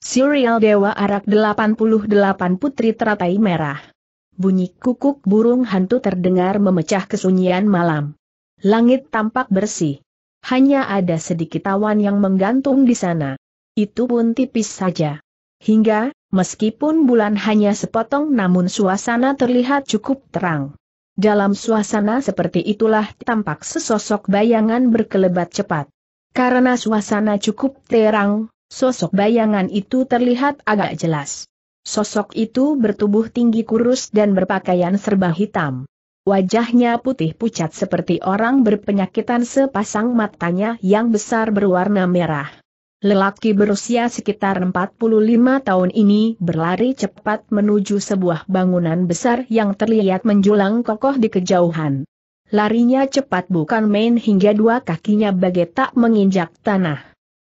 Serial Dewa Arak 88 Putri Teratai Merah. Bunyi kukuk burung hantu terdengar memecah kesunyian malam. Langit tampak bersih. Hanya ada sedikit awan yang menggantung di sana. Itu pun tipis saja. Hingga, meskipun bulan hanya sepotong namun suasana terlihat cukup terang. Dalam suasana seperti itulah tampak sesosok bayangan berkelebat cepat. Karena suasana cukup terang, Sosok bayangan itu terlihat agak jelas. Sosok itu bertubuh tinggi kurus dan berpakaian serba hitam. Wajahnya putih pucat seperti orang berpenyakitan sepasang matanya yang besar berwarna merah. Lelaki berusia sekitar 45 tahun ini berlari cepat menuju sebuah bangunan besar yang terlihat menjulang kokoh di kejauhan. Larinya cepat bukan main hingga dua kakinya bagai tak menginjak tanah.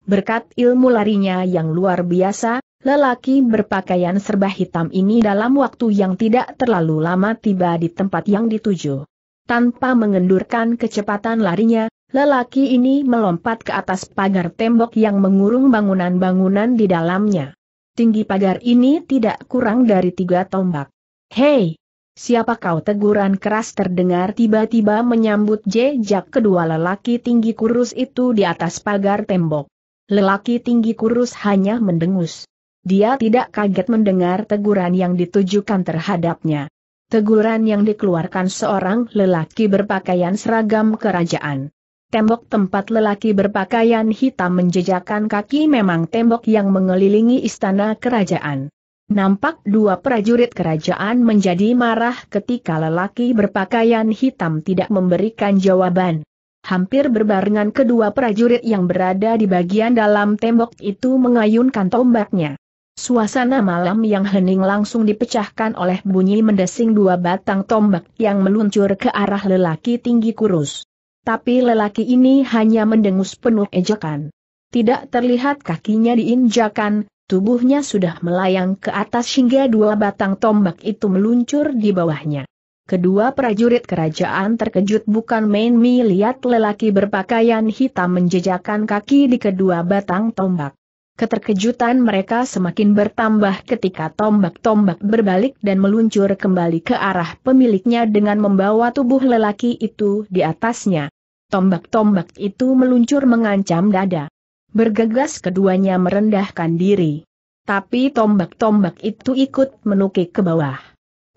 Berkat ilmu larinya yang luar biasa, lelaki berpakaian serba hitam ini dalam waktu yang tidak terlalu lama tiba di tempat yang dituju. Tanpa mengendurkan kecepatan larinya, lelaki ini melompat ke atas pagar tembok yang mengurung bangunan-bangunan di dalamnya. Tinggi pagar ini tidak kurang dari tiga tombak. Hei! Siapa kau teguran keras terdengar tiba-tiba menyambut jejak kedua lelaki tinggi kurus itu di atas pagar tembok. Lelaki tinggi kurus hanya mendengus. Dia tidak kaget mendengar teguran yang ditujukan terhadapnya. Teguran yang dikeluarkan seorang lelaki berpakaian seragam kerajaan. Tembok tempat lelaki berpakaian hitam menjejakkan kaki memang tembok yang mengelilingi istana kerajaan. Nampak dua prajurit kerajaan menjadi marah ketika lelaki berpakaian hitam tidak memberikan jawaban. Hampir berbarengan kedua prajurit yang berada di bagian dalam tembok itu mengayunkan tombaknya. Suasana malam yang hening langsung dipecahkan oleh bunyi mendesing dua batang tombak yang meluncur ke arah lelaki tinggi kurus. Tapi lelaki ini hanya mendengus penuh ejekan. Tidak terlihat kakinya diinjakan, tubuhnya sudah melayang ke atas hingga dua batang tombak itu meluncur di bawahnya. Kedua prajurit kerajaan terkejut bukan main mi lihat lelaki berpakaian hitam menjejakkan kaki di kedua batang tombak. Keterkejutan mereka semakin bertambah ketika tombak-tombak berbalik dan meluncur kembali ke arah pemiliknya dengan membawa tubuh lelaki itu di atasnya. Tombak-tombak itu meluncur mengancam dada. Bergegas keduanya merendahkan diri. Tapi tombak-tombak itu ikut menukik ke bawah.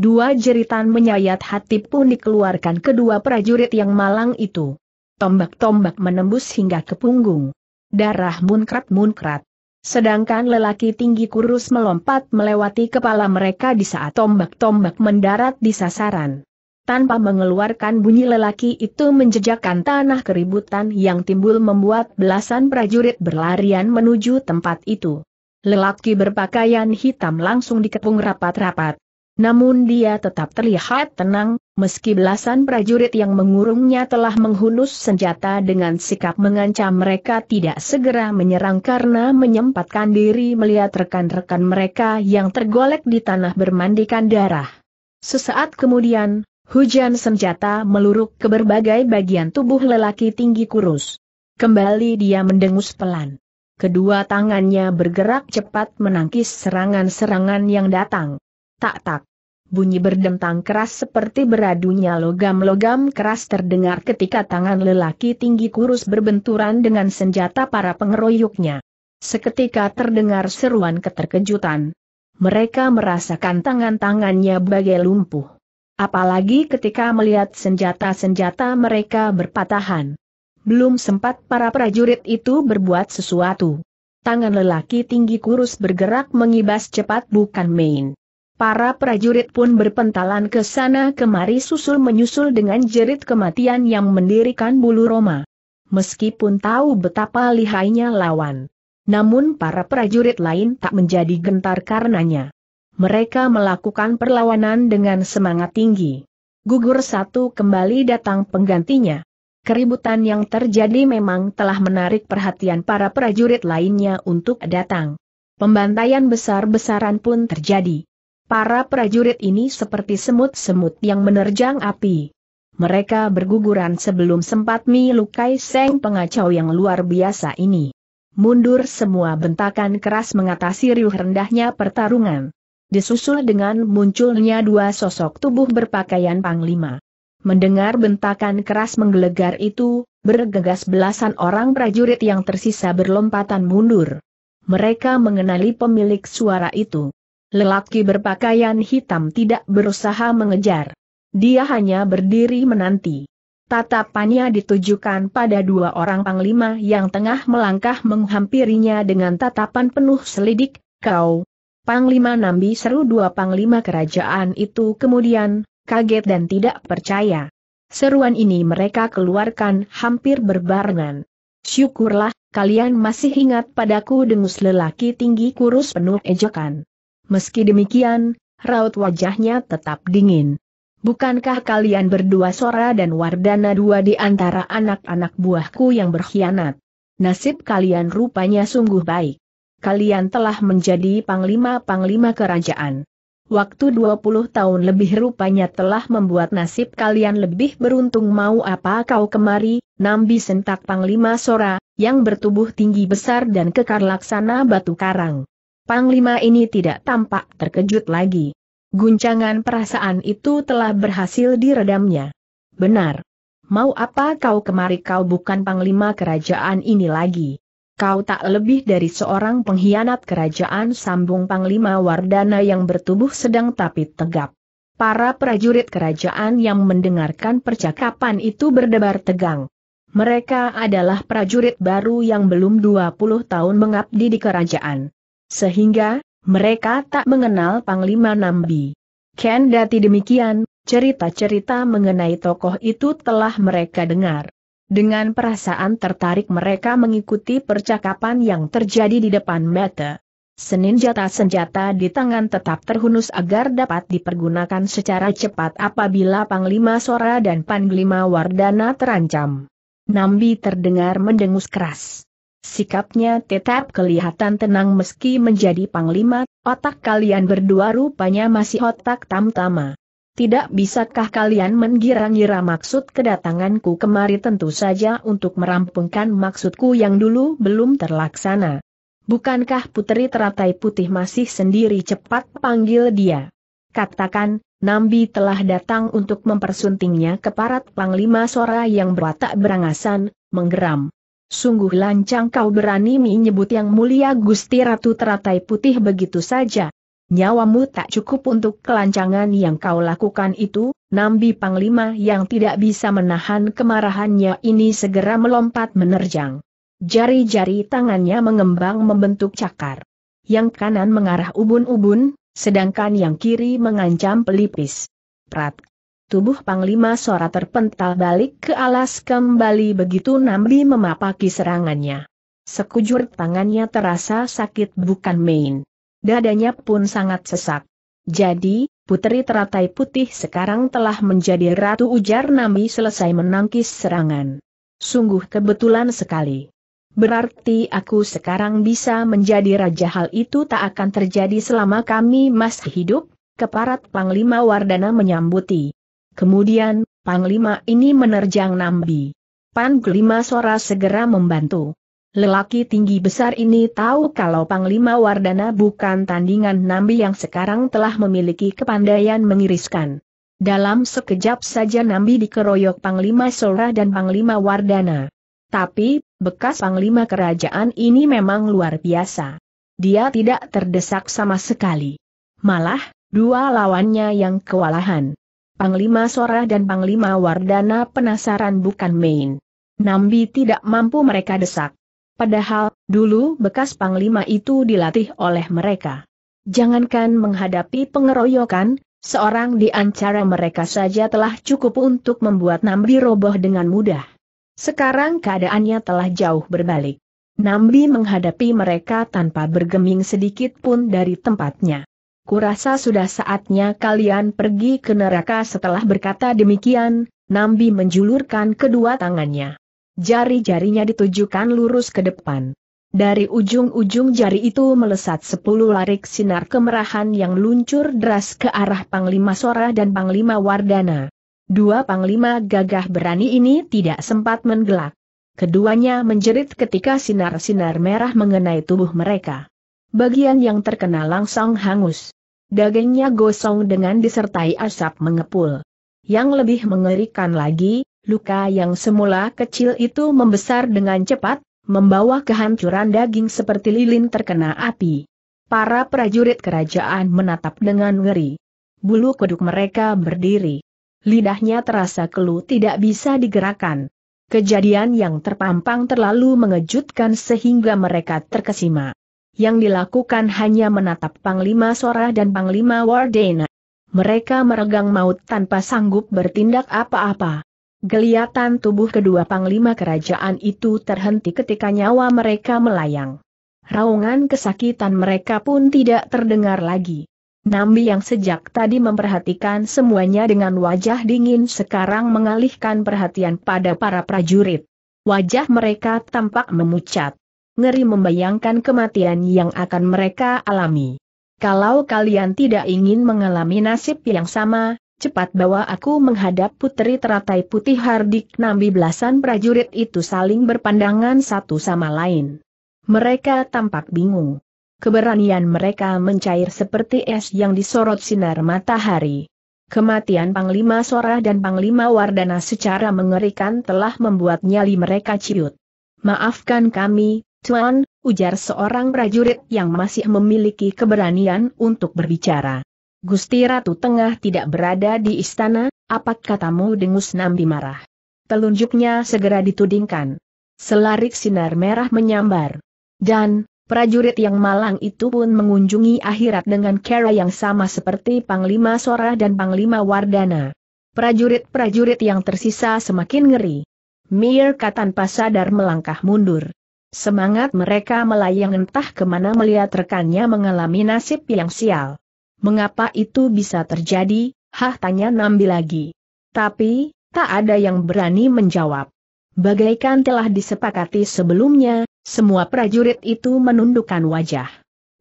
Dua jeritan menyayat hati pun dikeluarkan kedua prajurit yang malang itu. Tombak-tombak menembus hingga ke punggung. Darah munkrat-munkrat. Sedangkan lelaki tinggi kurus melompat melewati kepala mereka di saat tombak-tombak mendarat di sasaran. Tanpa mengeluarkan bunyi lelaki itu menjejakkan tanah keributan yang timbul membuat belasan prajurit berlarian menuju tempat itu. Lelaki berpakaian hitam langsung dikepung rapat-rapat. Namun dia tetap terlihat tenang, meski belasan prajurit yang mengurungnya telah menghunus senjata dengan sikap mengancam mereka tidak segera menyerang karena menyempatkan diri melihat rekan-rekan mereka yang tergolek di tanah bermandikan darah. Sesaat kemudian, hujan senjata meluruk ke berbagai bagian tubuh lelaki tinggi kurus. Kembali dia mendengus pelan. Kedua tangannya bergerak cepat menangkis serangan-serangan yang datang. Tak-tak bunyi berdentang keras seperti beradunya logam-logam keras terdengar ketika tangan lelaki tinggi kurus berbenturan dengan senjata para pengeroyoknya. Seketika terdengar seruan keterkejutan. Mereka merasakan tangan-tangannya bagai lumpuh. Apalagi ketika melihat senjata-senjata mereka berpatahan. Belum sempat para prajurit itu berbuat sesuatu. Tangan lelaki tinggi kurus bergerak mengibas cepat bukan main. Para prajurit pun berpentalan ke sana kemari susul menyusul dengan jerit kematian yang mendirikan bulu Roma. Meskipun tahu betapa lihainya lawan. Namun para prajurit lain tak menjadi gentar karenanya. Mereka melakukan perlawanan dengan semangat tinggi. Gugur satu kembali datang penggantinya. Keributan yang terjadi memang telah menarik perhatian para prajurit lainnya untuk datang. Pembantaian besar-besaran pun terjadi. Para prajurit ini seperti semut-semut yang menerjang api. Mereka berguguran sebelum sempat melukai seng pengacau yang luar biasa ini. Mundur semua bentakan keras mengatasi riuh rendahnya pertarungan. Disusul dengan munculnya dua sosok tubuh berpakaian panglima. Mendengar bentakan keras menggelegar itu, bergegas belasan orang prajurit yang tersisa berlompatan mundur. Mereka mengenali pemilik suara itu. Lelaki berpakaian hitam tidak berusaha mengejar. Dia hanya berdiri menanti. Tatapannya ditujukan pada dua orang panglima yang tengah melangkah menghampirinya dengan tatapan penuh selidik, kau. Panglima Nambi seru dua panglima kerajaan itu kemudian, kaget dan tidak percaya. Seruan ini mereka keluarkan hampir berbarengan. Syukurlah, kalian masih ingat padaku dengus lelaki tinggi kurus penuh ejekan. Meski demikian, raut wajahnya tetap dingin. Bukankah kalian berdua Sora dan Wardana dua di antara anak-anak buahku yang berkhianat? Nasib kalian rupanya sungguh baik. Kalian telah menjadi panglima-panglima kerajaan. Waktu 20 tahun lebih rupanya telah membuat nasib kalian lebih beruntung mau apa kau kemari, Nambi sentak Panglima Sora, yang bertubuh tinggi besar dan kekar laksana batu karang. Panglima ini tidak tampak terkejut lagi. Guncangan perasaan itu telah berhasil diredamnya. Benar. Mau apa kau kemari kau bukan panglima kerajaan ini lagi. Kau tak lebih dari seorang pengkhianat kerajaan sambung panglima Wardana yang bertubuh sedang tapi tegap. Para prajurit kerajaan yang mendengarkan percakapan itu berdebar tegang. Mereka adalah prajurit baru yang belum 20 tahun mengabdi di kerajaan. Sehingga, mereka tak mengenal Panglima Nambi. Kendati demikian, cerita-cerita mengenai tokoh itu telah mereka dengar. Dengan perasaan tertarik mereka mengikuti percakapan yang terjadi di depan mata. Senjata-senjata di tangan tetap terhunus agar dapat dipergunakan secara cepat apabila Panglima Sora dan Panglima Wardana terancam. Nambi terdengar mendengus keras. Sikapnya tetap kelihatan tenang meski menjadi panglima, otak kalian berdua rupanya masih otak tamtama. Tidak bisakah kalian mengira-ngira maksud kedatanganku kemari tentu saja untuk merampungkan maksudku yang dulu belum terlaksana. Bukankah Putri Teratai Putih masih sendiri cepat panggil dia? Katakan, Nambi telah datang untuk mempersuntingnya keparat Panglima Sora yang berwatak berangasan, menggeram. Sungguh lancang kau berani menyebut yang mulia Gusti Ratu Teratai Putih begitu saja. Nyawamu tak cukup untuk kelancangan yang kau lakukan itu, Nambi Panglima yang tidak bisa menahan kemarahannya ini segera melompat menerjang. Jari-jari tangannya mengembang membentuk cakar. Yang kanan mengarah ubun-ubun, sedangkan yang kiri mengancam pelipis. Prat, tubuh Panglima Sora terpental balik ke alas kembali begitu Nambi memapaki serangannya. Sekujur tangannya terasa sakit bukan main. Dadanya pun sangat sesak. Jadi, Putri Teratai Putih sekarang telah menjadi ratu ujar Nambi selesai menangkis serangan. Sungguh kebetulan sekali. Berarti aku sekarang bisa menjadi raja hal itu tak akan terjadi selama kami masih hidup, keparat Panglima Wardana menyambuti. Kemudian, Panglima ini menerjang Nambi. Panglima Sora segera membantu. Lelaki tinggi besar ini tahu kalau Panglima Wardana bukan tandingan Nambi yang sekarang telah memiliki kepandaian mengiriskan. Dalam sekejap saja Nambi dikeroyok Panglima Sora dan Panglima Wardana. Tapi, bekas Panglima kerajaan ini memang luar biasa. Dia tidak terdesak sama sekali. Malah, dua lawannya yang kewalahan. Panglima Sora dan Panglima Wardana penasaran bukan main. Nambi tidak mampu mereka desak. Padahal, dulu bekas Panglima itu dilatih oleh mereka. Jangankan menghadapi pengeroyokan, seorang di antara mereka saja telah cukup untuk membuat Nambi roboh dengan mudah. Sekarang keadaannya telah jauh berbalik. Nambi menghadapi mereka tanpa bergeming sedikit pun dari tempatnya. Kurasa sudah saatnya kalian pergi ke neraka setelah berkata demikian, Nambi menjulurkan kedua tangannya. Jari-jarinya ditujukan lurus ke depan. Dari ujung-ujung jari itu melesat sepuluh larik sinar kemerahan yang luncur deras ke arah Panglima Sora dan Panglima Wardana. Dua Panglima gagah berani ini tidak sempat menggelak. Keduanya menjerit ketika sinar-sinar merah mengenai tubuh mereka. Bagian yang terkena langsung hangus. Dagingnya gosong dengan disertai asap mengepul. Yang lebih mengerikan lagi, luka yang semula kecil itu membesar dengan cepat, membawa kehancuran daging seperti lilin terkena api. Para prajurit kerajaan menatap dengan ngeri. Bulu kuduk mereka berdiri. Lidahnya terasa keluh tidak bisa digerakkan. Kejadian yang terpampang terlalu mengejutkan sehingga mereka terkesima. Yang dilakukan hanya menatap Panglima Sora dan Panglima Wardena. Mereka meregang maut tanpa sanggup bertindak apa-apa. Geliatan tubuh kedua Panglima kerajaan itu terhenti ketika nyawa mereka melayang. Raungan kesakitan mereka pun tidak terdengar lagi. Nambi yang sejak tadi memperhatikan semuanya dengan wajah dingin sekarang mengalihkan perhatian pada para prajurit. Wajah mereka tampak memucat. Ngeri membayangkan kematian yang akan mereka alami. Kalau kalian tidak ingin mengalami nasib yang sama, cepat bawa aku menghadap putri teratai putih hardik Nambi belasan prajurit itu saling berpandangan satu sama lain. Mereka tampak bingung keberanian mereka mencair seperti es yang disorot sinar matahari. Kematian Panglima Sora dan Panglima Wardana secara mengerikan telah membuat nyali mereka ciut. Maafkan kami, Tuan, ujar seorang prajurit yang masih memiliki keberanian untuk berbicara. Gusti Ratu Tengah tidak berada di istana, apa katamu dengus Nambi marah. Telunjuknya segera ditudingkan. Selarik sinar merah menyambar. Dan, Prajurit yang malang itu pun mengunjungi akhirat dengan cara yang sama seperti Panglima Sora dan Panglima Wardana. Prajurit-prajurit yang tersisa semakin ngeri. Mirka tanpa sadar melangkah mundur. Semangat mereka melayang entah ke mana melihat rekannya mengalami nasib yang sial. Mengapa itu bisa terjadi? Hah tanya Nambi lagi. Tapi, tak ada yang berani menjawab. Bagaikan telah disepakati sebelumnya, semua prajurit itu menundukkan wajah.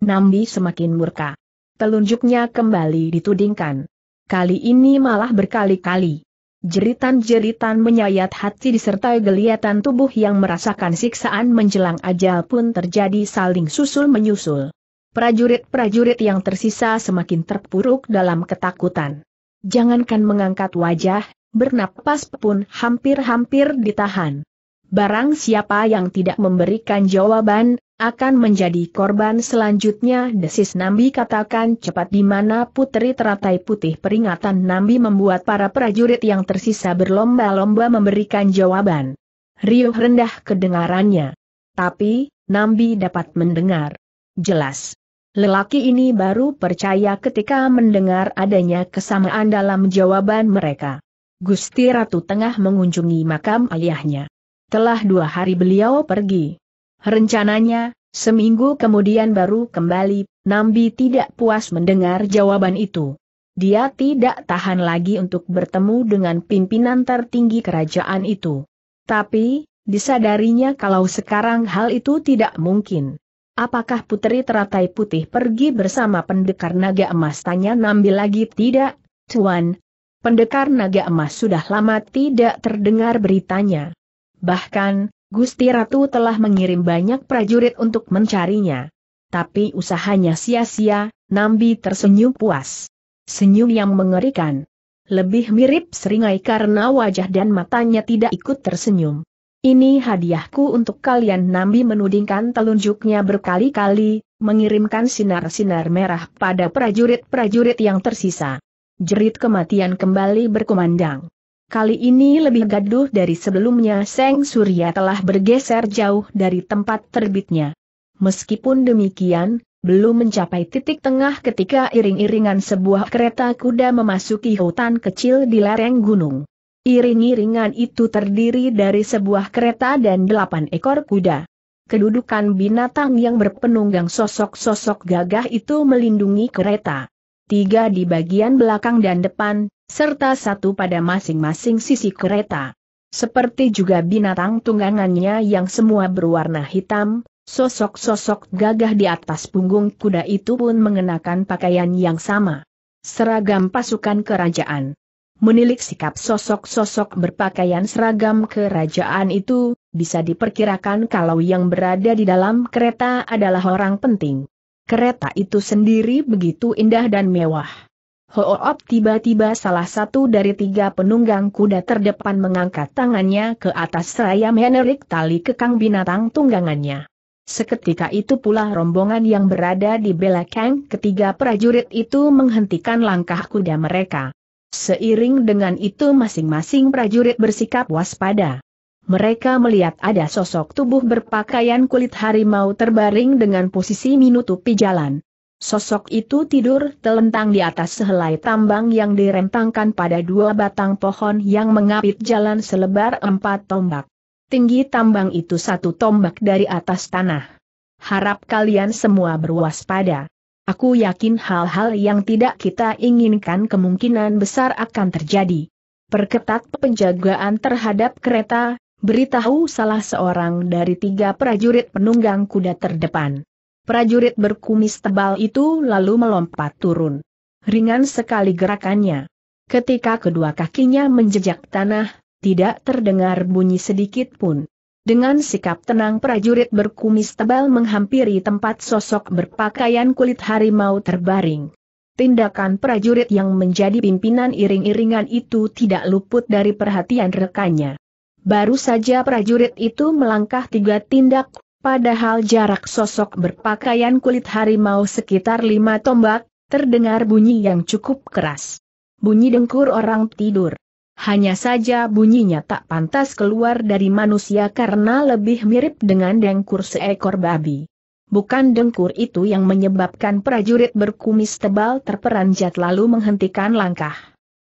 Nambi semakin murka. Telunjuknya kembali ditudingkan. Kali ini malah berkali-kali. Jeritan-jeritan menyayat hati disertai geliatan tubuh yang merasakan siksaan menjelang ajal pun terjadi saling susul menyusul. Prajurit-prajurit yang tersisa semakin terpuruk dalam ketakutan. Jangankan mengangkat wajah, bernapas pun hampir-hampir ditahan. Barang siapa yang tidak memberikan jawaban, akan menjadi korban selanjutnya desis Nambi katakan cepat di mana putri teratai putih peringatan Nambi membuat para prajurit yang tersisa berlomba-lomba memberikan jawaban. Riuh rendah kedengarannya. Tapi, Nambi dapat mendengar. Jelas. Lelaki ini baru percaya ketika mendengar adanya kesamaan dalam jawaban mereka. Gusti Ratu tengah mengunjungi makam ayahnya. Telah dua hari beliau pergi. Rencananya, seminggu kemudian baru kembali, Nambi tidak puas mendengar jawaban itu. Dia tidak tahan lagi untuk bertemu dengan pimpinan tertinggi kerajaan itu. Tapi, disadarinya kalau sekarang hal itu tidak mungkin. Apakah Putri Teratai Putih pergi bersama pendekar naga emas? Tanya Nambi lagi tidak, Tuan. Pendekar naga emas sudah lama tidak terdengar beritanya. Bahkan, Gusti Ratu telah mengirim banyak prajurit untuk mencarinya. Tapi usahanya sia-sia, Nambi tersenyum puas. Senyum yang mengerikan. Lebih mirip seringai karena wajah dan matanya tidak ikut tersenyum. Ini hadiahku untuk kalian Nambi menudingkan telunjuknya berkali-kali, mengirimkan sinar-sinar merah pada prajurit-prajurit yang tersisa. Jerit kematian kembali berkumandang. Kali ini lebih gaduh dari sebelumnya Seng Surya telah bergeser jauh dari tempat terbitnya. Meskipun demikian, belum mencapai titik tengah ketika iring-iringan sebuah kereta kuda memasuki hutan kecil di lereng gunung. Iring-iringan itu terdiri dari sebuah kereta dan delapan ekor kuda. Kedudukan binatang yang berpenunggang sosok-sosok gagah itu melindungi kereta. Tiga di bagian belakang dan depan, serta satu pada masing-masing sisi kereta. Seperti juga binatang tunggangannya yang semua berwarna hitam, sosok-sosok gagah di atas punggung kuda itu pun mengenakan pakaian yang sama. Seragam pasukan kerajaan. Menilik sikap sosok-sosok berpakaian seragam kerajaan itu, bisa diperkirakan kalau yang berada di dalam kereta adalah orang penting. Kereta itu sendiri begitu indah dan mewah. Hoop tiba-tiba salah satu dari tiga penunggang kuda terdepan mengangkat tangannya ke atas seraya menerik tali kekang binatang tunggangannya. Seketika itu pula rombongan yang berada di belakang ketiga prajurit itu menghentikan langkah kuda mereka. Seiring dengan itu masing-masing prajurit bersikap waspada. Mereka melihat ada sosok tubuh berpakaian kulit harimau terbaring dengan posisi menutupi jalan. Sosok itu tidur telentang di atas sehelai tambang yang direntangkan pada dua batang pohon yang mengapit jalan selebar empat tombak. Tinggi tambang itu satu tombak dari atas tanah. Harap kalian semua berwaspada. Aku yakin hal-hal yang tidak kita inginkan kemungkinan besar akan terjadi. Perketat penjagaan terhadap kereta, beritahu salah seorang dari tiga prajurit penunggang kuda terdepan. Prajurit berkumis tebal itu lalu melompat turun. Ringan sekali gerakannya. Ketika kedua kakinya menjejak tanah, tidak terdengar bunyi sedikit pun. Dengan sikap tenang prajurit berkumis tebal menghampiri tempat sosok berpakaian kulit harimau terbaring. Tindakan prajurit yang menjadi pimpinan iring-iringan itu tidak luput dari perhatian rekannya. Baru saja prajurit itu melangkah tiga tindak Padahal jarak sosok berpakaian kulit harimau sekitar lima tombak, terdengar bunyi yang cukup keras. Bunyi dengkur orang tidur. Hanya saja bunyinya tak pantas keluar dari manusia karena lebih mirip dengan dengkur seekor babi. Bukan dengkur itu yang menyebabkan prajurit berkumis tebal terperanjat lalu menghentikan langkah.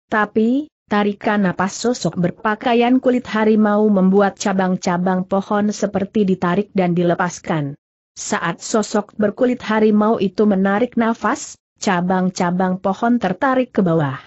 Tapi, Tarikan napas sosok berpakaian kulit harimau membuat cabang-cabang pohon seperti ditarik dan dilepaskan. Saat sosok berkulit harimau itu menarik nafas, cabang-cabang pohon tertarik ke bawah.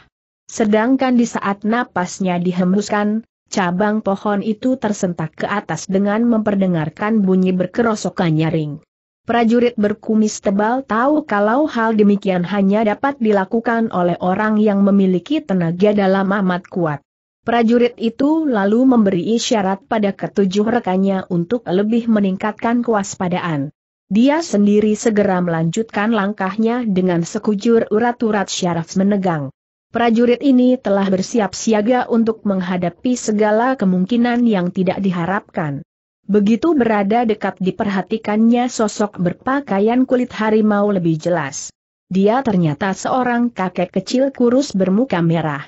Sedangkan di saat napasnya dihembuskan, cabang pohon itu tersentak ke atas dengan memperdengarkan bunyi berkerosokan nyaring. Prajurit berkumis tebal tahu kalau hal demikian hanya dapat dilakukan oleh orang yang memiliki tenaga dalam amat kuat. Prajurit itu lalu memberi isyarat pada ketujuh rekannya untuk lebih meningkatkan kewaspadaan. Dia sendiri segera melanjutkan langkahnya dengan sekujur urat-urat syaraf menegang. Prajurit ini telah bersiap siaga untuk menghadapi segala kemungkinan yang tidak diharapkan. Begitu berada dekat diperhatikannya sosok berpakaian kulit harimau lebih jelas. Dia ternyata seorang kakek kecil kurus bermuka merah.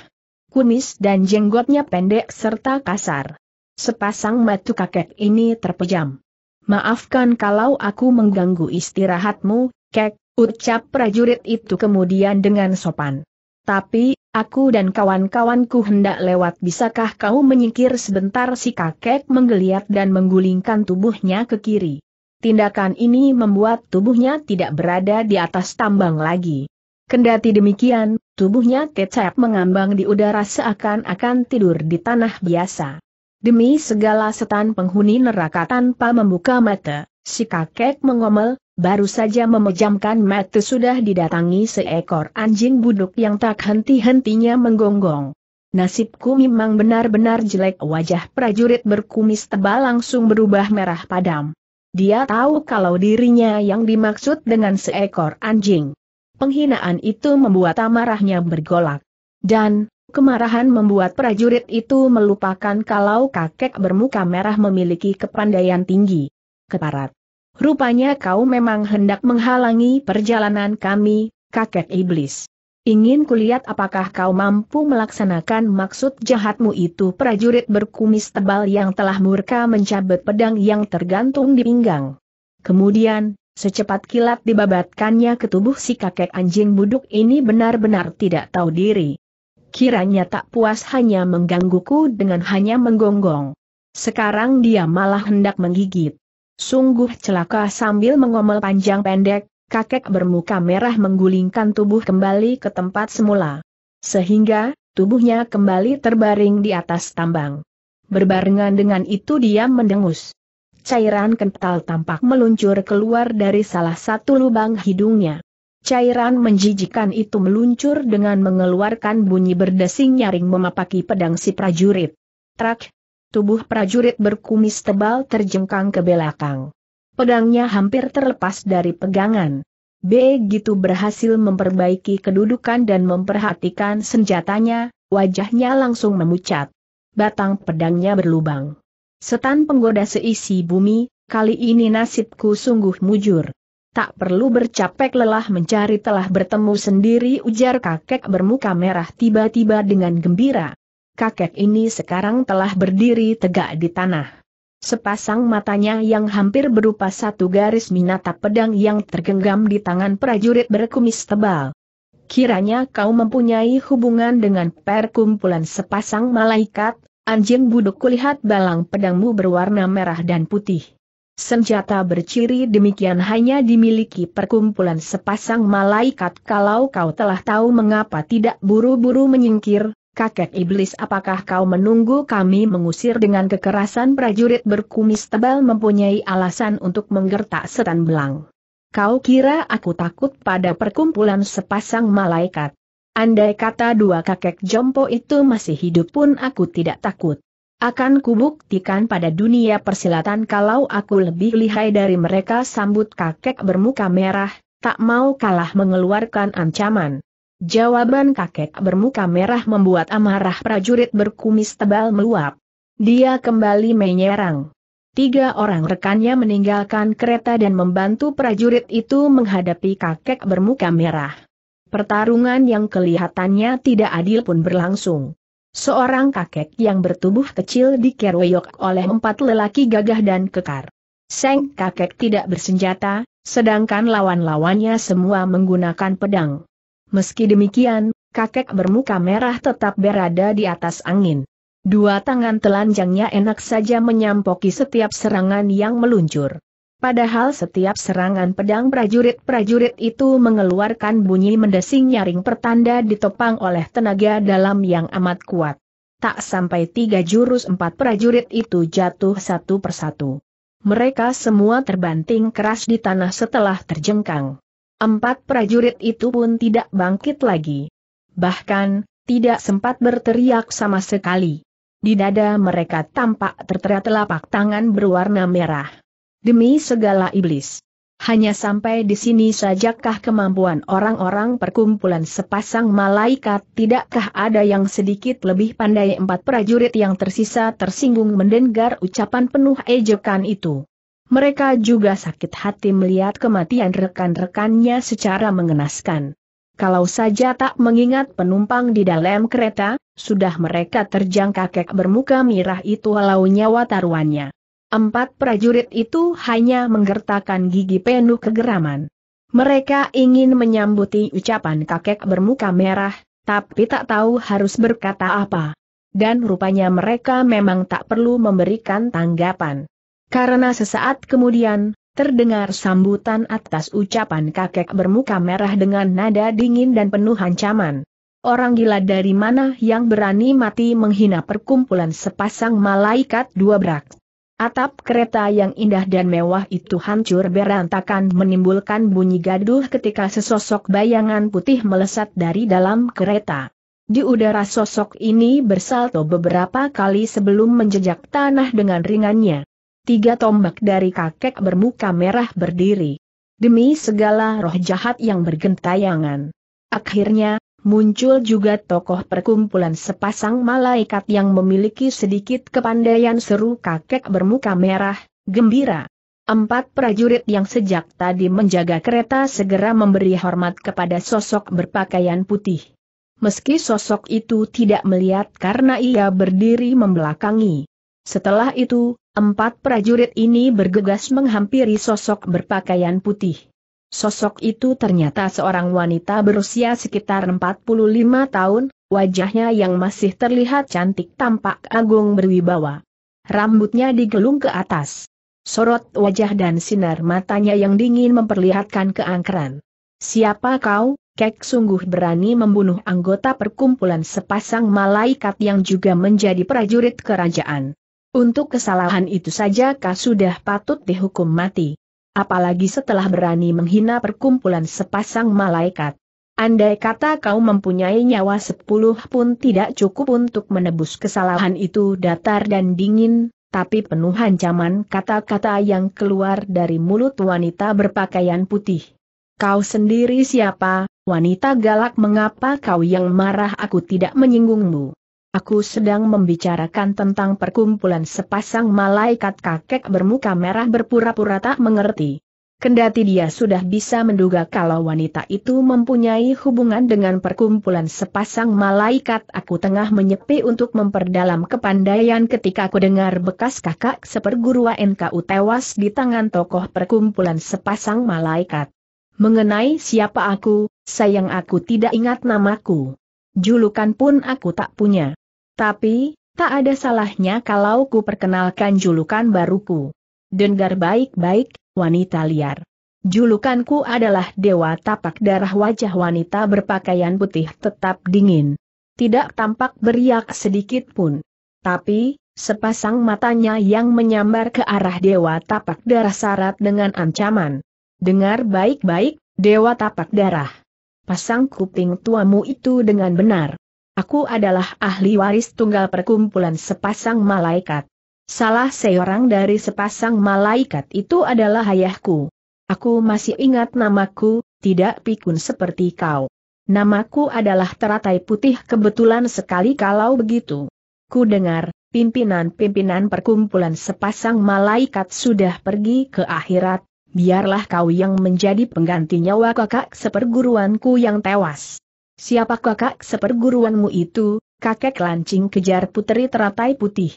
Kumis dan jenggotnya pendek serta kasar. Sepasang mata kakek ini terpejam. Maafkan kalau aku mengganggu istirahatmu, kek, ucap prajurit itu kemudian dengan sopan. Tapi, aku dan kawan-kawanku hendak lewat bisakah kau menyingkir sebentar si kakek menggeliat dan menggulingkan tubuhnya ke kiri. Tindakan ini membuat tubuhnya tidak berada di atas tambang lagi. Kendati demikian, tubuhnya tecap mengambang di udara seakan-akan tidur di tanah biasa. Demi segala setan penghuni neraka tanpa membuka mata, si kakek mengomel, baru saja memejamkan mata sudah didatangi seekor anjing buduk yang tak henti-hentinya menggonggong. Nasibku memang benar-benar jelek wajah prajurit berkumis tebal langsung berubah merah padam. Dia tahu kalau dirinya yang dimaksud dengan seekor anjing. Penghinaan itu membuat amarahnya bergolak. Dan, kemarahan membuat prajurit itu melupakan kalau kakek bermuka merah memiliki kepandaian tinggi. Keparat. Rupanya kau memang hendak menghalangi perjalanan kami, kakek iblis. Ingin kulihat apakah kau mampu melaksanakan maksud jahatmu itu prajurit berkumis tebal yang telah murka mencabut pedang yang tergantung di pinggang. Kemudian, secepat kilat dibabatkannya ke tubuh si kakek anjing buduk ini benar-benar tidak tahu diri. Kiranya tak puas hanya menggangguku dengan hanya menggonggong. Sekarang dia malah hendak menggigit. Sungguh celaka sambil mengomel panjang pendek, kakek bermuka merah menggulingkan tubuh kembali ke tempat semula. Sehingga, tubuhnya kembali terbaring di atas tambang. Berbarengan dengan itu dia mendengus. Cairan kental tampak meluncur keluar dari salah satu lubang hidungnya. Cairan menjijikan itu meluncur dengan mengeluarkan bunyi berdesing nyaring memapaki pedang si prajurit. Trak, Tubuh prajurit berkumis tebal terjengkang ke belakang. Pedangnya hampir terlepas dari pegangan. Begitu berhasil memperbaiki kedudukan dan memperhatikan senjatanya, wajahnya langsung memucat. Batang pedangnya berlubang. Setan penggoda seisi bumi, kali ini nasibku sungguh mujur. Tak perlu bercapek lelah mencari telah bertemu sendiri ujar kakek bermuka merah tiba-tiba dengan gembira. Kakek ini sekarang telah berdiri tegak di tanah. Sepasang matanya yang hampir berupa satu garis minata pedang yang tergenggam di tangan prajurit berkumis tebal. Kiranya kau mempunyai hubungan dengan perkumpulan sepasang malaikat, anjing buduk kulihat balang pedangmu berwarna merah dan putih. Senjata berciri demikian hanya dimiliki perkumpulan sepasang malaikat kalau kau telah tahu mengapa tidak buru-buru menyingkir, kakek iblis apakah kau menunggu kami mengusir dengan kekerasan prajurit berkumis tebal mempunyai alasan untuk menggertak setan belang. Kau kira aku takut pada perkumpulan sepasang malaikat. Andai kata dua kakek jompo itu masih hidup pun aku tidak takut. Akan kubuktikan pada dunia persilatan kalau aku lebih lihai dari mereka sambut kakek bermuka merah, tak mau kalah mengeluarkan ancaman. Jawaban kakek bermuka merah membuat amarah prajurit berkumis tebal meluap. Dia kembali menyerang. Tiga orang rekannya meninggalkan kereta dan membantu prajurit itu menghadapi kakek bermuka merah. Pertarungan yang kelihatannya tidak adil pun berlangsung. Seorang kakek yang bertubuh kecil dikeroyok oleh empat lelaki gagah dan kekar. Seng kakek tidak bersenjata, sedangkan lawan-lawannya semua menggunakan pedang. Meski demikian, kakek bermuka merah tetap berada di atas angin. Dua tangan telanjangnya enak saja menyampoki setiap serangan yang meluncur. Padahal setiap serangan pedang prajurit-prajurit itu mengeluarkan bunyi mendesing nyaring pertanda ditopang oleh tenaga dalam yang amat kuat. Tak sampai tiga jurus empat prajurit itu jatuh satu persatu. Mereka semua terbanting keras di tanah setelah terjengkang. Empat prajurit itu pun tidak bangkit lagi. Bahkan, tidak sempat berteriak sama sekali. Di dada mereka tampak tertera telapak tangan berwarna merah. Demi segala iblis. Hanya sampai di sini sajakah kemampuan orang-orang perkumpulan sepasang malaikat tidakkah ada yang sedikit lebih pandai empat prajurit yang tersisa tersinggung mendengar ucapan penuh ejekan itu. Mereka juga sakit hati melihat kematian rekan-rekannya secara mengenaskan. Kalau saja tak mengingat penumpang di dalam kereta, sudah mereka terjang kakek bermuka mirah itu walau nyawa taruhannya. Empat prajurit itu hanya menggertakkan gigi penuh kegeraman. Mereka ingin menyambuti ucapan kakek bermuka merah, tapi tak tahu harus berkata apa. Dan rupanya mereka memang tak perlu memberikan tanggapan. Karena sesaat kemudian, terdengar sambutan atas ucapan kakek bermuka merah dengan nada dingin dan penuh ancaman. Orang gila dari mana yang berani mati menghina perkumpulan sepasang malaikat dua brak? Atap kereta yang indah dan mewah itu hancur berantakan menimbulkan bunyi gaduh ketika sesosok bayangan putih melesat dari dalam kereta. Di udara sosok ini bersalto beberapa kali sebelum menjejak tanah dengan ringannya. Tiga tombak dari kakek bermuka merah berdiri. Demi segala roh jahat yang bergentayangan. Akhirnya, muncul juga tokoh perkumpulan sepasang malaikat yang memiliki sedikit kepandaian seru kakek bermuka merah, gembira. Empat prajurit yang sejak tadi menjaga kereta segera memberi hormat kepada sosok berpakaian putih. Meski sosok itu tidak melihat karena ia berdiri membelakangi. Setelah itu, empat prajurit ini bergegas menghampiri sosok berpakaian putih. Sosok itu ternyata seorang wanita berusia sekitar 45 tahun, wajahnya yang masih terlihat cantik tampak agung berwibawa. Rambutnya digelung ke atas. Sorot wajah dan sinar matanya yang dingin memperlihatkan keangkeran. Siapa kau, kek sungguh berani membunuh anggota perkumpulan sepasang malaikat yang juga menjadi prajurit kerajaan. Untuk kesalahan itu saja kau sudah patut dihukum mati apalagi setelah berani menghina perkumpulan sepasang malaikat. Andai kata kau mempunyai nyawa sepuluh pun tidak cukup untuk menebus kesalahan itu datar dan dingin, tapi penuh ancaman kata-kata yang keluar dari mulut wanita berpakaian putih. Kau sendiri siapa, wanita galak mengapa kau yang marah aku tidak menyinggungmu? Aku sedang membicarakan tentang perkumpulan sepasang malaikat kakek bermuka merah berpura-pura tak mengerti. Kendati dia sudah bisa menduga kalau wanita itu mempunyai hubungan dengan perkumpulan sepasang malaikat aku tengah menyepi untuk memperdalam kepandaian ketika aku dengar bekas kakak seperguruan NKU tewas di tangan tokoh perkumpulan sepasang malaikat. Mengenai siapa aku, sayang aku tidak ingat namaku. Julukan pun aku tak punya. Tapi, tak ada salahnya kalau ku perkenalkan julukan baruku. Dengar baik-baik, wanita liar. Julukanku adalah Dewa Tapak Darah wajah wanita berpakaian putih tetap dingin. Tidak tampak beriak sedikit pun. Tapi, sepasang matanya yang menyambar ke arah Dewa Tapak Darah syarat dengan ancaman. Dengar baik-baik, Dewa Tapak Darah. Pasang kuping tuamu itu dengan benar. Aku adalah ahli waris tunggal perkumpulan sepasang malaikat. Salah seorang dari sepasang malaikat itu adalah ayahku. Aku masih ingat namaku, tidak pikun seperti kau. Namaku adalah teratai putih kebetulan sekali kalau begitu. Ku dengar, pimpinan-pimpinan perkumpulan sepasang malaikat sudah pergi ke akhirat, biarlah kau yang menjadi pengganti nyawa kakak seperguruanku yang tewas. Siapa kakak seperguruanmu itu, kakek lancing kejar putri teratai putih.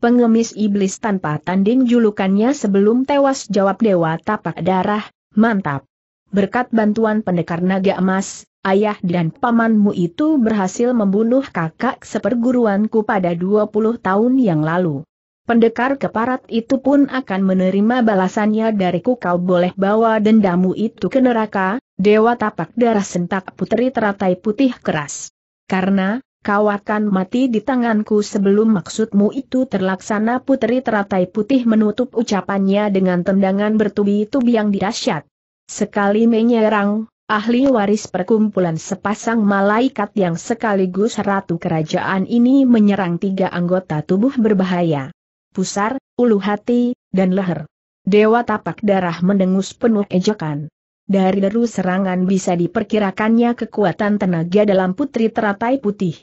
Pengemis iblis tanpa tanding julukannya sebelum tewas jawab Dewa Tapak Darah, mantap. Berkat bantuan pendekar naga emas, ayah dan pamanmu itu berhasil membunuh kakak seperguruanku pada 20 tahun yang lalu. Pendekar keparat itu pun akan menerima balasannya dariku kau boleh bawa dendamu itu ke neraka, Dewa Tapak Darah sentak putri teratai putih keras. Karena, kau akan mati di tanganku sebelum maksudmu itu terlaksana putri teratai putih menutup ucapannya dengan tendangan bertubi-tubi yang dahsyat. Sekali menyerang, ahli waris perkumpulan sepasang malaikat yang sekaligus ratu kerajaan ini menyerang tiga anggota tubuh berbahaya. Pusar, ulu hati, dan leher. Dewa tapak darah mendengus penuh ejekan. Dari deru serangan bisa diperkirakannya kekuatan tenaga dalam putri teratai putih.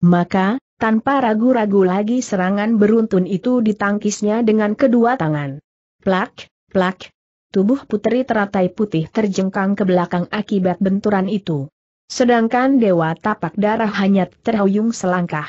Maka, tanpa ragu-ragu lagi serangan beruntun itu ditangkisnya dengan kedua tangan. Plak, plak. Tubuh putri teratai putih terjengkang ke belakang akibat benturan itu. Sedangkan Dewa Tapak Darah hanya terhuyung selangkah.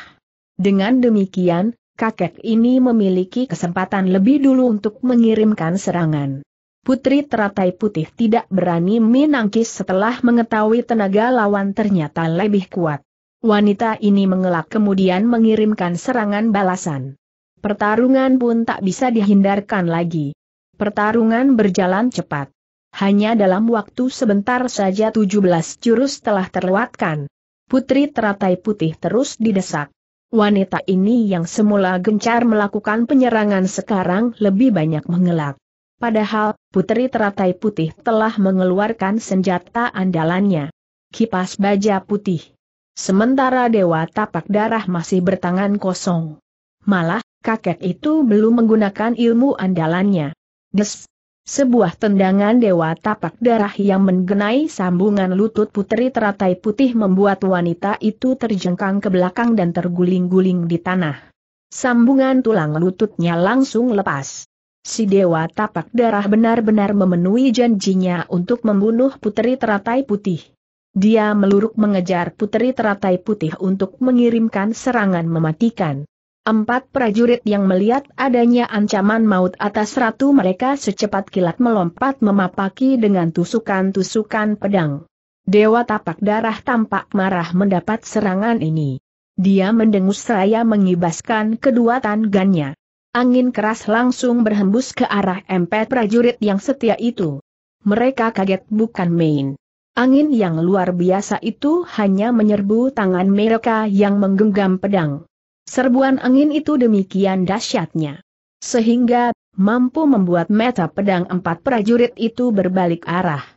Dengan demikian, kakek ini memiliki kesempatan lebih dulu untuk mengirimkan serangan. Putri teratai putih tidak berani menangkis setelah mengetahui tenaga lawan ternyata lebih kuat. Wanita ini mengelak kemudian mengirimkan serangan balasan. Pertarungan pun tak bisa dihindarkan lagi. Pertarungan berjalan cepat. Hanya dalam waktu sebentar saja 17 jurus telah terlewatkan. Putri teratai putih terus didesak. Wanita ini yang semula gencar melakukan penyerangan sekarang lebih banyak mengelak. Padahal, putri teratai putih telah mengeluarkan senjata andalannya. Kipas baja putih. Sementara Dewa Tapak Darah masih bertangan kosong. Malah, kakek itu belum menggunakan ilmu andalannya. Des! Sebuah tendangan Dewa Tapak Darah yang menggenai sambungan lutut putri teratai putih membuat wanita itu terjengkang ke belakang dan terguling-guling di tanah. Sambungan tulang lututnya langsung lepas. Si Dewa Tapak Darah benar-benar memenuhi janjinya untuk membunuh putri teratai putih. Dia meluruk mengejar puteri teratai putih untuk mengirimkan serangan mematikan. Empat prajurit yang melihat adanya ancaman maut atas ratu mereka secepat kilat melompat memapaki dengan tusukan-tusukan pedang. Dewa tapak darah tampak marah mendapat serangan ini. Dia mendengus seraya mengibaskan kedua tangannya. Angin keras langsung berhembus ke arah empat prajurit yang setia itu. Mereka kaget bukan main. Angin yang luar biasa itu hanya menyerbu tangan mereka yang menggenggam pedang. Serbuan angin itu demikian dahsyatnya. Sehingga, mampu membuat mata pedang empat prajurit itu berbalik arah.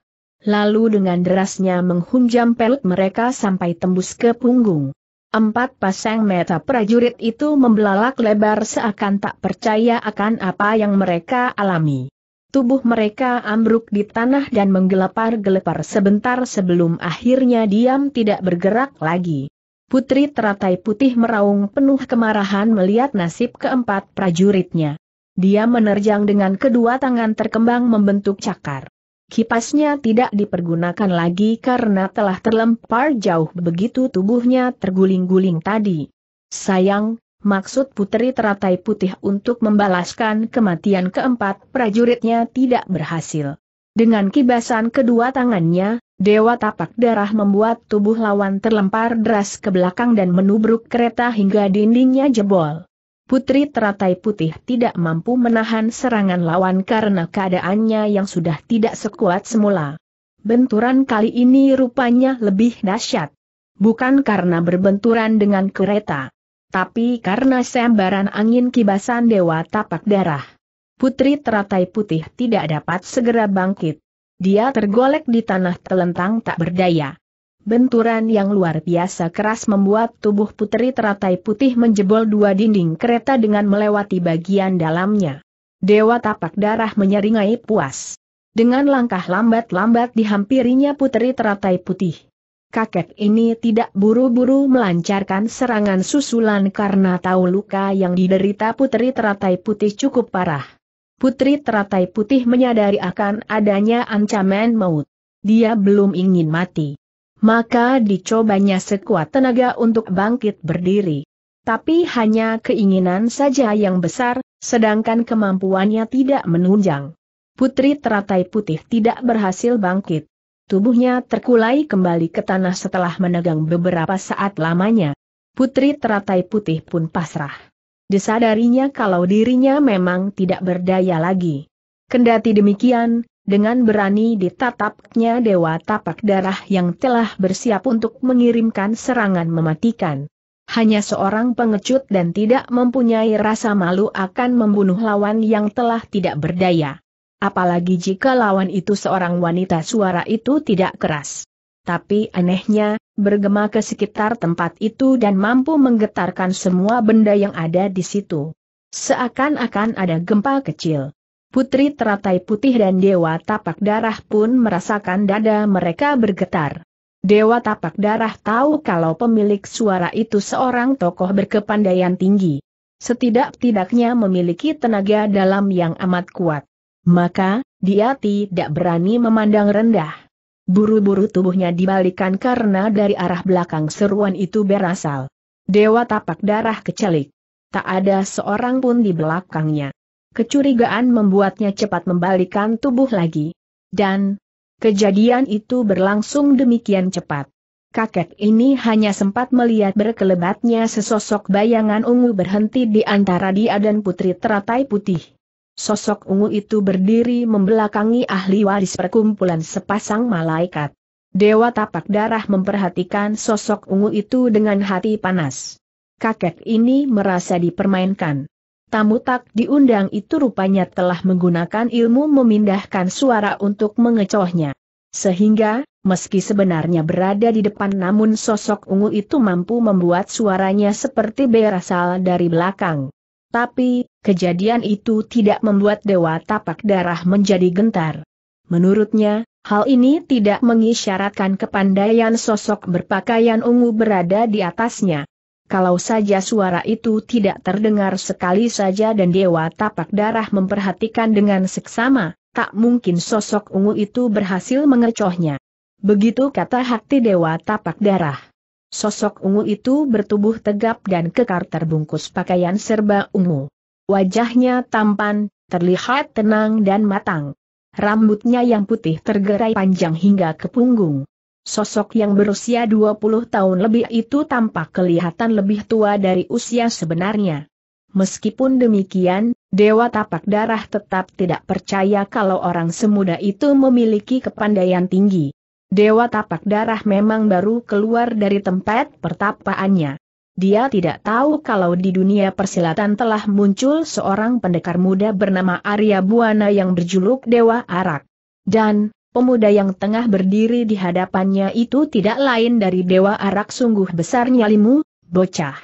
lalu dengan derasnya menghunjam pelut mereka sampai tembus ke punggung. Empat pasang mata prajurit itu membelalak lebar seakan tak percaya akan apa yang mereka alami. Tubuh mereka ambruk di tanah dan menggelepar-gelepar sebentar sebelum akhirnya diam tidak bergerak lagi. Putri teratai putih meraung penuh kemarahan melihat nasib keempat prajuritnya. Dia menerjang dengan kedua tangan terkembang membentuk cakar. Kipasnya tidak dipergunakan lagi karena telah terlempar jauh begitu tubuhnya terguling-guling tadi. Sayang, maksud putri teratai putih untuk membalaskan kematian keempat prajuritnya tidak berhasil. Dengan kibasan kedua tangannya, Dewa tapak darah membuat tubuh lawan terlempar deras ke belakang dan menubruk kereta hingga dindingnya jebol. Putri teratai putih tidak mampu menahan serangan lawan karena keadaannya yang sudah tidak sekuat semula. Benturan kali ini rupanya lebih dahsyat. Bukan karena berbenturan dengan kereta. Tapi karena sembaran angin kibasan dewa tapak darah. Putri teratai putih tidak dapat segera bangkit. Dia tergolek di tanah telentang tak berdaya. Benturan yang luar biasa keras membuat tubuh putri teratai putih menjebol dua dinding kereta dengan melewati bagian dalamnya. Dewa tapak darah menyeringai puas. Dengan langkah lambat-lambat dihampirinya putri teratai putih. Kakek ini tidak buru-buru melancarkan serangan susulan karena tahu luka yang diderita putri teratai putih cukup parah. Putri teratai putih menyadari akan adanya ancaman maut. Dia belum ingin mati. Maka dicobanya sekuat tenaga untuk bangkit berdiri. Tapi hanya keinginan saja yang besar, sedangkan kemampuannya tidak menunjang. Putri teratai putih tidak berhasil bangkit. Tubuhnya terkulai kembali ke tanah setelah menegang beberapa saat lamanya. Putri teratai putih pun pasrah disadarinya kalau dirinya memang tidak berdaya lagi. Kendati demikian, dengan berani ditatapnya Dewa Tapak Darah yang telah bersiap untuk mengirimkan serangan mematikan. Hanya seorang pengecut dan tidak mempunyai rasa malu akan membunuh lawan yang telah tidak berdaya. Apalagi jika lawan itu seorang wanita suara itu tidak keras. Tapi anehnya, bergema ke sekitar tempat itu dan mampu menggetarkan semua benda yang ada di situ. Seakan-akan ada gempa kecil. Putri teratai putih dan Dewa tapak darah pun merasakan dada mereka bergetar. Dewa tapak darah tahu kalau pemilik suara itu seorang tokoh berkepandaian tinggi. Setidak-tidaknya memiliki tenaga dalam yang amat kuat. Maka, dia tidak berani memandang rendah. Buru-buru tubuhnya dibalikan karena dari arah belakang seruan itu berasal. Dewa tapak darah kecelik. Tak ada seorang pun di belakangnya. Kecurigaan membuatnya cepat membalikan tubuh lagi. Dan, kejadian itu berlangsung demikian cepat. Kakek ini hanya sempat melihat berkelebatnya sesosok bayangan ungu berhenti di antara dia dan putri teratai putih. Sosok ungu itu berdiri membelakangi ahli waris perkumpulan sepasang malaikat. Dewa tapak darah memperhatikan sosok ungu itu dengan hati panas. Kakek ini merasa dipermainkan. Tamu tak diundang itu rupanya telah menggunakan ilmu memindahkan suara untuk mengecohnya. Sehingga, meski sebenarnya berada di depan namun sosok ungu itu mampu membuat suaranya seperti berasal dari belakang. Tapi, kejadian itu tidak membuat Dewa Tapak Darah menjadi gentar. Menurutnya, hal ini tidak mengisyaratkan kepandaian sosok berpakaian ungu berada di atasnya. Kalau saja suara itu tidak terdengar sekali saja dan Dewa Tapak Darah memperhatikan dengan seksama, tak mungkin sosok ungu itu berhasil mengecohnya. Begitu kata hati Dewa Tapak Darah. Sosok ungu itu bertubuh tegap dan kekar terbungkus pakaian serba ungu. Wajahnya tampan, terlihat tenang dan matang. Rambutnya yang putih tergerai panjang hingga ke punggung. Sosok yang berusia 20 tahun lebih itu tampak kelihatan lebih tua dari usia sebenarnya. Meskipun demikian, Dewa Tapak Darah tetap tidak percaya kalau orang semuda itu memiliki kepandaian tinggi. Dewa tapak darah memang baru keluar dari tempat pertapaannya. Dia tidak tahu kalau di dunia persilatan telah muncul seorang pendekar muda bernama Arya Buana yang berjuluk Dewa Arak. Dan, Pemuda yang tengah berdiri di hadapannya itu tidak lain dari Dewa Arak sungguh besar nyalimu, bocah.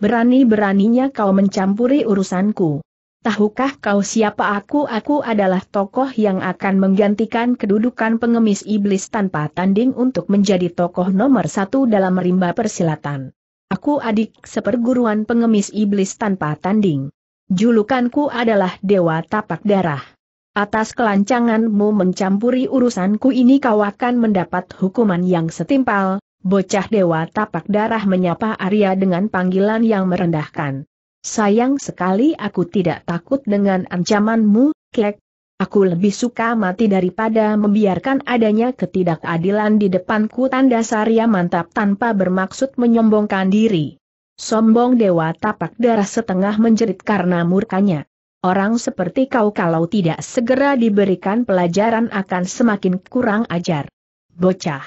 Berani-beraninya kau mencampuri urusanku. Tahukah kau siapa aku? Aku adalah tokoh yang akan menggantikan kedudukan pengemis iblis tanpa tanding untuk menjadi tokoh nomor satu dalam rimba persilatan. Aku adik seperguruan pengemis iblis tanpa tanding. Julukanku adalah Dewa Tapak Darah. Atas kelancanganmu mencampuri urusanku ini kau akan mendapat hukuman yang setimpal, bocah dewa tapak darah menyapa Arya dengan panggilan yang merendahkan. Sayang sekali aku tidak takut dengan ancamanmu, kek. Aku lebih suka mati daripada membiarkan adanya ketidakadilan di depanku tanda Sarya mantap tanpa bermaksud menyombongkan diri. Sombong dewa tapak darah setengah menjerit karena murkanya. Orang seperti kau kalau tidak segera diberikan pelajaran akan semakin kurang ajar. Bocah.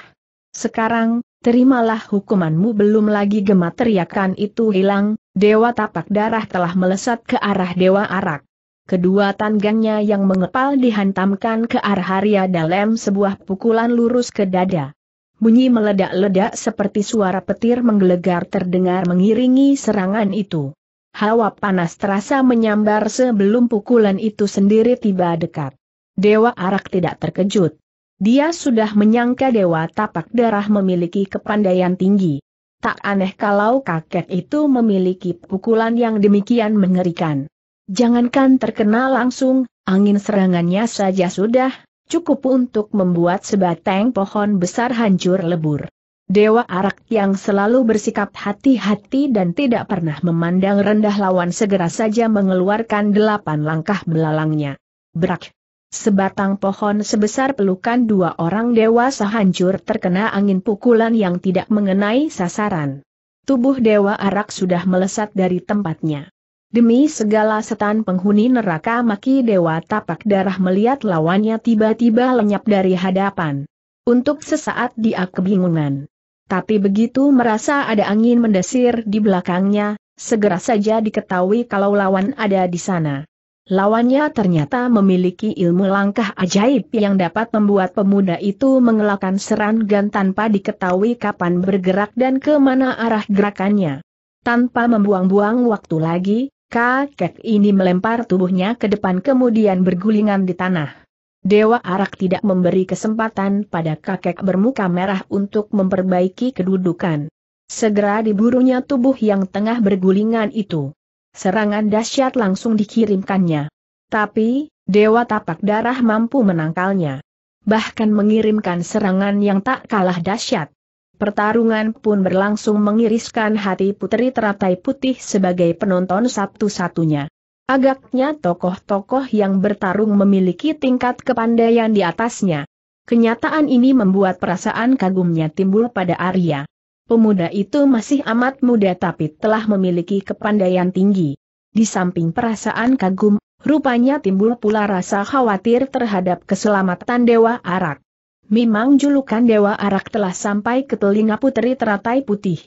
Sekarang, terimalah hukumanmu belum lagi gemat teriakan itu hilang, Dewa Tapak Darah telah melesat ke arah Dewa Arak. Kedua tangannya yang mengepal dihantamkan ke arah Arya dalam sebuah pukulan lurus ke dada. Bunyi meledak-ledak seperti suara petir menggelegar terdengar mengiringi serangan itu. Hawa panas terasa menyambar sebelum pukulan itu sendiri tiba dekat. Dewa Arak tidak terkejut. Dia sudah menyangka Dewa Tapak Darah memiliki kepandaian tinggi. Tak aneh kalau kakek itu memiliki pukulan yang demikian mengerikan. Jangankan terkena langsung, angin serangannya saja sudah cukup untuk membuat sebatang pohon besar hancur lebur. Dewa Arak yang selalu bersikap hati-hati dan tidak pernah memandang rendah lawan segera saja mengeluarkan delapan langkah belalangnya. Brak! Sebatang pohon sebesar pelukan dua orang dewasa hancur terkena angin pukulan yang tidak mengenai sasaran. Tubuh Dewa Arak sudah melesat dari tempatnya. Demi segala setan penghuni neraka maki Dewa Tapak Darah melihat lawannya tiba-tiba lenyap dari hadapan. Untuk sesaat dia kebingungan. Tapi begitu merasa ada angin mendesir di belakangnya, segera saja diketahui kalau lawan ada di sana. Lawannya ternyata memiliki ilmu langkah ajaib yang dapat membuat pemuda itu mengelakkan serangan tanpa diketahui kapan bergerak dan ke mana arah gerakannya. Tanpa membuang-buang waktu lagi, kakek ini melempar tubuhnya ke depan kemudian bergulingan di tanah. Dewa Arak tidak memberi kesempatan pada kakek bermuka merah untuk memperbaiki kedudukan. Segera diburunya tubuh yang tengah bergulingan itu. Serangan dahsyat langsung dikirimkannya. Tapi, Dewa Tapak Darah mampu menangkalnya. Bahkan mengirimkan serangan yang tak kalah dahsyat. Pertarungan pun berlangsung mengiriskan hati Putri Teratai Putih sebagai penonton satu-satunya. Agaknya tokoh-tokoh yang bertarung memiliki tingkat kepandaian di atasnya. Kenyataan ini membuat perasaan kagumnya timbul pada Arya. Pemuda itu masih amat muda tapi telah memiliki kepandaian tinggi. Di samping perasaan kagum, rupanya timbul pula rasa khawatir terhadap keselamatan Dewa Arak. Memang julukan Dewa Arak telah sampai ke telinga putri teratai putih.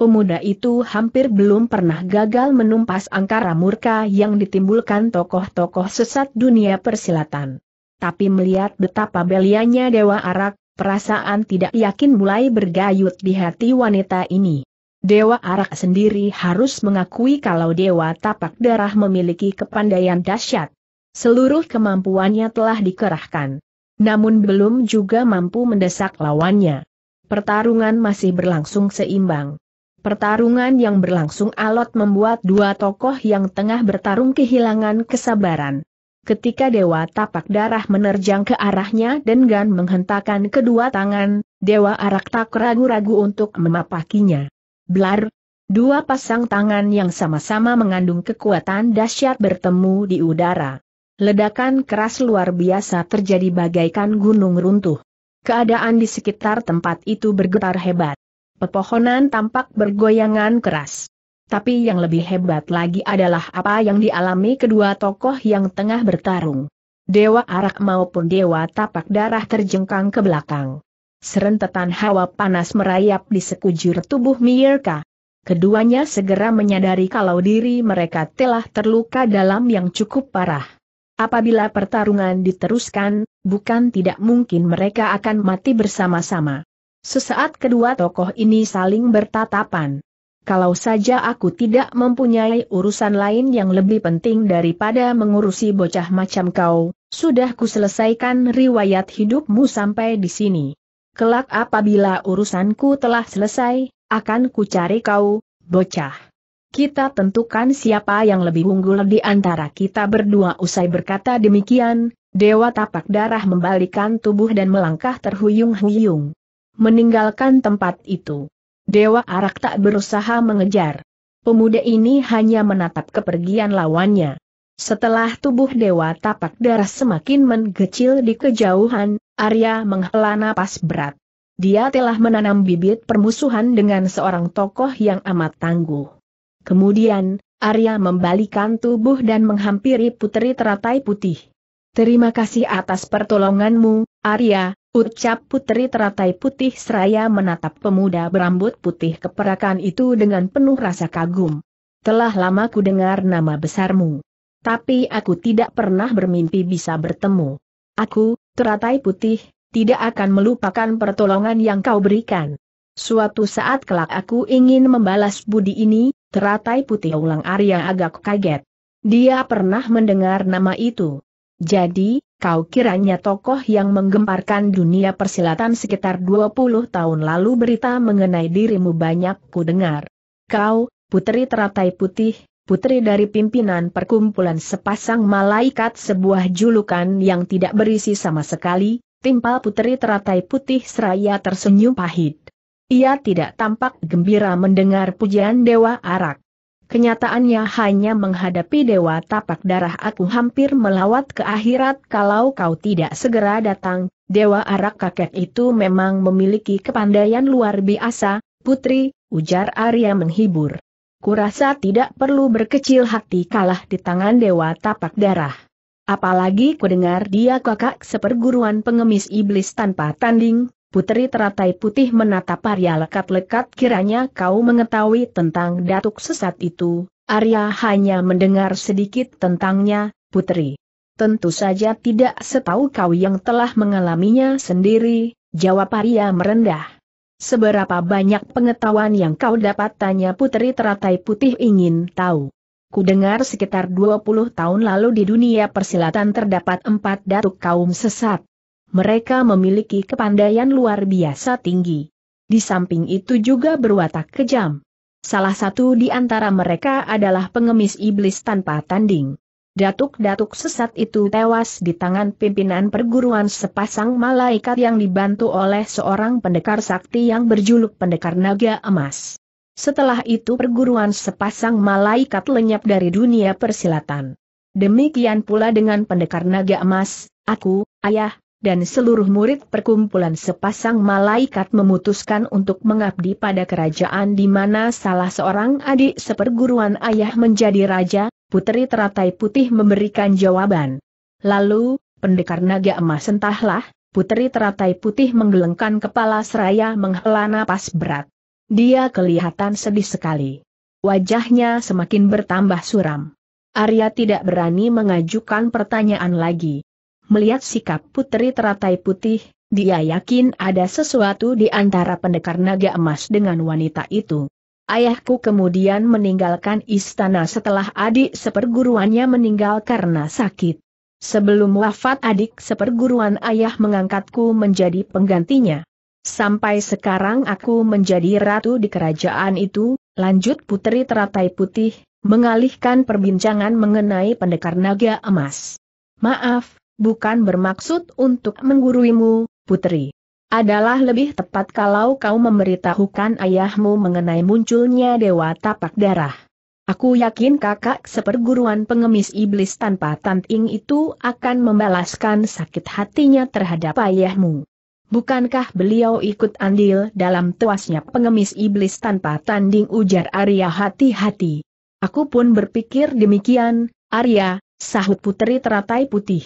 Pemuda itu hampir belum pernah gagal menumpas angkara murka yang ditimbulkan tokoh-tokoh sesat dunia persilatan. Tapi melihat betapa belianya Dewa Arak, perasaan tidak yakin mulai bergayut di hati wanita ini. Dewa Arak sendiri harus mengakui kalau Dewa Tapak Darah memiliki kepandaian dahsyat. Seluruh kemampuannya telah dikerahkan. Namun belum juga mampu mendesak lawannya. Pertarungan masih berlangsung seimbang. Pertarungan yang berlangsung alot membuat dua tokoh yang tengah bertarung kehilangan kesabaran. Ketika Dewa Tapak Darah menerjang ke arahnya dengan menghentakkan kedua tangan, Dewa Arak tak ragu-ragu untuk memapakinya. Blar! Dua pasang tangan yang sama-sama mengandung kekuatan dahsyat bertemu di udara. Ledakan keras luar biasa terjadi bagaikan gunung runtuh. Keadaan di sekitar tempat itu bergetar hebat pepohonan tampak bergoyangan keras. Tapi yang lebih hebat lagi adalah apa yang dialami kedua tokoh yang tengah bertarung. Dewa Arak maupun Dewa Tapak Darah terjengkang ke belakang. Serentetan hawa panas merayap di sekujur tubuh Mirka. Keduanya segera menyadari kalau diri mereka telah terluka dalam yang cukup parah. Apabila pertarungan diteruskan, bukan tidak mungkin mereka akan mati bersama-sama. Sesaat kedua tokoh ini saling bertatapan. Kalau saja aku tidak mempunyai urusan lain yang lebih penting daripada mengurusi bocah macam kau, sudah ku selesaikan riwayat hidupmu sampai di sini. Kelak apabila urusanku telah selesai, akan ku cari kau, bocah. Kita tentukan siapa yang lebih unggul di antara kita berdua usai berkata demikian, Dewa tapak darah membalikan tubuh dan melangkah terhuyung-huyung. Meninggalkan tempat itu. Dewa arak tak berusaha mengejar. Pemuda ini hanya menatap kepergian lawannya. Setelah tubuh Dewa tapak darah semakin mengecil di kejauhan, Arya menghela napas berat. Dia telah menanam bibit permusuhan dengan seorang tokoh yang amat tangguh. Kemudian, Arya membalikan tubuh dan menghampiri putri teratai putih. Terima kasih atas pertolonganmu, Arya, ucap putri teratai putih seraya menatap pemuda berambut putih keperakan itu dengan penuh rasa kagum. Telah lama ku dengar nama besarmu. Tapi aku tidak pernah bermimpi bisa bertemu. Aku, teratai putih, tidak akan melupakan pertolongan yang kau berikan. Suatu saat kelak aku ingin membalas budi ini, Teratai putih ulang Arya agak kaget. Dia pernah mendengar nama itu. Jadi, kau kiranya tokoh yang menggemparkan dunia persilatan sekitar 20 tahun lalu berita mengenai dirimu banyak ku dengar. Kau, Putri Teratai Putih, putri dari pimpinan perkumpulan sepasang malaikat sebuah julukan yang tidak berisi sama sekali, timpal Putri Teratai Putih seraya tersenyum pahit. Ia tidak tampak gembira mendengar pujian Dewa Arak. Kenyataannya hanya menghadapi Dewa Tapak Darah aku hampir melawat ke akhirat kalau kau tidak segera datang. Dewa Arak kakek itu memang memiliki kepandaian luar biasa, putri, ujar Arya menghibur. Kurasa tidak perlu berkecil hati kalah di tangan Dewa Tapak Darah. Apalagi ku dengar dia kakak seperguruan pengemis iblis tanpa tanding, Putri teratai putih menatap Arya lekat-lekat kiranya kau mengetahui tentang datuk sesat itu, Arya hanya mendengar sedikit tentangnya, Putri. Tentu saja tidak setahu kau yang telah mengalaminya sendiri, jawab Arya merendah. Seberapa banyak pengetahuan yang kau dapat tanya Putri teratai putih ingin tahu. Ku dengar sekitar 20 tahun lalu di dunia persilatan terdapat empat datuk kaum sesat. Mereka memiliki kepandaian luar biasa tinggi. Di samping itu juga berwatak kejam. Salah satu di antara mereka adalah pengemis iblis tanpa tanding. Datuk-datuk sesat itu tewas di tangan pimpinan perguruan sepasang malaikat yang dibantu oleh seorang pendekar sakti yang berjuluk pendekar naga emas. Setelah itu perguruan sepasang malaikat lenyap dari dunia persilatan. Demikian pula dengan pendekar naga emas, aku, ayah, dan seluruh murid perkumpulan sepasang malaikat memutuskan untuk mengabdi pada kerajaan di mana salah seorang adik seperguruan ayah menjadi raja, Putri Teratai Putih memberikan jawaban. Lalu, pendekar naga emas entahlah, Putri Teratai Putih menggelengkan kepala seraya menghela napas berat. Dia kelihatan sedih sekali. Wajahnya semakin bertambah suram. Arya tidak berani mengajukan pertanyaan lagi. Melihat sikap putri teratai putih, dia yakin ada sesuatu di antara pendekar naga emas dengan wanita itu. Ayahku kemudian meninggalkan istana setelah adik seperguruannya meninggal karena sakit. Sebelum wafat adik seperguruan ayah mengangkatku menjadi penggantinya. Sampai sekarang aku menjadi ratu di kerajaan itu, lanjut putri teratai putih, mengalihkan perbincangan mengenai pendekar naga emas. Maaf, bukan bermaksud untuk mengguruimu, putri. Adalah lebih tepat kalau kau memberitahukan ayahmu mengenai munculnya Dewa Tapak Darah. Aku yakin kakak seperguruan pengemis iblis tanpa tanting itu akan membalaskan sakit hatinya terhadap ayahmu. Bukankah beliau ikut andil dalam tuasnya pengemis iblis tanpa tanding ujar Arya hati-hati. Aku pun berpikir demikian, Arya, sahut putri teratai putih.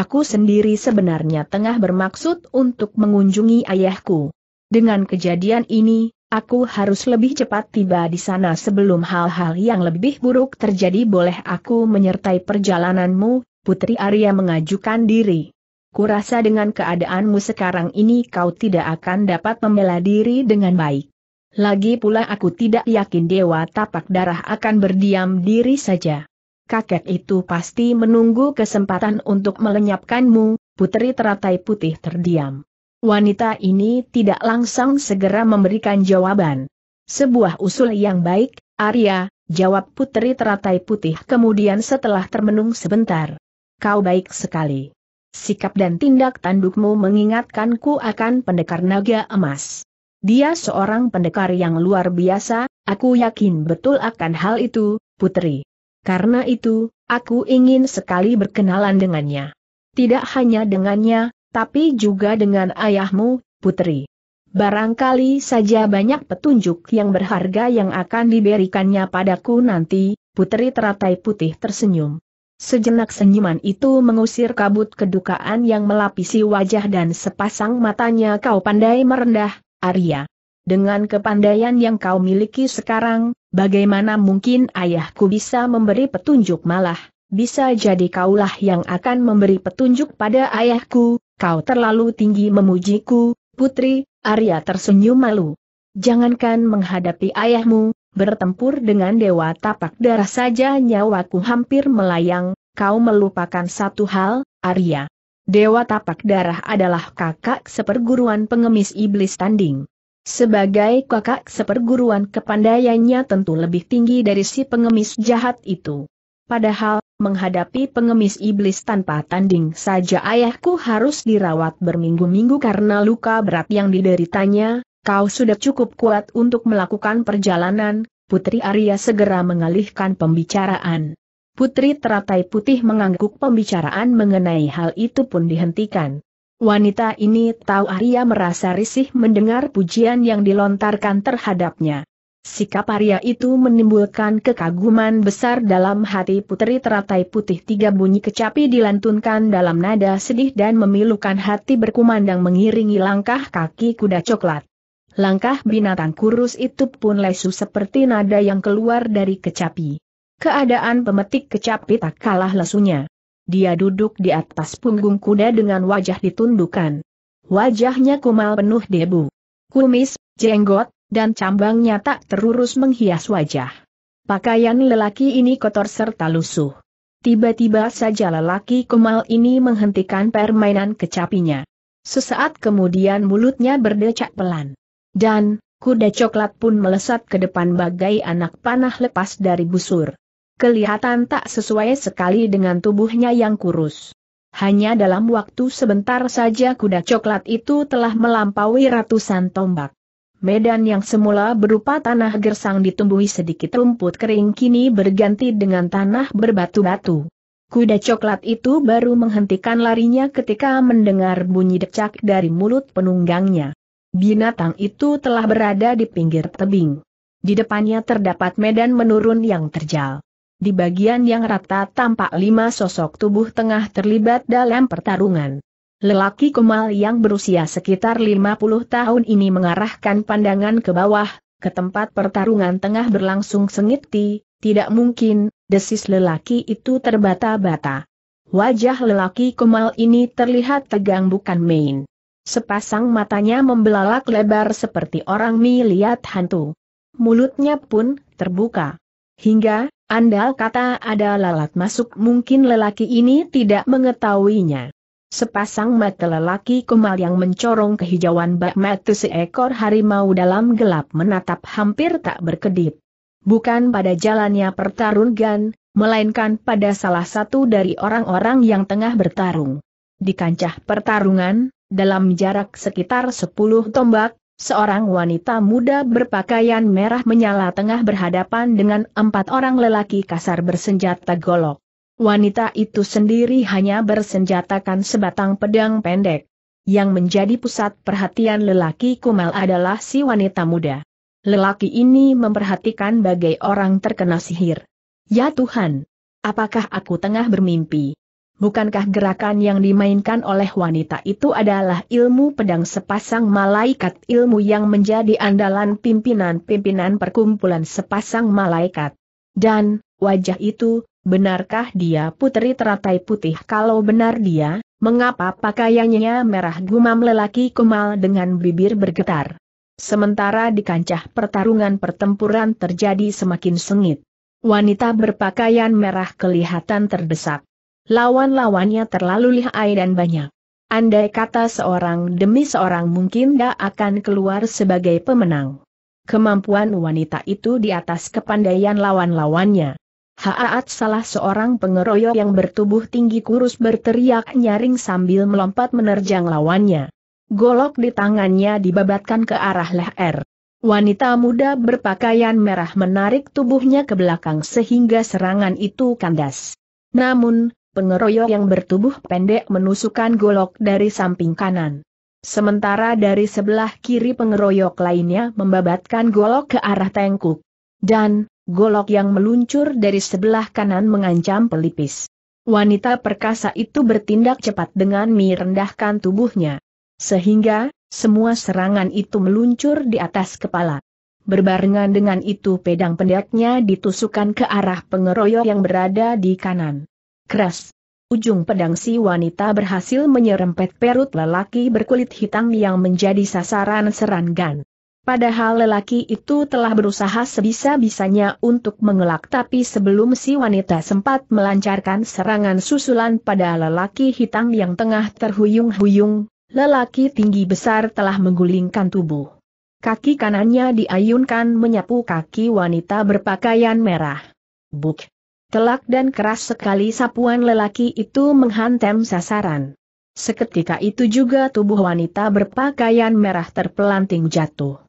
Aku sendiri sebenarnya tengah bermaksud untuk mengunjungi ayahku. Dengan kejadian ini, aku harus lebih cepat tiba di sana sebelum hal-hal yang lebih buruk terjadi boleh aku menyertai perjalananmu, Putri Arya mengajukan diri. kurasa dengan keadaanmu sekarang ini kau tidak akan dapat membela diri dengan baik. Lagi pula aku tidak yakin Dewa Tapak Darah akan berdiam diri saja. Kakek itu pasti menunggu kesempatan untuk melenyapkanmu, putri teratai putih terdiam. Wanita ini tidak langsung segera memberikan jawaban. Sebuah usul yang baik, Arya, jawab putri teratai putih kemudian setelah termenung sebentar. Kau baik sekali. Sikap dan tindak tandukmu mengingatkanku akan pendekar naga emas. Dia seorang pendekar yang luar biasa, aku yakin betul akan hal itu, putri. Karena itu, aku ingin sekali berkenalan dengannya. Tidak hanya dengannya, tapi juga dengan ayahmu, putri. Barangkali saja banyak petunjuk yang berharga yang akan diberikannya padaku nanti, putri teratai putih tersenyum. Sejenak senyuman itu mengusir kabut kedukaan yang melapisi wajah dan sepasang matanya kau pandai merendah, Arya. Dengan kepandaian yang kau miliki sekarang, bagaimana mungkin ayahku bisa memberi petunjuk malah, bisa jadi kaulah yang akan memberi petunjuk pada ayahku, kau terlalu tinggi memujiku, putri, Arya tersenyum malu. Jangankan menghadapi ayahmu, bertempur dengan dewa tapak darah saja nyawaku hampir melayang, kau melupakan satu hal, Arya. Dewa tapak darah adalah kakak seperguruan pengemis iblis tanding. Sebagai kakak seperguruan kepandaiannya tentu lebih tinggi dari si pengemis jahat itu. Padahal, menghadapi pengemis iblis tanpa tanding saja ayahku harus dirawat berminggu-minggu karena luka berat yang dideritanya, Kau sudah cukup kuat untuk melakukan perjalanan, Putri Arya segera mengalihkan pembicaraan. Putri teratai putih mengangguk pembicaraan mengenai hal itu pun dihentikan. Wanita ini tahu Arya merasa risih mendengar pujian yang dilontarkan terhadapnya. Sikap Arya itu menimbulkan kekaguman besar dalam hati putri teratai putih tiga bunyi kecapi dilantunkan dalam nada sedih dan memilukan hati berkumandang mengiringi langkah kaki kuda coklat. Langkah binatang kurus itu pun lesu seperti nada yang keluar dari kecapi. Keadaan pemetik kecapi tak kalah lesunya. Dia duduk di atas punggung kuda dengan wajah ditundukkan. Wajahnya kumal penuh debu. Kumis, jenggot, dan cambangnya tak terurus menghias wajah. Pakaian lelaki ini kotor serta lusuh. Tiba-tiba saja lelaki kumal ini menghentikan permainan kecapinya. Sesaat kemudian mulutnya berdecak pelan. Dan, kuda coklat pun melesat ke depan bagai anak panah lepas dari busur. Kelihatan tak sesuai sekali dengan tubuhnya yang kurus. Hanya dalam waktu sebentar saja kuda coklat itu telah melampaui ratusan tombak. Medan yang semula berupa tanah gersang ditumbuhi sedikit rumput kering kini berganti dengan tanah berbatu-batu. Kuda coklat itu baru menghentikan larinya ketika mendengar bunyi decak dari mulut penunggangnya. Binatang itu telah berada di pinggir tebing. Di depannya terdapat medan menurun yang terjal. Di bagian yang rata tampak lima sosok tubuh tengah terlibat dalam pertarungan. Lelaki kemal yang berusia sekitar 50 tahun ini mengarahkan pandangan ke bawah, ke tempat pertarungan tengah berlangsung sengiti, tidak mungkin, desis lelaki itu terbata-bata. Wajah lelaki kemal ini terlihat tegang bukan main. Sepasang matanya membelalak lebar seperti orang melihat hantu. Mulutnya pun terbuka. Hingga, andal kata ada lalat masuk mungkin lelaki ini tidak mengetahuinya. Sepasang mata lelaki kemal yang mencorong kehijauan bak mata seekor harimau dalam gelap menatap hampir tak berkedip. Bukan pada jalannya pertarungan, melainkan pada salah satu dari orang-orang yang tengah bertarung. Di kancah pertarungan, dalam jarak sekitar sepuluh tombak, seorang wanita muda berpakaian merah menyala tengah berhadapan dengan empat orang lelaki kasar bersenjata golok. Wanita itu sendiri hanya bersenjatakan sebatang pedang pendek. Yang menjadi pusat perhatian lelaki kumal adalah si wanita muda. Lelaki ini memperhatikan bagai orang terkena sihir. Ya Tuhan! Apakah aku tengah bermimpi? Bukankah gerakan yang dimainkan oleh wanita itu adalah ilmu pedang sepasang malaikat ilmu yang menjadi andalan pimpinan-pimpinan perkumpulan sepasang malaikat? Dan, wajah itu, benarkah dia putri teratai putih? Kalau benar dia, Mengapa pakaiannya merah gumam lelaki kumal dengan bibir bergetar. Sementara di kancah pertarungan pertempuran terjadi semakin sengit. Wanita berpakaian merah kelihatan terdesak. Lawan-lawannya terlalu lihai dan banyak. Andai kata seorang demi seorang mungkin tidak akan keluar sebagai pemenang. Kemampuan wanita itu di atas kepandaian lawan-lawannya. Haat salah seorang pengeroyok yang bertubuh tinggi kurus berteriak nyaring sambil melompat menerjang lawannya. Golok di tangannya dibabatkan ke arah leher. Wanita muda berpakaian merah menarik tubuhnya ke belakang sehingga serangan itu kandas. Namun, pengeroyok yang bertubuh pendek menusukkan golok dari samping kanan. Sementara dari sebelah kiri pengeroyok lainnya membabatkan golok ke arah tengkuk. Dan, golok yang meluncur dari sebelah kanan mengancam pelipis. Wanita perkasa itu bertindak cepat dengan merendahkan tubuhnya. Sehingga, semua serangan itu meluncur di atas kepala. Berbarengan dengan itu pedang pendeknya ditusukkan ke arah pengeroyok yang berada di kanan. Keras. Ujung pedang si wanita berhasil menyerempet perut lelaki berkulit hitam yang menjadi sasaran serangan. Padahal lelaki itu telah berusaha sebisa-bisanya untuk mengelak tapi sebelum si wanita sempat melancarkan serangan susulan pada lelaki hitam yang tengah terhuyung-huyung, Lelaki tinggi besar telah menggulingkan tubuh. Kaki kanannya diayunkan menyapu kaki wanita berpakaian merah. Buk. Telak dan keras sekali sapuan lelaki itu menghantam sasaran. Seketika itu juga tubuh wanita berpakaian merah terpelanting jatuh.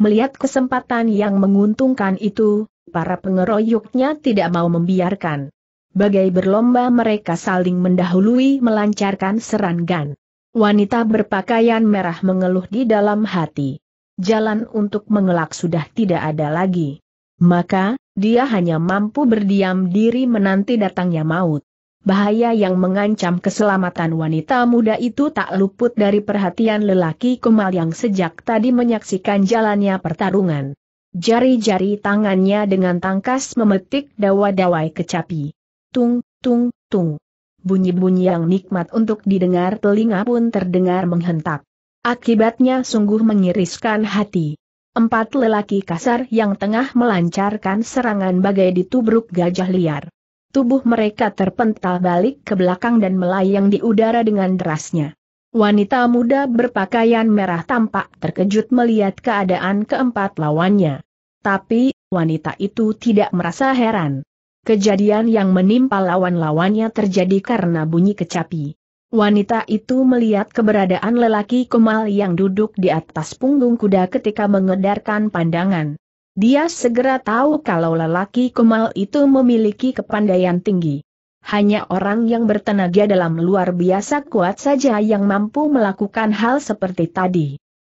Melihat kesempatan yang menguntungkan itu, para pengeroyoknya tidak mau membiarkan. Bagai berlomba mereka saling mendahului melancarkan serangan. Wanita berpakaian merah mengeluh di dalam hati. Jalan untuk mengelak sudah tidak ada lagi. Maka, dia hanya mampu berdiam diri menanti datangnya maut. Bahaya yang mengancam keselamatan wanita muda itu tak luput dari perhatian lelaki kemal yang sejak tadi menyaksikan jalannya pertarungan. Jari-jari tangannya dengan tangkas memetik dawa-dawai kecapi. Tung, tung, tung bunyi-bunyi yang nikmat untuk didengar telinga pun terdengar menghentak. Akibatnya sungguh mengiriskan hati. Empat lelaki kasar yang tengah melancarkan serangan bagai ditubruk gajah liar. Tubuh mereka terpental balik ke belakang dan melayang di udara dengan derasnya. Wanita muda berpakaian merah tampak terkejut melihat keadaan keempat lawannya. Tapi, wanita itu tidak merasa heran. Kejadian yang menimpa lawan-lawannya terjadi karena bunyi kecapi. Wanita itu melihat keberadaan lelaki kemal yang duduk di atas punggung kuda ketika mengedarkan pandangan. Dia segera tahu kalau lelaki kemal itu memiliki kepandaian tinggi. Hanya orang yang bertenaga dalam luar biasa kuat saja yang mampu melakukan hal seperti tadi.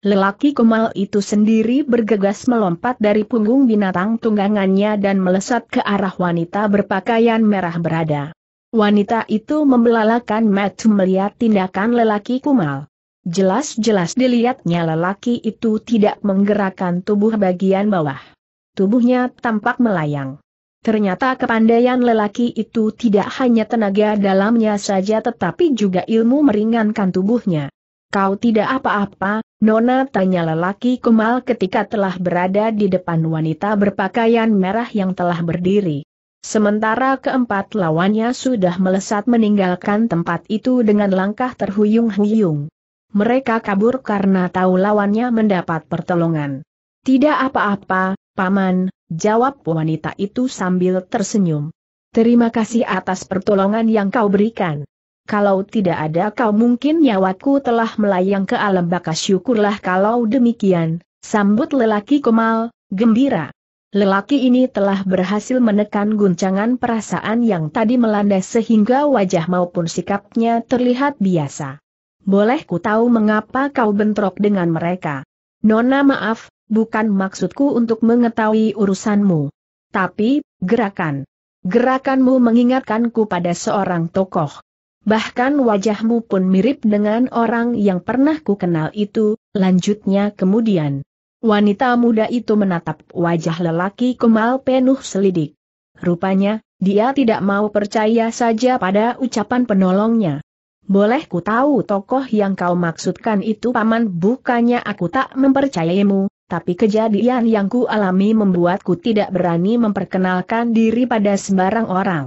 Lelaki kemal itu sendiri bergegas melompat dari punggung binatang tunggangannya dan melesat ke arah wanita berpakaian merah berada. Wanita itu membelalakan mata melihat tindakan lelaki kumal. Jelas-jelas dilihatnya lelaki itu tidak menggerakkan tubuh bagian bawah. Tubuhnya tampak melayang. Ternyata kepandaian lelaki itu tidak hanya tenaga dalamnya saja tetapi juga ilmu meringankan tubuhnya. Kau tidak apa-apa, Nona tanya lelaki kemal ketika telah berada di depan wanita berpakaian merah yang telah berdiri. Sementara keempat lawannya sudah melesat meninggalkan tempat itu dengan langkah terhuyung-huyung. Mereka kabur karena tahu lawannya mendapat pertolongan. Tidak apa-apa, Paman, jawab wanita itu sambil tersenyum. Terima kasih atas pertolongan yang kau berikan. Kalau tidak ada kau mungkin nyawaku telah melayang ke alam baka syukurlah kalau demikian, sambut lelaki Kemal, gembira. Lelaki ini telah berhasil menekan guncangan perasaan yang tadi melanda sehingga wajah maupun sikapnya terlihat biasa. Boleh ku tahu mengapa kau bentrok dengan mereka? Nona maaf, bukan maksudku untuk mengetahui urusanmu. Tapi, gerakan. Gerakanmu mengingatkanku pada seorang tokoh. Bahkan wajahmu pun mirip dengan orang yang pernah ku kenal itu, lanjutnya kemudian. Wanita muda itu menatap wajah lelaki kemal penuh selidik. Rupanya, dia tidak mau percaya saja pada ucapan penolongnya. Boleh ku tahu tokoh yang kau maksudkan itu paman bukannya aku tak mempercayaimu, tapi kejadian yang ku alami membuatku tidak berani memperkenalkan diri pada sembarang orang.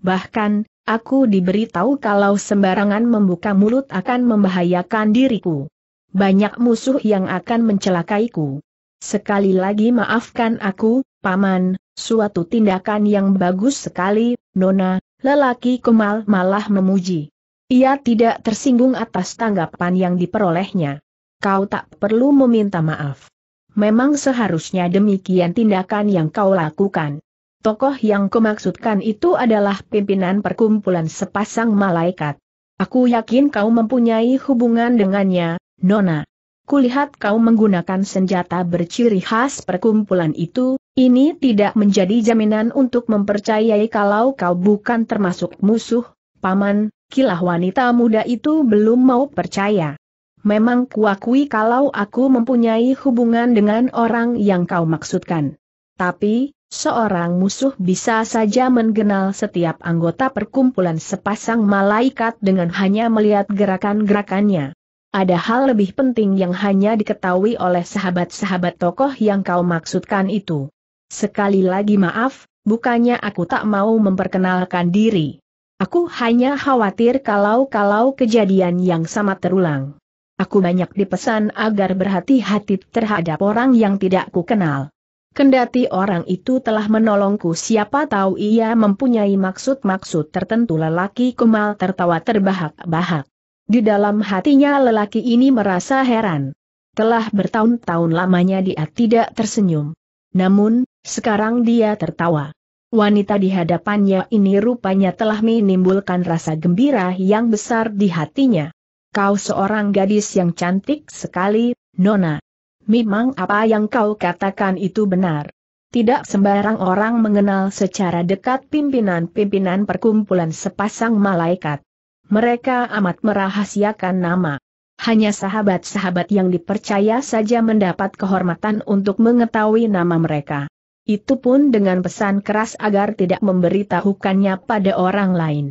Bahkan, aku diberitahu kalau sembarangan membuka mulut akan membahayakan diriku. Banyak musuh yang akan mencelakaiku. Sekali lagi maafkan aku, paman, suatu tindakan yang bagus sekali, Nona, lelaki Kemal malah memuji. Ia tidak tersinggung atas tanggapan yang diperolehnya. Kau tak perlu meminta maaf. Memang seharusnya demikian tindakan yang kau lakukan. Tokoh yang kumaksudkan itu adalah pimpinan perkumpulan sepasang malaikat. Aku yakin kau mempunyai hubungan dengannya, Nona. Kulihat kau menggunakan senjata berciri khas perkumpulan itu, ini tidak menjadi jaminan untuk mempercayai kalau kau bukan termasuk musuh, paman, kilah wanita muda itu belum mau percaya. Memang kuakui kalau aku mempunyai hubungan dengan orang yang kau maksudkan. Tapi, seorang musuh bisa saja mengenal setiap anggota perkumpulan sepasang malaikat dengan hanya melihat gerakan-gerakannya ada hal lebih penting yang hanya diketahui oleh sahabat-sahabat tokoh yang kau maksudkan itu. Sekali lagi maaf, bukannya aku tak mau memperkenalkan diri. Aku hanya khawatir kalau-kalau kejadian yang sama terulang. Aku banyak dipesan agar berhati-hati terhadap orang yang tidak ku kenal. Kendati orang itu telah menolongku siapa tahu ia mempunyai maksud-maksud tertentu lelaki kumal tertawa terbahak-bahak. Di dalam hatinya lelaki ini merasa heran. Telah bertahun-tahun lamanya dia tidak tersenyum. Namun, sekarang dia tertawa. Wanita di hadapannya ini rupanya telah menimbulkan rasa gembira yang besar di hatinya. Kau seorang gadis yang cantik sekali, Nona. Memang apa yang kau katakan itu benar. Tidak sembarang orang mengenal secara dekat pimpinan-pimpinan perkumpulan sepasang malaikat. Mereka amat merahasiakan nama. Hanya sahabat-sahabat yang dipercaya saja mendapat kehormatan untuk mengetahui nama mereka. Itu pun dengan pesan keras agar tidak memberitahukannya pada orang lain.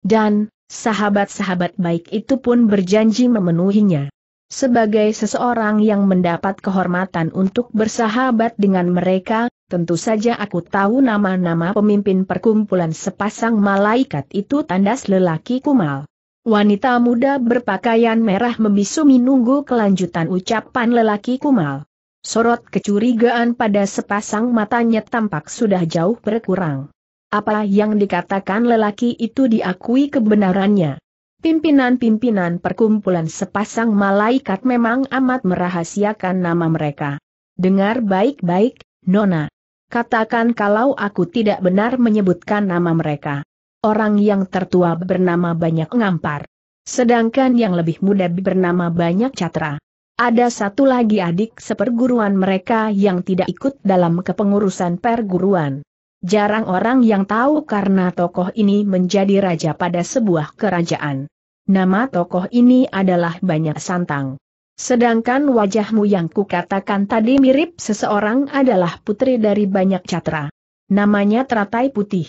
Dan, sahabat-sahabat baik itu pun berjanji memenuhinya. Sebagai seseorang yang mendapat kehormatan untuk bersahabat dengan mereka, tentu saja aku tahu nama-nama pemimpin perkumpulan sepasang malaikat itu tandas lelaki kumal. Wanita muda berpakaian merah membisu menunggu kelanjutan ucapan lelaki kumal. Sorot kecurigaan pada sepasang matanya tampak sudah jauh berkurang. Apa yang dikatakan lelaki itu diakui kebenarannya. Pimpinan-pimpinan perkumpulan sepasang malaikat memang amat merahasiakan nama mereka. Dengar baik-baik, Nona. Katakan kalau aku tidak benar menyebutkan nama mereka. Orang yang tertua bernama Banyak Ngampar. Sedangkan yang lebih muda bernama Banyak Catra. Ada satu lagi adik seperguruan mereka yang tidak ikut dalam kepengurusan perguruan. Jarang orang yang tahu karena tokoh ini menjadi raja pada sebuah kerajaan. Nama tokoh ini adalah Banyak Santang. Sedangkan wajahmu yang kukatakan tadi mirip seseorang adalah putri dari Banyak Catra. Namanya Teratai Putih.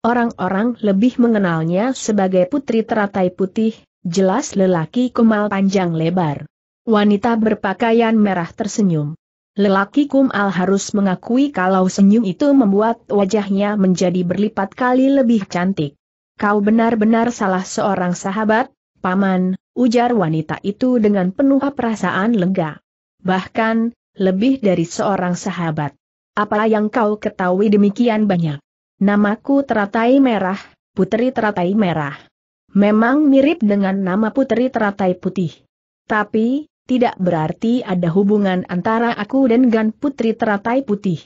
Orang-orang lebih mengenalnya sebagai Putri Teratai Putih, jelas lelaki kumal panjang lebar. Wanita berpakaian merah tersenyum. Lelaki Kumal harus mengakui kalau senyum itu membuat wajahnya menjadi berlipat kali lebih cantik. Kau benar-benar salah seorang sahabat, Paman, ujar wanita itu dengan penuh perasaan lega. Bahkan, lebih dari seorang sahabat. Apa yang kau ketahui demikian banyak? Namaku Teratai Merah, Putri Teratai Merah. Memang mirip dengan nama Putri Teratai Putih. Tapi, tidak berarti ada hubungan antara aku dengan Putri Teratai Putih.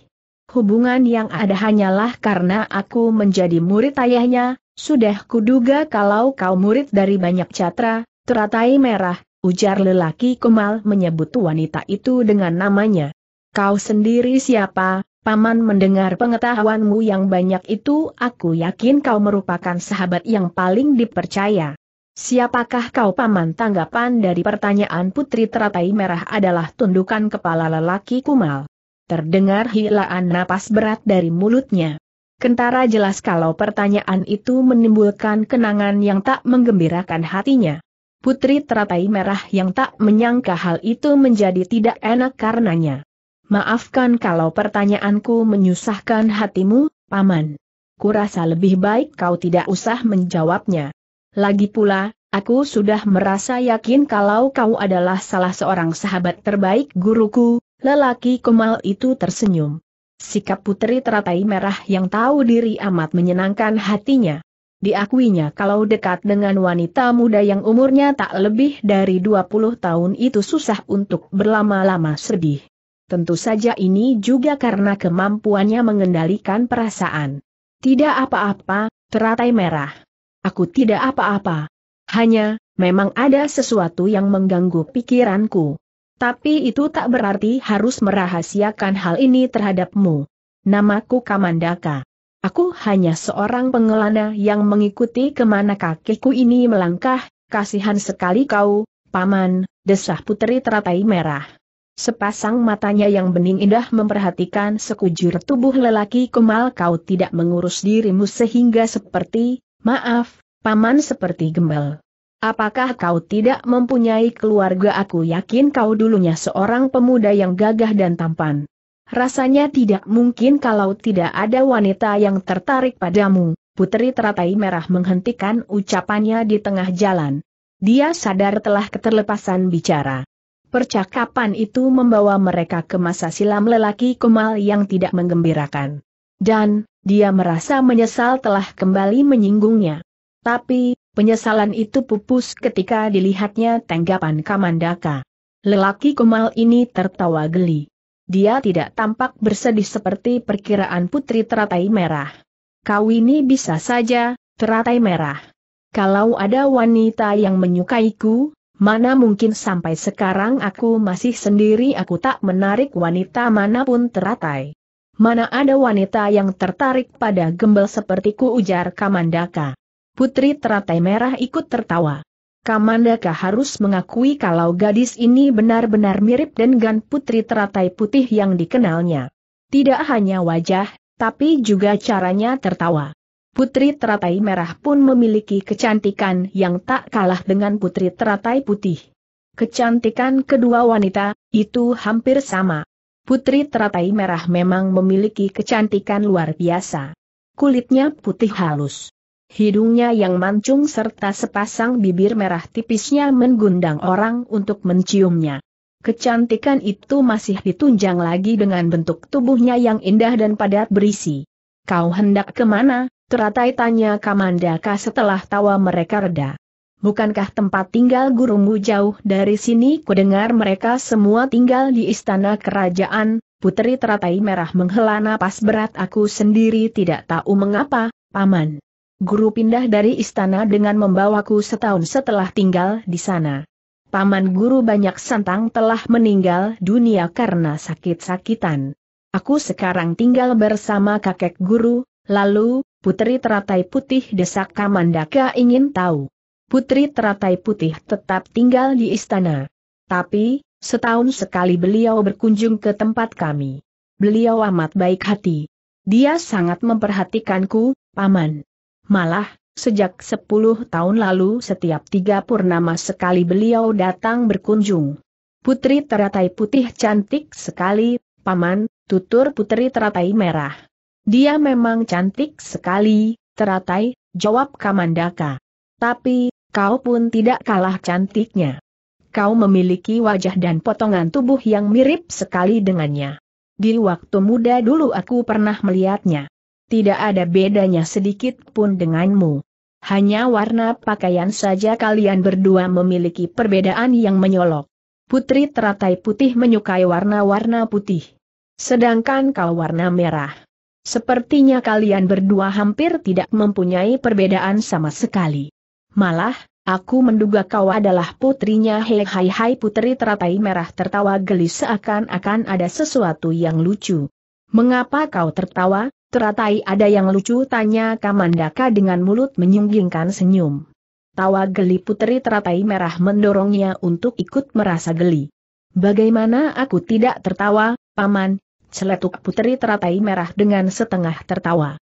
Hubungan yang ada hanyalah karena aku menjadi murid ayahnya, sudah kuduga kalau kau murid dari banyak catra, teratai merah, ujar lelaki kemal menyebut wanita itu dengan namanya. Kau sendiri siapa, paman mendengar pengetahuanmu yang banyak itu aku yakin kau merupakan sahabat yang paling dipercaya. Siapakah kau paman tanggapan dari pertanyaan putri teratai merah adalah tundukan kepala lelaki kumal. Terdengar hilaan napas berat dari mulutnya. Kentara jelas kalau pertanyaan itu menimbulkan kenangan yang tak menggembirakan hatinya. Putri teratai merah yang tak menyangka hal itu menjadi tidak enak karenanya. Maafkan kalau pertanyaanku menyusahkan hatimu, Paman. Kurasa lebih baik kau tidak usah menjawabnya. Lagi pula, aku sudah merasa yakin kalau kau adalah salah seorang sahabat terbaik guruku, lelaki kemal itu tersenyum. Sikap putri teratai merah yang tahu diri amat menyenangkan hatinya. Diakuinya kalau dekat dengan wanita muda yang umurnya tak lebih dari 20 tahun itu susah untuk berlama-lama sedih. Tentu saja ini juga karena kemampuannya mengendalikan perasaan. Tidak apa-apa, teratai merah. Aku tidak apa-apa. Hanya, memang ada sesuatu yang mengganggu pikiranku. Tapi itu tak berarti harus merahasiakan hal ini terhadapmu. Namaku Kamandaka. Aku hanya seorang pengelana yang mengikuti ke mana kakiku ini melangkah, kasihan sekali kau, paman, desah putri teratai merah. Sepasang matanya yang bening indah memperhatikan sekujur tubuh lelaki kemal kau tidak mengurus dirimu sehingga seperti, maaf, paman seperti gembel. Apakah kau tidak mempunyai keluarga? Aku yakin kau dulunya seorang pemuda yang gagah dan tampan. Rasanya tidak mungkin kalau tidak ada wanita yang tertarik padamu. Putri teratai merah menghentikan ucapannya di tengah jalan. Dia sadar telah keterlepasan bicara. Percakapan itu membawa mereka ke masa silam lelaki kemal yang tidak menggembirakan. Dan, dia merasa menyesal telah kembali menyinggungnya. Tapi, penyesalan itu pupus ketika dilihatnya tanggapan Kamandaka. Lelaki kemal ini tertawa geli. Dia tidak tampak bersedih seperti perkiraan putri teratai merah. Kau ini bisa saja, teratai merah. Kalau ada wanita yang menyukaiku, mana mungkin sampai sekarang aku masih sendiri aku tak menarik wanita mana pun teratai. Mana ada wanita yang tertarik pada gembel sepertiku ujar Kamandaka. Putri teratai merah ikut tertawa. Kamandaka harus mengakui kalau gadis ini benar-benar mirip dengan putri teratai putih yang dikenalnya. Tidak hanya wajah, tapi juga caranya tertawa. Putri teratai merah pun memiliki kecantikan yang tak kalah dengan putri teratai putih. Kecantikan kedua wanita, itu hampir sama. Putri teratai merah memang memiliki kecantikan luar biasa. Kulitnya putih halus hidungnya yang mancung serta sepasang bibir merah tipisnya menggundang orang untuk menciumnya. Kecantikan itu masih ditunjang lagi dengan bentuk tubuhnya yang indah dan padat berisi. Kau hendak ke mana? Teratai tanya Kamandaka setelah tawa mereka reda. Bukankah tempat tinggal gurumu jauh dari sini? Kudengar mereka semua tinggal di istana kerajaan, Putri Teratai Merah menghela napas berat aku sendiri tidak tahu mengapa, Paman. Guru pindah dari istana dengan membawaku setahun setelah tinggal di sana. Paman guru banyak santang telah meninggal dunia karena sakit-sakitan. Aku sekarang tinggal bersama kakek guru, lalu, Putri Teratai Putih desak Kamandaka ingin tahu. Putri Teratai Putih tetap tinggal di istana. Tapi, setahun sekali beliau berkunjung ke tempat kami. Beliau amat baik hati. Dia sangat memperhatikanku, Paman. Malah, sejak sepuluh tahun lalu setiap tiga purnama sekali beliau datang berkunjung. Putri teratai putih cantik sekali, paman, tutur putri teratai merah. Dia memang cantik sekali, teratai, jawab Kamandaka. Tapi, kau pun tidak kalah cantiknya. Kau memiliki wajah dan potongan tubuh yang mirip sekali dengannya. Di waktu muda dulu aku pernah melihatnya. Tidak ada bedanya sedikit pun denganmu. Hanya warna pakaian saja kalian berdua memiliki perbedaan yang menyolok. Putri teratai putih menyukai warna-warna putih. Sedangkan kau warna merah. Sepertinya kalian berdua hampir tidak mempunyai perbedaan sama sekali. Malah, aku menduga kau adalah putrinya Hei Hai Hai Putri teratai merah tertawa gelis seakan-akan ada sesuatu yang lucu. Mengapa kau tertawa? Teratai ada yang lucu tanya Kamandaka dengan mulut menyunggingkan senyum. Tawa geli putri teratai merah mendorongnya untuk ikut merasa geli. Bagaimana aku tidak tertawa, paman? Seletuk putri teratai merah dengan setengah tertawa.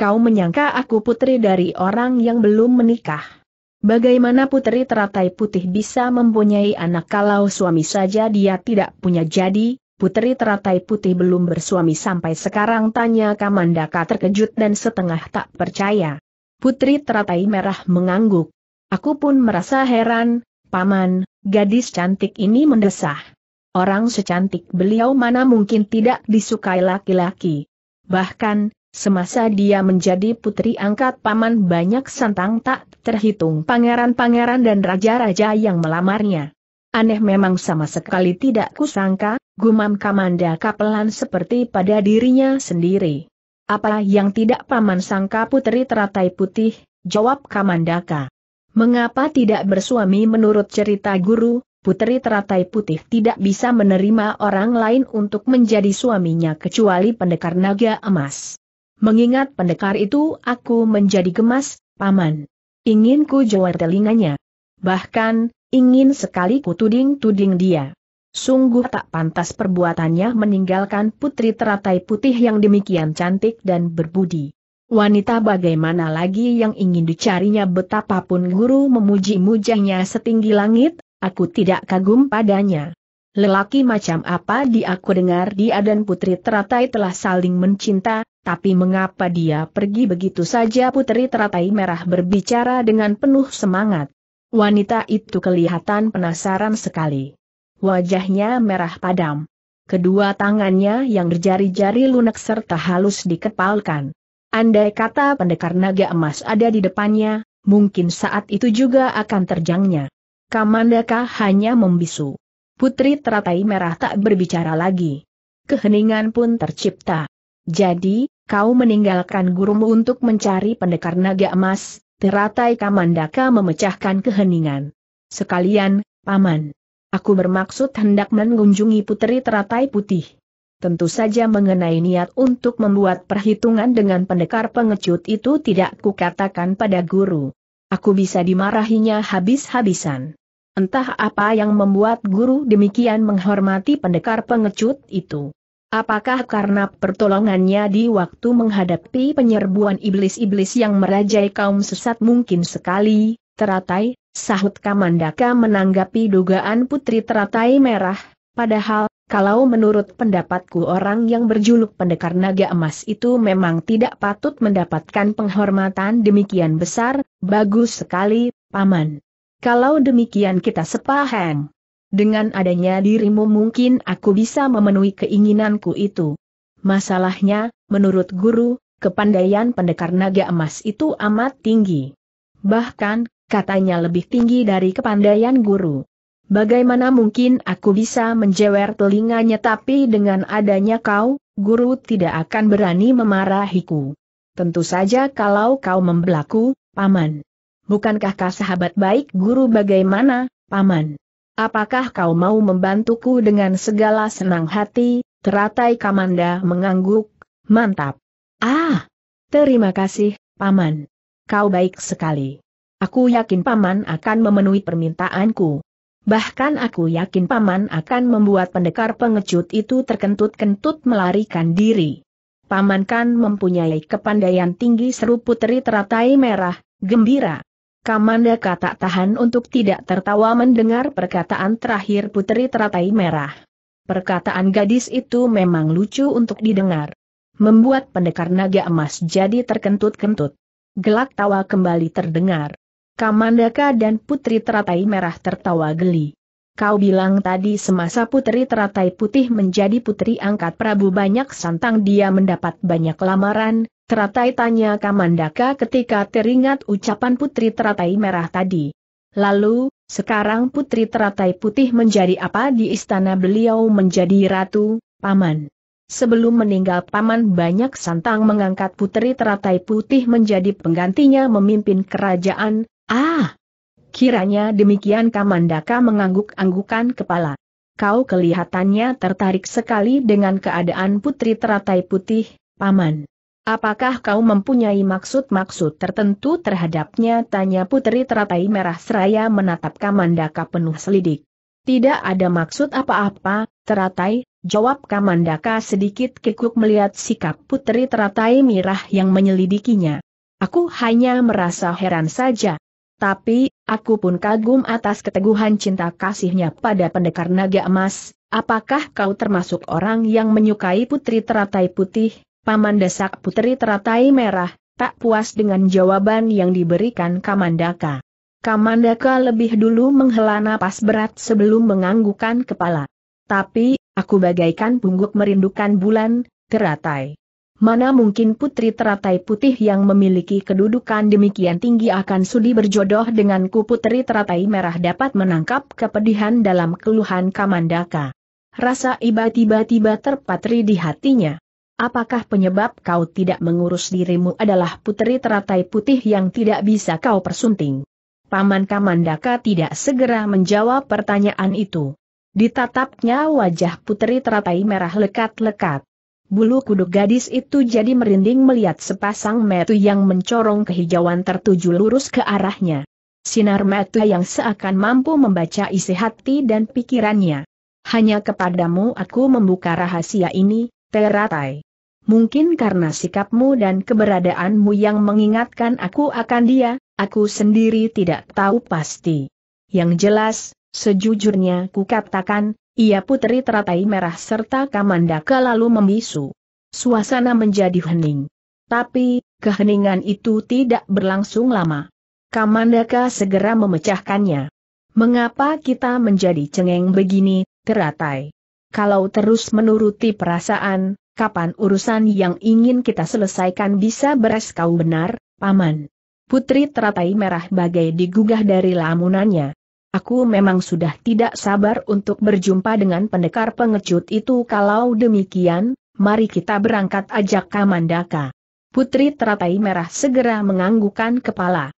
kau menyangka aku putri dari orang yang belum menikah. Bagaimana putri teratai putih bisa mempunyai anak kalau suami saja dia tidak punya jadi, putri teratai putih belum bersuami sampai sekarang tanya Kamandaka terkejut dan setengah tak percaya. Putri teratai merah mengangguk. Aku pun merasa heran, paman, gadis cantik ini mendesah. Orang secantik beliau mana mungkin tidak disukai laki-laki. Bahkan, Semasa dia menjadi putri angkat paman banyak santang tak terhitung pangeran-pangeran dan raja-raja yang melamarnya. Aneh memang sama sekali tidak kusangka, gumam Kamanda Kapelan seperti pada dirinya sendiri. Apa yang tidak paman sangka putri teratai putih, jawab Kamandaka. Mengapa tidak bersuami menurut cerita guru, putri teratai putih tidak bisa menerima orang lain untuk menjadi suaminya kecuali pendekar naga emas. Mengingat pendekar itu aku menjadi gemas, paman. Ingin ku jawar telinganya. Bahkan, ingin sekali ku tuding-tuding dia. Sungguh tak pantas perbuatannya meninggalkan putri teratai putih yang demikian cantik dan berbudi. Wanita bagaimana lagi yang ingin dicarinya betapapun guru memuji-mujanya setinggi langit, aku tidak kagum padanya. Lelaki macam apa dia aku dengar dia dan putri teratai telah saling mencinta, tapi mengapa dia pergi begitu saja putri teratai merah berbicara dengan penuh semangat. Wanita itu kelihatan penasaran sekali. Wajahnya merah padam. Kedua tangannya yang berjari-jari lunak serta halus dikepalkan. Andai kata pendekar naga emas ada di depannya, mungkin saat itu juga akan terjangnya. Kamandaka hanya membisu. Putri teratai merah tak berbicara lagi. Keheningan pun tercipta. Jadi, kau meninggalkan gurumu untuk mencari pendekar naga emas, teratai Kamandaka memecahkan keheningan. Sekalian, Paman. Aku bermaksud hendak mengunjungi putri teratai putih. Tentu saja mengenai niat untuk membuat perhitungan dengan pendekar pengecut itu tidak kukatakan pada guru. Aku bisa dimarahinya habis-habisan. Entah apa yang membuat guru demikian menghormati pendekar pengecut itu. Apakah karena pertolongannya di waktu menghadapi penyerbuan iblis-iblis yang merajai kaum sesat mungkin sekali, teratai, sahut Kamandaka menanggapi dugaan putri teratai merah, padahal, kalau menurut pendapatku orang yang berjuluk pendekar naga emas itu memang tidak patut mendapatkan penghormatan demikian besar, bagus sekali, Paman. Kalau demikian kita sepaham. Dengan adanya dirimu mungkin aku bisa memenuhi keinginanku itu. Masalahnya, menurut guru, kepandaian pendekar naga emas itu amat tinggi. Bahkan, katanya lebih tinggi dari kepandaian guru. Bagaimana mungkin aku bisa menjewer telinganya tapi dengan adanya kau, guru tidak akan berani memarahiku. Tentu saja kalau kau membelaku, paman. Bukankah kau sahabat baik guru bagaimana, paman? Apakah kau mau membantuku dengan segala senang hati? Teratai Kamanda mengangguk, mantap. Ah, terima kasih, paman. Kau baik sekali. Aku yakin paman akan memenuhi permintaanku. Bahkan aku yakin paman akan membuat pendekar pengecut itu terkentut-kentut melarikan diri. Paman kan mempunyai kepandaian tinggi seru putri teratai merah, gembira. Kamandaka tak tahan untuk tidak tertawa mendengar perkataan terakhir Putri Teratai Merah. Perkataan gadis itu memang lucu untuk didengar. Membuat pendekar naga emas jadi terkentut-kentut. Gelak tawa kembali terdengar. Kamandaka dan Putri Teratai Merah tertawa geli. Kau bilang tadi semasa Putri Teratai Putih menjadi putri angkat Prabu banyak santang dia mendapat banyak lamaran, Teratai tanya Kamandaka ketika teringat ucapan Putri Teratai Merah tadi. Lalu, sekarang Putri Teratai Putih menjadi apa di istana beliau menjadi ratu, Paman. Sebelum meninggal Paman banyak santang mengangkat Putri Teratai Putih menjadi penggantinya memimpin kerajaan, ah! Kiranya demikian Kamandaka mengangguk-anggukan kepala. Kau kelihatannya tertarik sekali dengan keadaan Putri Teratai Putih, Paman. Apakah kau mempunyai maksud-maksud tertentu terhadapnya? Tanya Putri Teratai Merah Seraya menatap Kamandaka penuh selidik. Tidak ada maksud apa-apa, Teratai, Jawab Kamandaka sedikit kekuk melihat sikap putri teratai mirah yang menyelidikinya. Aku hanya merasa heran saja. Tapi, aku pun kagum atas keteguhan cinta kasihnya pada pendekar naga emas. Apakah kau termasuk orang yang menyukai putri teratai putih, paman desak putri teratai merah, tak puas dengan jawaban yang diberikan Kamandaka. Kamandaka lebih dulu menghela napas berat sebelum menganggukkan kepala. Tapi, aku bagaikan pungguk merindukan bulan, teratai. Mana mungkin putri teratai putih yang memiliki kedudukan demikian tinggi akan sudi berjodoh denganku putri teratai merah dapat menangkap kepedihan dalam keluhan Kamandaka. Rasa iba tiba-tiba terpatri di hatinya. Apakah penyebab kau tidak mengurus dirimu adalah putri teratai putih yang tidak bisa kau persunting? Paman Kamandaka tidak segera menjawab pertanyaan itu. Ditatapnya wajah putri teratai merah lekat-lekat. Bulu kuduk gadis itu jadi merinding melihat sepasang metu yang mencorong kehijauan tertuju lurus ke arahnya. Sinar metu yang seakan mampu membaca isi hati dan pikirannya. Hanya kepadamu aku membuka rahasia ini, Teratai. Mungkin karena sikapmu dan keberadaanmu yang mengingatkan aku akan dia, aku sendiri tidak tahu pasti. Yang jelas, Sejujurnya ku katakan, ia putri teratai merah serta Kamandaka lalu membisu. Suasana menjadi hening. Tapi, keheningan itu tidak berlangsung lama. Kamandaka segera memecahkannya. Mengapa kita menjadi cengeng begini, teratai? Kalau terus menuruti perasaan, kapan urusan yang ingin kita selesaikan bisa beres kau benar, paman? Putri teratai merah bagai digugah dari lamunannya. Aku memang sudah tidak sabar untuk berjumpa dengan pendekar pengecut itu kalau demikian, mari kita berangkat ajak Kamandaka. Putri teratai merah segera menganggukkan kepala.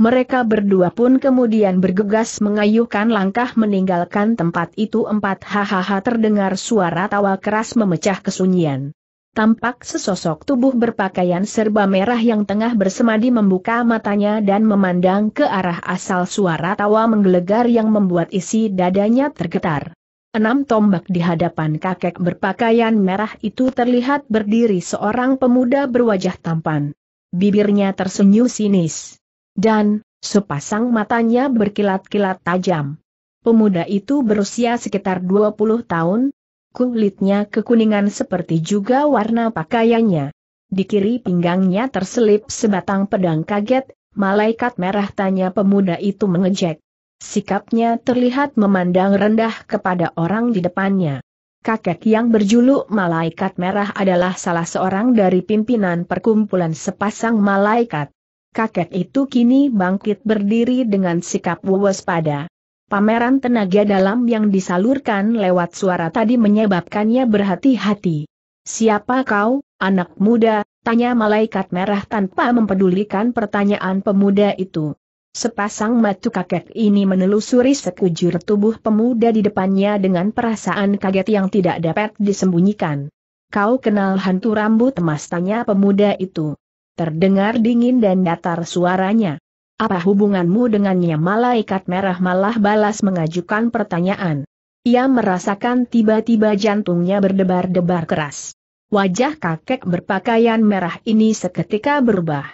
Mereka berdua pun kemudian bergegas mengayuhkan langkah meninggalkan tempat itu empat hahaha terdengar suara tawa keras memecah kesunyian. Tampak sesosok tubuh berpakaian serba merah yang tengah bersemadi membuka matanya dan memandang ke arah asal suara tawa menggelegar yang membuat isi dadanya tergetar. Enam tombak di hadapan kakek berpakaian merah itu terlihat berdiri seorang pemuda berwajah tampan. Bibirnya tersenyum sinis. Dan, sepasang matanya berkilat-kilat tajam. Pemuda itu berusia sekitar 20 tahun, kulitnya kekuningan seperti juga warna pakaiannya. Di kiri pinggangnya terselip sebatang pedang kaget, malaikat merah tanya pemuda itu mengejek. Sikapnya terlihat memandang rendah kepada orang di depannya. Kakek yang berjuluk malaikat merah adalah salah seorang dari pimpinan perkumpulan sepasang malaikat. Kakek itu kini bangkit berdiri dengan sikap waspada. Pameran tenaga dalam yang disalurkan lewat suara tadi menyebabkannya berhati-hati. Siapa kau, anak muda? Tanya malaikat merah tanpa mempedulikan pertanyaan pemuda itu. Sepasang mata kakek ini menelusuri sekujur tubuh pemuda di depannya dengan perasaan kaget yang tidak dapat disembunyikan. Kau kenal hantu rambut emas tanya pemuda itu. Terdengar dingin dan datar suaranya. Apa hubunganmu dengannya malaikat merah malah balas mengajukan pertanyaan. Ia merasakan tiba-tiba jantungnya berdebar-debar keras. Wajah kakek berpakaian merah ini seketika berubah.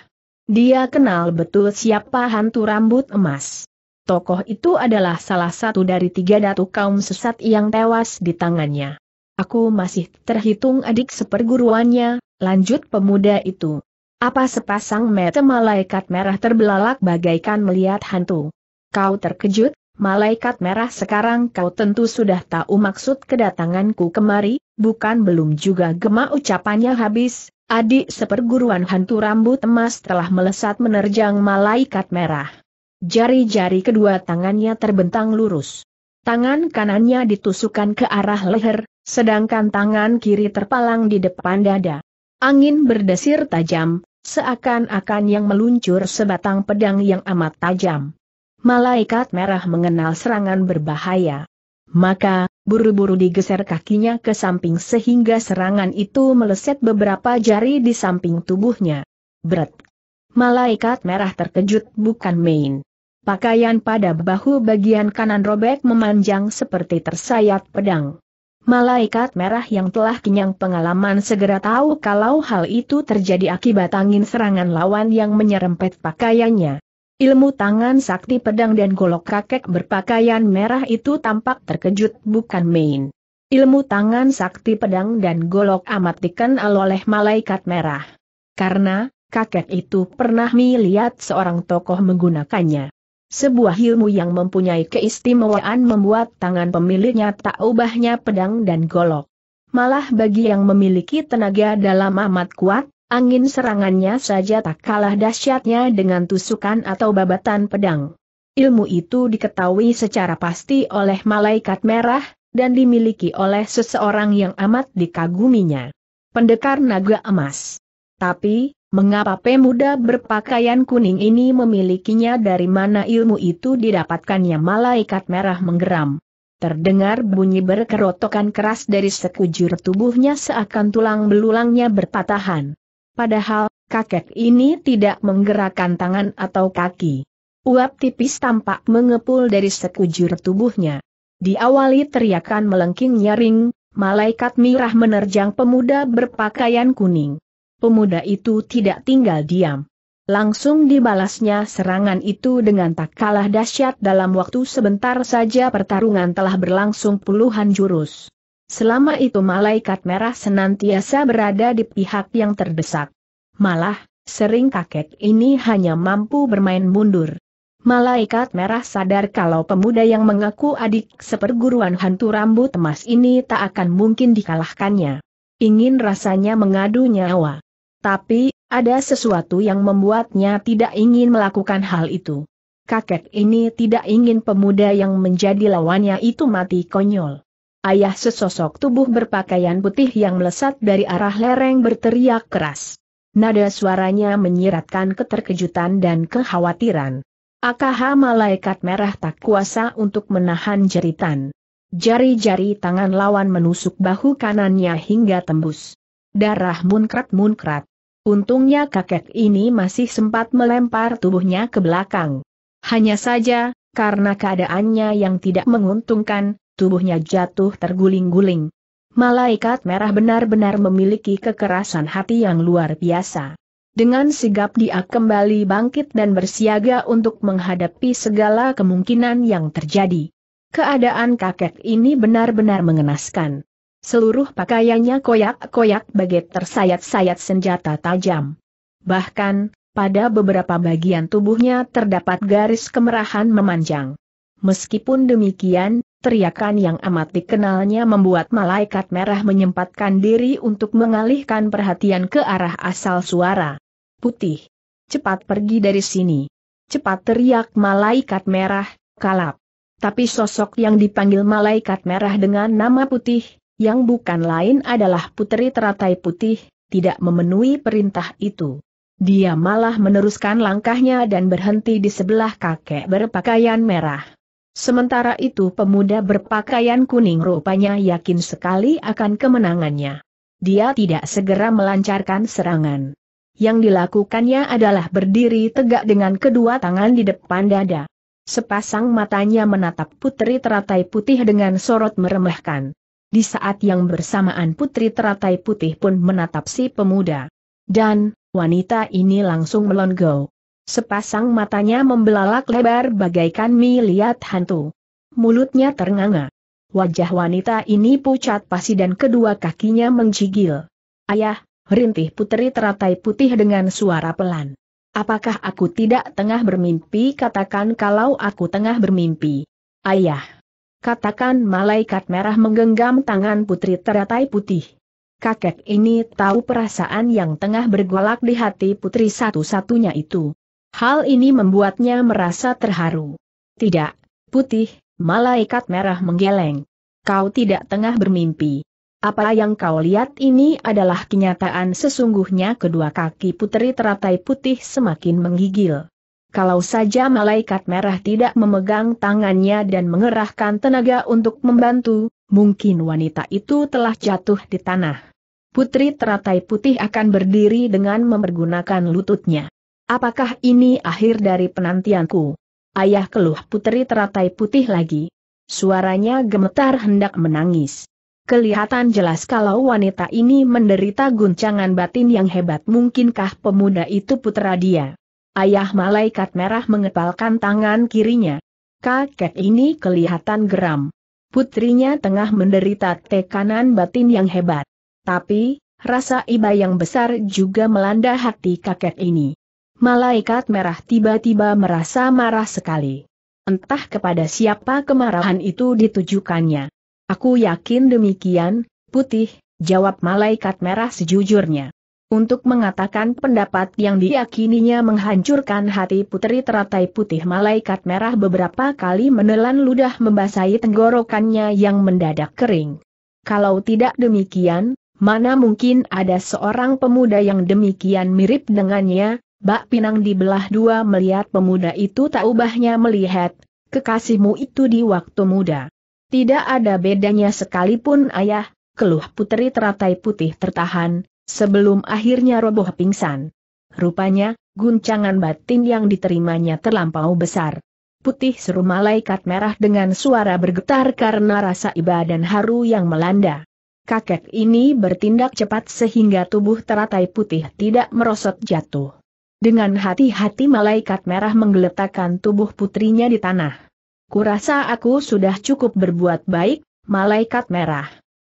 Dia kenal betul siapa hantu rambut emas. Tokoh itu adalah salah satu dari tiga datu kaum sesat yang tewas di tangannya. Aku masih terhitung adik seperguruannya, lanjut pemuda itu. Apa sepasang mata malaikat merah terbelalak bagaikan melihat hantu? Kau terkejut, malaikat merah sekarang kau tentu sudah tahu maksud kedatanganku kemari, bukan belum juga gemak ucapannya habis, adik seperguruan hantu rambut emas telah melesat menerjang malaikat merah. Jari-jari kedua tangannya terbentang lurus. Tangan kanannya ditusukkan ke arah leher, sedangkan tangan kiri terpalang di depan dada. Angin berdesir tajam, seakan-akan yang meluncur sebatang pedang yang amat tajam. Malaikat merah mengenal serangan berbahaya. Maka, buru-buru digeser kakinya ke samping sehingga serangan itu meleset beberapa jari di samping tubuhnya. Berat. Malaikat merah terkejut bukan main. Pakaian pada bahu bagian kanan robek memanjang seperti tersayat pedang. Malaikat merah yang telah kenyang pengalaman segera tahu kalau hal itu terjadi akibat angin serangan lawan yang menyerempet pakaiannya. Ilmu tangan sakti pedang dan golok kakek berpakaian merah itu tampak terkejut bukan main. Ilmu tangan sakti pedang dan golok amat dikenal oleh malaikat merah. Karena, kakek itu pernah melihat seorang tokoh menggunakannya. Sebuah ilmu yang mempunyai keistimewaan membuat tangan pemiliknya tak ubahnya pedang dan golok. Malah bagi yang memiliki tenaga dalam amat kuat, angin serangannya saja tak kalah dahsyatnya dengan tusukan atau babatan pedang. Ilmu itu diketahui secara pasti oleh malaikat merah, dan dimiliki oleh seseorang yang amat dikaguminya. Pendekar naga emas. Tapi, Mengapa pemuda berpakaian kuning ini memilikinya dari mana ilmu itu didapatkannya malaikat merah menggeram. Terdengar bunyi berkerotokan keras dari sekujur tubuhnya seakan tulang belulangnya berpatahan. Padahal, kakek ini tidak menggerakkan tangan atau kaki. Uap tipis tampak mengepul dari sekujur tubuhnya. Diawali teriakan melengking nyaring, malaikat mirah menerjang pemuda berpakaian kuning pemuda itu tidak tinggal diam. Langsung dibalasnya serangan itu dengan tak kalah dahsyat dalam waktu sebentar saja pertarungan telah berlangsung puluhan jurus. Selama itu malaikat merah senantiasa berada di pihak yang terdesak. Malah, sering kakek ini hanya mampu bermain mundur. Malaikat merah sadar kalau pemuda yang mengaku adik seperguruan hantu rambut emas ini tak akan mungkin dikalahkannya. Ingin rasanya mengadu nyawa. Tapi, ada sesuatu yang membuatnya tidak ingin melakukan hal itu. Kakek ini tidak ingin pemuda yang menjadi lawannya itu mati konyol. Ayah sesosok tubuh berpakaian putih yang melesat dari arah lereng berteriak keras. Nada suaranya menyiratkan keterkejutan dan kekhawatiran. AKH malaikat merah tak kuasa untuk menahan jeritan. Jari-jari tangan lawan menusuk bahu kanannya hingga tembus. Darah munkrat-munkrat. Untungnya kakek ini masih sempat melempar tubuhnya ke belakang. Hanya saja, karena keadaannya yang tidak menguntungkan, tubuhnya jatuh terguling-guling. Malaikat merah benar-benar memiliki kekerasan hati yang luar biasa. Dengan sigap dia kembali bangkit dan bersiaga untuk menghadapi segala kemungkinan yang terjadi. Keadaan kakek ini benar-benar mengenaskan. Seluruh pakaiannya koyak-koyak bagai tersayat-sayat senjata tajam. Bahkan, pada beberapa bagian tubuhnya terdapat garis kemerahan memanjang. Meskipun demikian, teriakan yang amat dikenalnya membuat malaikat merah menyempatkan diri untuk mengalihkan perhatian ke arah asal suara. Putih. Cepat pergi dari sini. Cepat teriak malaikat merah, kalap. Tapi sosok yang dipanggil malaikat merah dengan nama putih, yang bukan lain adalah putri teratai putih, tidak memenuhi perintah itu. Dia malah meneruskan langkahnya dan berhenti di sebelah kakek berpakaian merah. Sementara itu pemuda berpakaian kuning rupanya yakin sekali akan kemenangannya. Dia tidak segera melancarkan serangan. Yang dilakukannya adalah berdiri tegak dengan kedua tangan di depan dada. Sepasang matanya menatap putri teratai putih dengan sorot meremehkan. Di saat yang bersamaan putri teratai putih pun menatap si pemuda. Dan, wanita ini langsung melongo. Sepasang matanya membelalak lebar bagaikan melihat hantu. Mulutnya ternganga. Wajah wanita ini pucat pasi dan kedua kakinya menggigil. Ayah, rintih putri teratai putih dengan suara pelan. Apakah aku tidak tengah bermimpi? Katakan kalau aku tengah bermimpi. Ayah. Katakan malaikat merah menggenggam tangan putri teratai putih. Kakek ini tahu perasaan yang tengah bergolak di hati putri satu-satunya itu. Hal ini membuatnya merasa terharu. Tidak, putih, malaikat merah menggeleng. Kau tidak tengah bermimpi. Apa yang kau lihat ini adalah kenyataan sesungguhnya kedua kaki putri teratai putih semakin menggigil. Kalau saja malaikat merah tidak memegang tangannya dan mengerahkan tenaga untuk membantu, mungkin wanita itu telah jatuh di tanah. Putri teratai putih akan berdiri dengan mempergunakan lututnya. Apakah ini akhir dari penantianku? Ayah keluh putri teratai putih lagi. Suaranya gemetar hendak menangis. Kelihatan jelas kalau wanita ini menderita guncangan batin yang hebat mungkinkah pemuda itu putra dia. Ayah malaikat merah mengepalkan tangan kirinya. Kakek ini kelihatan geram. Putrinya tengah menderita tekanan batin yang hebat. Tapi, rasa iba yang besar juga melanda hati kakek ini. Malaikat merah tiba-tiba merasa marah sekali. Entah kepada siapa kemarahan itu ditujukannya. Aku yakin demikian, putih, jawab malaikat merah sejujurnya. Untuk mengatakan pendapat yang diyakininya menghancurkan hati putri teratai putih malaikat merah beberapa kali menelan ludah membasahi tenggorokannya yang mendadak kering. Kalau tidak demikian, mana mungkin ada seorang pemuda yang demikian mirip dengannya, Bak Pinang dibelah dua melihat pemuda itu tak ubahnya melihat, kekasihmu itu di waktu muda. Tidak ada bedanya sekalipun ayah, keluh putri teratai putih tertahan, sebelum akhirnya roboh pingsan. Rupanya, guncangan batin yang diterimanya terlampau besar. Putih seru malaikat merah dengan suara bergetar karena rasa iba dan haru yang melanda. Kakek ini bertindak cepat sehingga tubuh teratai putih tidak merosot jatuh. Dengan hati-hati malaikat merah menggeletakkan tubuh putrinya di tanah. Kurasa aku sudah cukup berbuat baik, malaikat merah.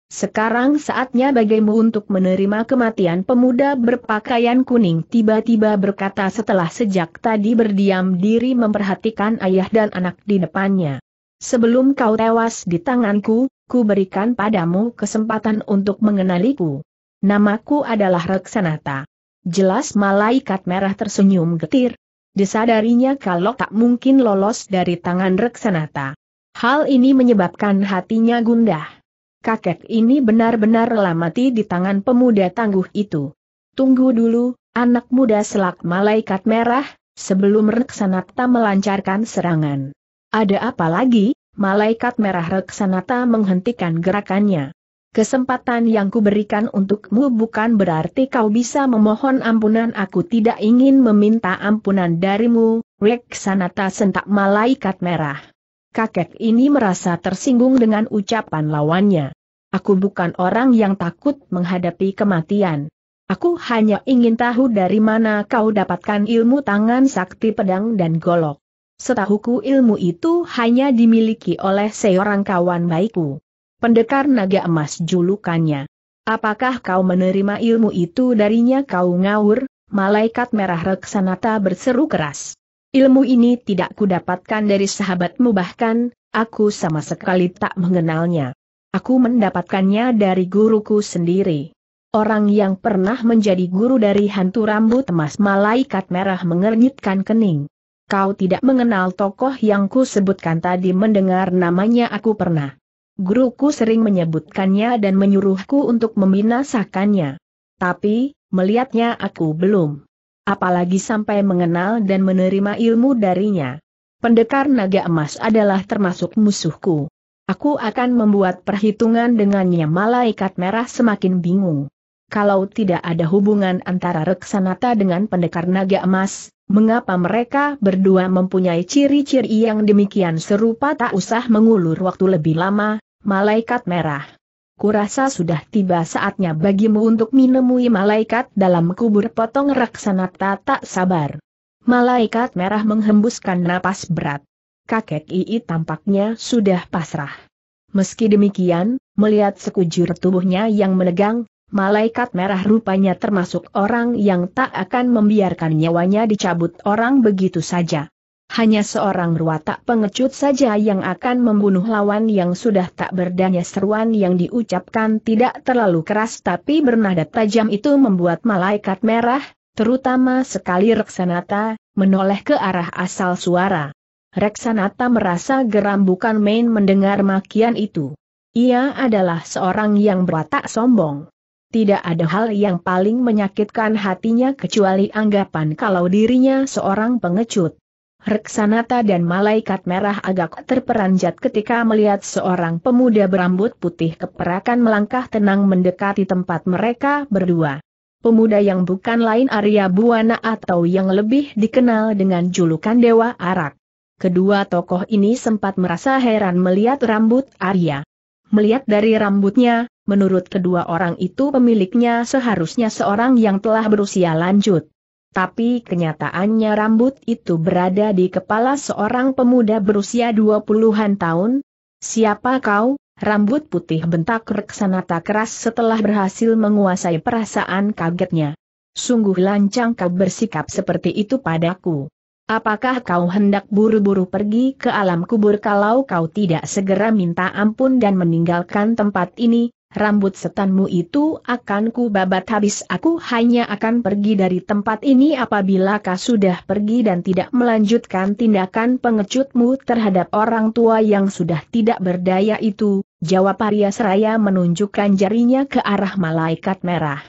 Sekarang saatnya bagimu untuk menerima kematian pemuda berpakaian kuning tiba-tiba berkata setelah sejak tadi berdiam diri memperhatikan ayah dan anak di depannya. Sebelum kau tewas di tanganku, ku berikan padamu kesempatan untuk mengenaliku. Namaku adalah Reksanata. Jelas malaikat merah tersenyum getir, Disadarinya kalau tak mungkin lolos dari tangan Reksanata. Hal ini menyebabkan hatinya gundah. Kakek ini benar-benar lamati di tangan pemuda tangguh itu. Tunggu dulu, anak muda selak malaikat merah, sebelum Reksanata melancarkan serangan. Ada apa lagi? Malaikat merah Reksanata menghentikan gerakannya. Kesempatan yang kuberikan untukmu bukan berarti kau bisa memohon ampunan aku tidak ingin meminta ampunan darimu, Reksanata sentak malaikat merah. Kakek ini merasa tersinggung dengan ucapan lawannya. Aku bukan orang yang takut menghadapi kematian. Aku hanya ingin tahu dari mana kau dapatkan ilmu tangan sakti pedang dan golok. Setahuku ilmu itu hanya dimiliki oleh seorang kawan baikku pendekar naga emas julukannya. Apakah kau menerima ilmu itu darinya kau ngawur, malaikat merah reksanata berseru keras. Ilmu ini tidak kudapatkan dari sahabatmu bahkan, aku sama sekali tak mengenalnya. Aku mendapatkannya dari guruku sendiri. Orang yang pernah menjadi guru dari hantu rambut emas malaikat merah mengernyitkan kening. Kau tidak mengenal tokoh yang ku sebutkan tadi mendengar namanya aku pernah. Guruku sering menyebutkannya dan menyuruhku untuk membinasakannya. Tapi, melihatnya aku belum. Apalagi sampai mengenal dan menerima ilmu darinya. Pendekar naga emas adalah termasuk musuhku. Aku akan membuat perhitungan dengannya malaikat merah semakin bingung. Kalau tidak ada hubungan antara Reksanata dengan pendekar naga emas, mengapa mereka berdua mempunyai ciri-ciri yang demikian serupa tak usah mengulur waktu lebih lama, malaikat merah. Kurasa sudah tiba saatnya bagimu untuk menemui malaikat dalam kubur potong raksana tak sabar. Malaikat merah menghembuskan napas berat. Kakek Ii tampaknya sudah pasrah. Meski demikian, melihat sekujur tubuhnya yang menegang, malaikat merah rupanya termasuk orang yang tak akan membiarkan nyawanya dicabut orang begitu saja. Hanya seorang ruwatak pengecut saja yang akan membunuh lawan yang sudah tak berdaya seruan yang diucapkan tidak terlalu keras tapi bernada tajam itu membuat malaikat merah, terutama sekali Reksanata, menoleh ke arah asal suara. Reksanata merasa geram bukan main mendengar makian itu. Ia adalah seorang yang berwatak sombong. Tidak ada hal yang paling menyakitkan hatinya kecuali anggapan kalau dirinya seorang pengecut. Reksanata dan malaikat merah agak terperanjat ketika melihat seorang pemuda berambut putih keperakan melangkah tenang mendekati tempat mereka berdua. Pemuda yang bukan lain Arya Buana atau yang lebih dikenal dengan julukan Dewa Arak. Kedua tokoh ini sempat merasa heran melihat rambut Arya. Melihat dari rambutnya, menurut kedua orang itu pemiliknya seharusnya seorang yang telah berusia lanjut. Tapi kenyataannya rambut itu berada di kepala seorang pemuda berusia dua puluhan tahun. Siapa kau? Rambut putih bentak Reksanata keras setelah berhasil menguasai perasaan kagetnya. Sungguh lancang kau bersikap seperti itu padaku. Apakah kau hendak buru-buru pergi ke alam kubur kalau kau tidak segera minta ampun dan meninggalkan tempat ini, rambut setanmu itu akan ku babat habis aku hanya akan pergi dari tempat ini apabila kau sudah pergi dan tidak melanjutkan tindakan pengecutmu terhadap orang tua yang sudah tidak berdaya itu, Jawab Arya Seraya menunjukkan jarinya ke arah malaikat merah.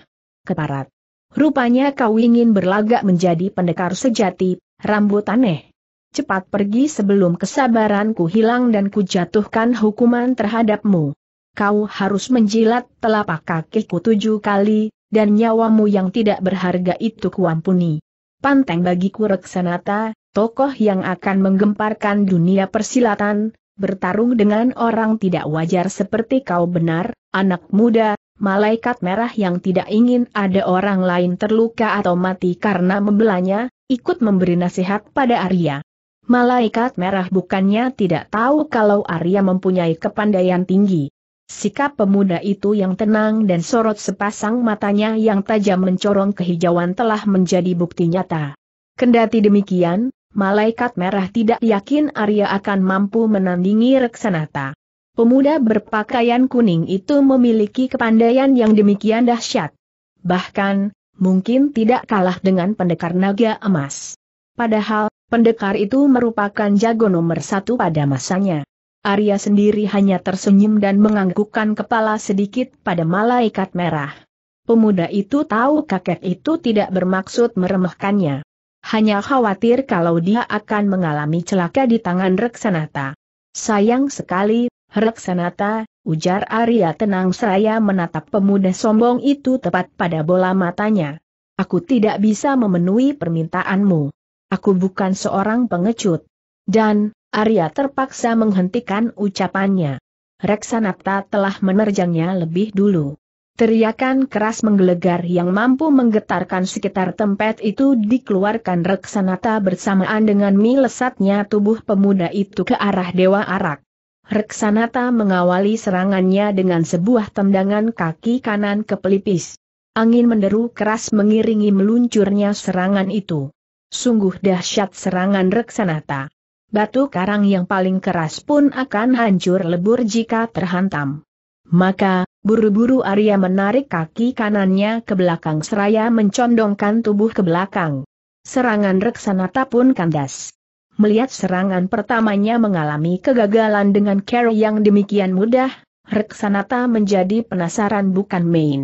Keparat. Rupanya kau ingin berlagak menjadi pendekar sejati, rambut aneh. Cepat pergi sebelum kesabaranku hilang dan kujatuhkan hukuman terhadapmu. Kau harus menjilat telapak kakiku tujuh kali, dan nyawamu yang tidak berharga itu kuampuni. Panteng bagiku Reksanata, tokoh yang akan menggemparkan dunia persilatan, bertarung dengan orang tidak wajar seperti kau benar, anak muda, malaikat merah yang tidak ingin ada orang lain terluka atau mati karena membelanya, ikut memberi nasihat pada Arya. Malaikat merah bukannya tidak tahu kalau Arya mempunyai kepandaian tinggi. Sikap pemuda itu yang tenang dan sorot sepasang matanya yang tajam mencorong kehijauan telah menjadi bukti nyata. Kendati demikian, Malaikat merah tidak yakin Arya akan mampu menandingi Reksanata. Pemuda berpakaian kuning itu memiliki kepandaian yang demikian dahsyat. Bahkan, mungkin tidak kalah dengan pendekar naga emas. Padahal, pendekar itu merupakan jago nomor satu pada masanya. Arya sendiri hanya tersenyum dan menganggukkan kepala sedikit pada malaikat merah. Pemuda itu tahu kakek itu tidak bermaksud meremehkannya. Hanya khawatir kalau dia akan mengalami celaka di tangan Reksanata. Sayang sekali, Reksanata, ujar Arya tenang seraya menatap pemuda sombong itu tepat pada bola matanya. Aku tidak bisa memenuhi permintaanmu. Aku bukan seorang pengecut. Dan, Arya terpaksa menghentikan ucapannya. Reksanata telah menerjangnya lebih dulu. Teriakan keras menggelegar yang mampu menggetarkan sekitar tempat itu dikeluarkan Reksanata bersamaan dengan milesatnya tubuh pemuda itu ke arah Dewa Arak. Reksanata mengawali serangannya dengan sebuah tendangan kaki kanan ke pelipis. Angin menderu keras mengiringi meluncurnya serangan itu. Sungguh dahsyat serangan Reksanata. Batu karang yang paling keras pun akan hancur lebur jika terhantam. Maka, buru-buru Arya menarik kaki kanannya ke belakang seraya mencondongkan tubuh ke belakang. Serangan Reksanata pun kandas. Melihat serangan pertamanya mengalami kegagalan dengan cara yang demikian mudah, Reksanata menjadi penasaran bukan main.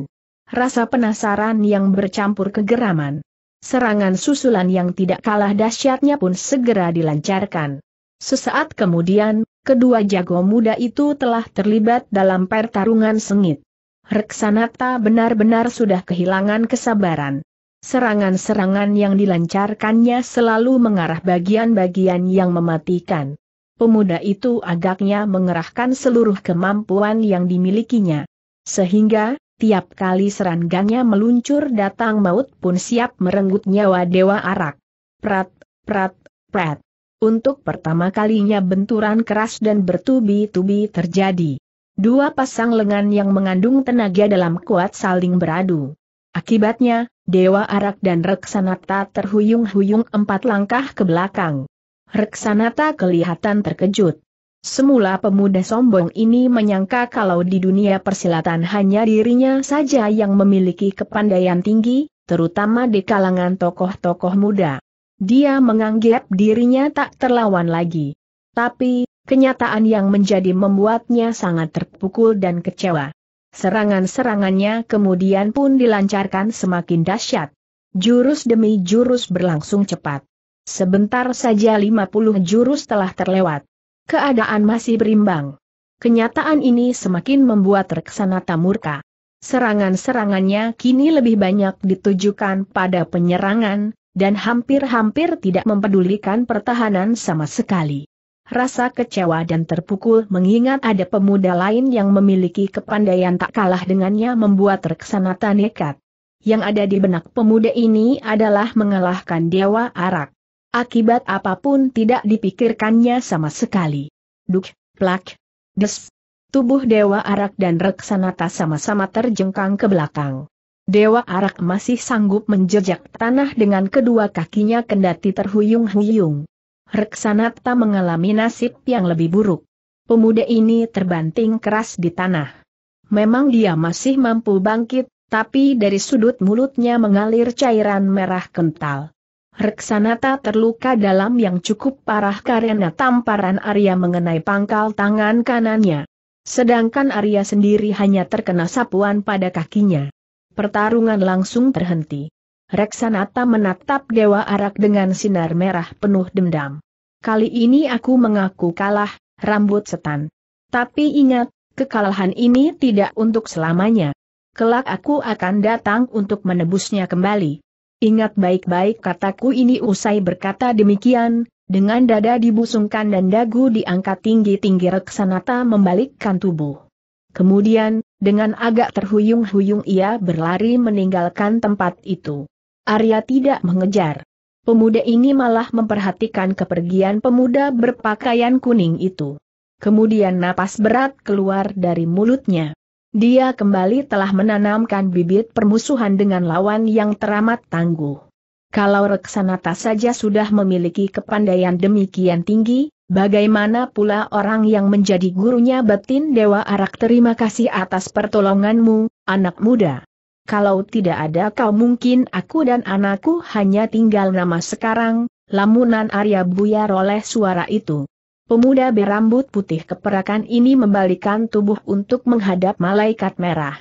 Rasa penasaran yang bercampur kegeraman. Serangan susulan yang tidak kalah dahsyatnya pun segera dilancarkan. Sesaat kemudian, kedua jago muda itu telah terlibat dalam pertarungan sengit. Reksanata benar-benar sudah kehilangan kesabaran. Serangan-serangan yang dilancarkannya selalu mengarah bagian-bagian yang mematikan. Pemuda itu agaknya mengerahkan seluruh kemampuan yang dimilikinya. Sehingga, tiap kali serangannya meluncur datang maut pun siap merenggut nyawa Dewa Arak. Prat, prat, prat. Untuk pertama kalinya benturan keras dan bertubi-tubi terjadi. Dua pasang lengan yang mengandung tenaga dalam kuat saling beradu. Akibatnya, Dewa Arak dan Reksanata terhuyung-huyung empat langkah ke belakang. Reksanata kelihatan terkejut. Semula pemuda sombong ini menyangka kalau di dunia persilatan hanya dirinya saja yang memiliki kepandaian tinggi, terutama di kalangan tokoh-tokoh muda. Dia menganggap dirinya tak terlawan lagi. Tapi, kenyataan yang menjadi membuatnya sangat terpukul dan kecewa. Serangan-serangannya kemudian pun dilancarkan semakin dahsyat. Jurus demi jurus berlangsung cepat. Sebentar saja 50 jurus telah terlewat. Keadaan masih berimbang. Kenyataan ini semakin membuat Reksanata murka. Serangan-serangannya kini lebih banyak ditujukan pada penyerangan, dan hampir-hampir tidak mempedulikan pertahanan sama sekali. Rasa kecewa dan terpukul mengingat ada pemuda lain yang memiliki kepandaian tak kalah dengannya membuat Reksanata nekat. Yang ada di benak pemuda ini adalah mengalahkan Dewa Arak. Akibat apa pun tidak dipikirkannya sama sekali. Duk, plak, des. Tubuh Dewa Arak dan Reksanata sama-sama terjengkang ke belakang. Dewa Arak masih sanggup menjejak tanah dengan kedua kakinya kendati terhuyung-huyung. Reksanata mengalami nasib yang lebih buruk. Pemuda ini terbanting keras di tanah. Memang dia masih mampu bangkit, tapi dari sudut mulutnya mengalir cairan merah kental. Reksanata terluka dalam yang cukup parah karena tamparan Arya mengenai pangkal tangan kanannya. Sedangkan Arya sendiri hanya terkena sapuan pada kakinya. Pertarungan langsung terhenti. Reksanata menatap Dewa Arak dengan sinar merah penuh dendam. Kali ini aku mengaku kalah, rambut setan. Tapi ingat, kekalahan ini tidak untuk selamanya. Kelak aku akan datang untuk menebusnya kembali. Ingat baik-baik kataku ini usai berkata demikian, dengan dada dibusungkan dan dagu diangkat tinggi-tinggi Reksanata membalikkan tubuh. Kemudian, dengan agak terhuyung-huyung ia berlari meninggalkan tempat itu. Arya tidak mengejar. Pemuda ini malah memperhatikan kepergian pemuda berpakaian kuning itu. Kemudian napas berat keluar dari mulutnya. Dia kembali telah menanamkan bibit permusuhan dengan lawan yang teramat tangguh. Kalau Reksanata saja sudah memiliki kepandaian demikian tinggi, bagaimana pula orang yang menjadi gurunya Betin Dewa Arak terima kasih atas pertolonganmu, anak muda. Kalau tidak ada kau mungkin aku dan anakku hanya tinggal nama sekarang, lamunan Arya buyar oleh suara itu. Pemuda berambut putih keperakan ini membalikan tubuh untuk menghadap malaikat merah.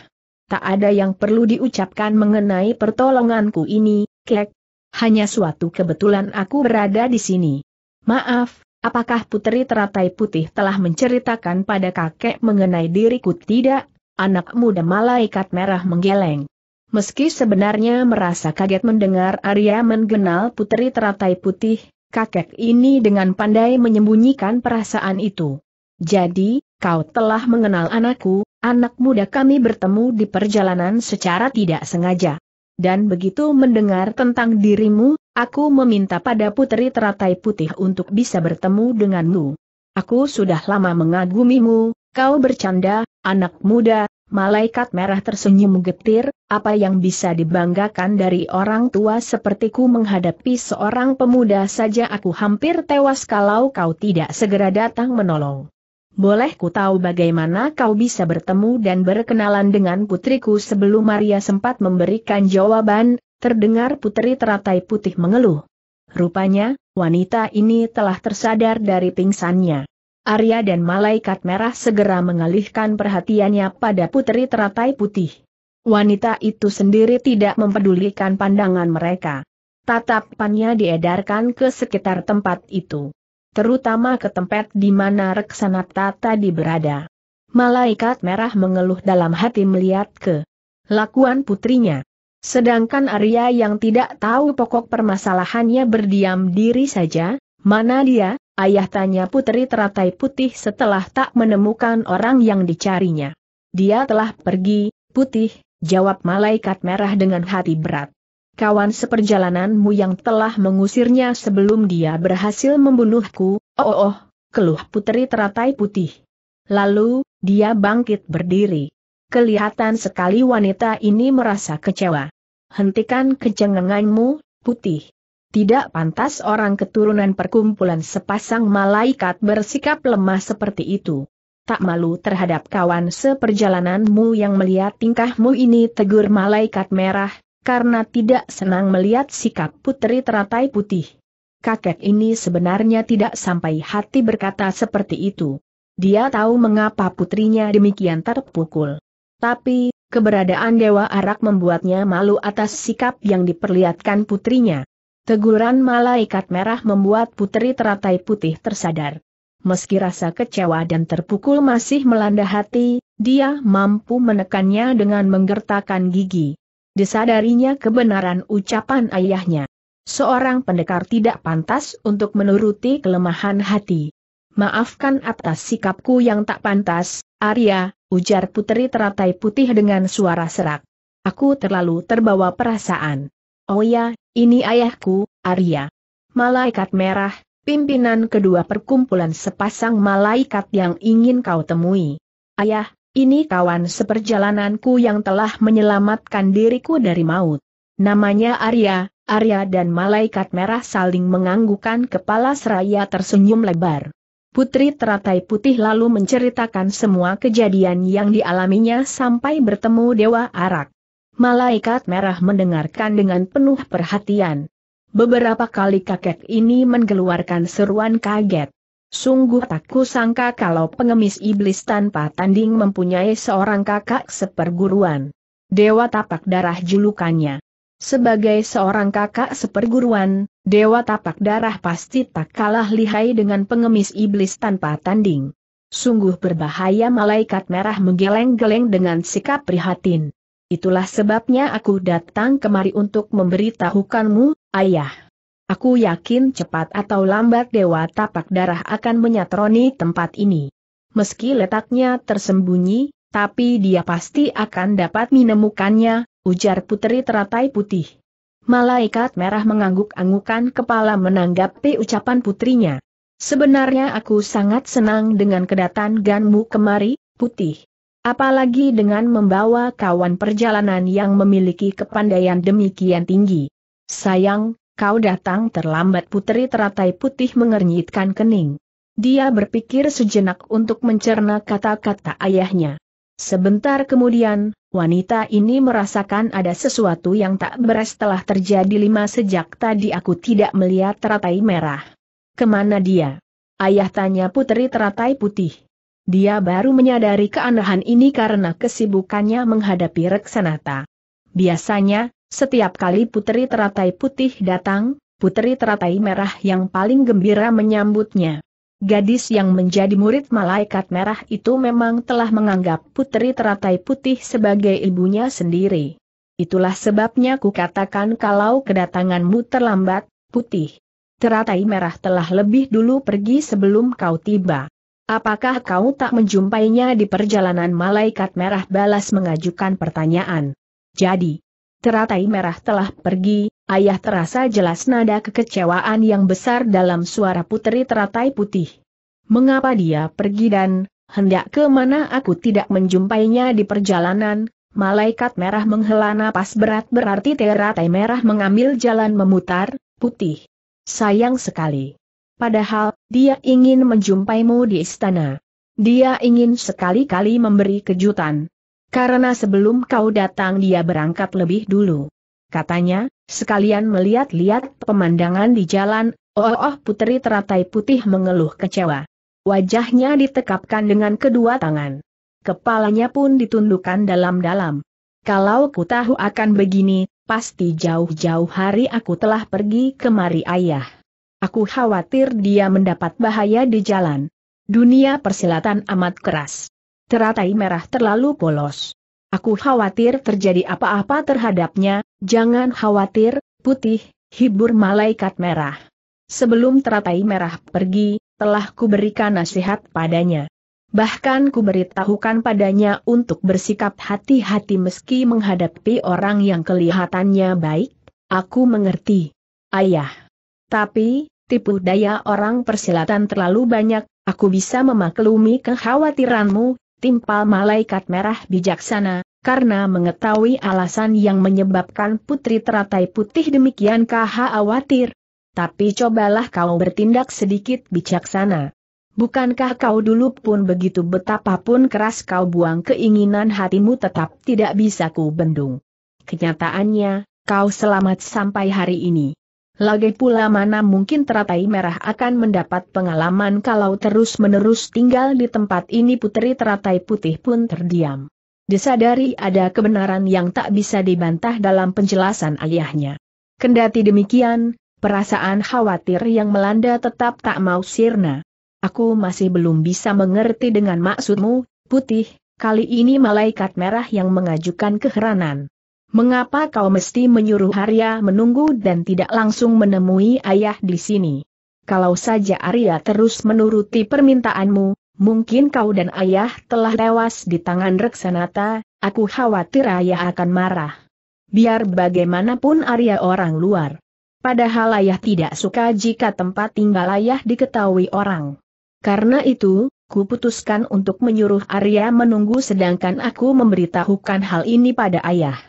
Tak ada yang perlu diucapkan mengenai pertolonganku ini, kek. Hanya suatu kebetulan aku berada di sini. Maaf, apakah Putri Teratai Putih telah menceritakan pada kakek mengenai diriku tidak? Anak muda malaikat merah menggeleng. Meski sebenarnya merasa kaget mendengar Arya menggenal putri teratai putih, kakek ini dengan pandai menyembunyikan perasaan itu. Jadi, kau telah mengenal anakku, anak muda kami bertemu di perjalanan secara tidak sengaja. Dan begitu mendengar tentang dirimu, aku meminta pada putri teratai putih untuk bisa bertemu denganmu. Aku sudah lama mengagumimu, kau bercanda, anak muda, Malaikat merah tersenyum getir, apa yang bisa dibanggakan dari orang tua sepertiku menghadapi seorang pemuda saja aku hampir tewas kalau kau tidak segera datang menolong. Boleh ku tahu bagaimana kau bisa bertemu dan berkenalan dengan putriku sebelum Maria sempat memberikan jawaban, terdengar putri teratai putih mengeluh. Rupanya, wanita ini telah tersadar dari pingsannya. Arya dan Malaikat Merah segera mengalihkan perhatiannya pada putri teratai putih. Wanita itu sendiri tidak mempedulikan pandangan mereka. Tatapannya diedarkan ke sekitar tempat itu. Terutama ke tempat di mana Reksanata tadi berada. Malaikat merah mengeluh dalam hati melihat ke lakuan putrinya. Sedangkan Arya yang tidak tahu pokok permasalahannya berdiam diri saja, mana dia, Ayah tanya putri teratai putih setelah tak menemukan orang yang dicarinya. Dia telah pergi, putih, jawab malaikat merah dengan hati berat. Kawan seperjalananmu yang telah mengusirnya sebelum dia berhasil membunuhku, oh oh, oh keluh putri teratai putih. Lalu, dia bangkit berdiri. Kelihatan sekali wanita ini merasa kecewa. Hentikan kecengenganmu, putih. Tidak pantas orang keturunan perkumpulan sepasang malaikat bersikap lemah seperti itu. Tak malu terhadap kawan seperjalananmu yang melihat tingkahmu ini tegur malaikat merah, karena tidak senang melihat sikap putri teratai putih. Kakek ini sebenarnya tidak sampai hati berkata seperti itu. Dia tahu mengapa putrinya demikian terpukul. Tapi, keberadaan Dewa Arak membuatnya malu atas sikap yang diperlihatkan putrinya. Teguran malaikat merah membuat putri teratai putih tersadar. Meski rasa kecewa dan terpukul masih melanda hati, dia mampu menekannya dengan menggertakkan gigi. Disadarinya kebenaran ucapan ayahnya. Seorang pendekar tidak pantas untuk menuruti kelemahan hati. Maafkan atas sikapku yang tak pantas, Arya, ujar putri teratai putih dengan suara serak. Aku terlalu terbawa perasaan. Oh ya, ini ayahku, Arya. Malaikat merah, pimpinan kedua perkumpulan sepasang malaikat yang ingin kau temui. Ayah, ini kawan seperjalananku yang telah menyelamatkan diriku dari maut. Namanya Arya, Arya dan malaikat merah saling menganggukkan kepala seraya tersenyum lebar. Putri teratai putih lalu menceritakan semua kejadian yang dialaminya sampai bertemu Dewa Arak. Malaikat merah mendengarkan dengan penuh perhatian. Beberapa kali kakek ini mengeluarkan seruan kaget. Sungguh tak kusangka kalau pengemis iblis tanpa tanding mempunyai seorang kakak seperguruan. Dewa tapak darah julukannya. Sebagai seorang kakak seperguruan, Dewa Tapak Darah pasti tak kalah lihai dengan pengemis iblis tanpa tanding. Sungguh berbahaya malaikat merah menggeleng-geleng dengan sikap prihatin. Itulah sebabnya aku datang kemari untuk memberitahukanmu, ayah. Aku yakin cepat atau lambat Dewa Tapak Darah akan menyatroni tempat ini. Meski letaknya tersembunyi, tapi dia pasti akan dapat menemukannya, ujar putri teratai putih. Malaikat merah mengangguk-anggukan kepala menanggapi ucapan putrinya. Sebenarnya aku sangat senang dengan kedatanganmu kemari, putih. Apalagi dengan membawa kawan perjalanan yang memiliki kepandaian demikian tinggi. Sayang, kau datang terlambat putri teratai putih mengernyitkan kening. Dia berpikir sejenak untuk mencerna kata-kata ayahnya. Sebentar kemudian, wanita ini merasakan ada sesuatu yang tak beres telah terjadi lima sejak tadi aku tidak melihat teratai merah. Ke mana dia? Ayah tanya putri teratai putih. Dia baru menyadari keanehan ini karena kesibukannya menghadapi Reksanata. Biasanya, setiap kali putri teratai putih datang, putri teratai merah yang paling gembira menyambutnya. Gadis yang menjadi murid malaikat merah itu memang telah menganggap putri teratai putih sebagai ibunya sendiri. Itulah sebabnya ku katakan kalau kedatanganmu terlambat, putih. Teratai merah telah lebih dulu pergi sebelum kau tiba. Apakah kau tak menjumpainya di perjalanan malaikat merah balas mengajukan pertanyaan? Jadi, teratai merah telah pergi, ayah terasa jelas nada kekecewaan yang besar dalam suara putri teratai putih. Mengapa dia pergi dan, hendak ke mana aku tidak menjumpainya di perjalanan, malaikat merah menghela napas berat berarti teratai merah mengambil jalan memutar, putih. Sayang sekali. Padahal, dia ingin menjumpaimu di istana. Dia ingin sekali-kali memberi kejutan. Karena sebelum kau datang dia berangkat lebih dulu. Katanya, sekalian melihat-lihat pemandangan di jalan, oh oh putri teratai putih mengeluh kecewa. Wajahnya ditekapkan dengan kedua tangan. Kepalanya pun ditundukkan dalam-dalam. Kalau ku tahu akan begini, pasti jauh-jauh hari aku telah pergi kemari ayah. Aku khawatir dia mendapat bahaya di jalan. Dunia persilatan amat keras teratai merah terlalu polos. Aku khawatir terjadi apa-apa terhadapnya, jangan khawatir, putih, hibur malaikat merah. Sebelum teratai merah pergi, telah kuberikan nasihat padanya. Bahkan kuberitahukan padanya untuk bersikap hati-hati meski menghadapi orang yang kelihatannya baik, aku mengerti. Ayah. Tapi, tipu daya orang persilatan terlalu banyak, aku bisa memaklumi kekhawatiranmu, timpal malaikat merah bijaksana, karena mengetahui alasan yang menyebabkan putri teratai putih demikian khawatir. Tapi cobalah kau bertindak sedikit bijaksana. Bukankah kau dulu pun begitu betapapun keras kau buang keinginan hatimu tetap tidak bisa ku bendung. Kenyataannya, kau selamat sampai hari ini. Lagi pula mana mungkin teratai merah akan mendapat pengalaman kalau terus-menerus tinggal di tempat ini putri teratai putih pun terdiam. Disadari ada kebenaran yang tak bisa dibantah dalam penjelasan ayahnya. Kendati demikian, perasaan khawatir yang melanda tetap tak mau sirna. Aku masih belum bisa mengerti dengan maksudmu, putih, kali ini malaikat merah yang mengajukan keheranan. Mengapa kau mesti menyuruh Arya menunggu dan tidak langsung menemui ayah di sini? kalau saja Arya terus menuruti permintaanmu, mungkin kau dan ayah telah tewas di tangan Reksanata, aku khawatir ayah akan marah. Biar bagaimanapun Arya orang luar. Padahal ayah tidak suka jika tempat tinggal ayah diketahui orang. Karena itu, kuputuskan untuk menyuruh Arya menunggu sedangkan aku memberitahukan hal ini pada ayah.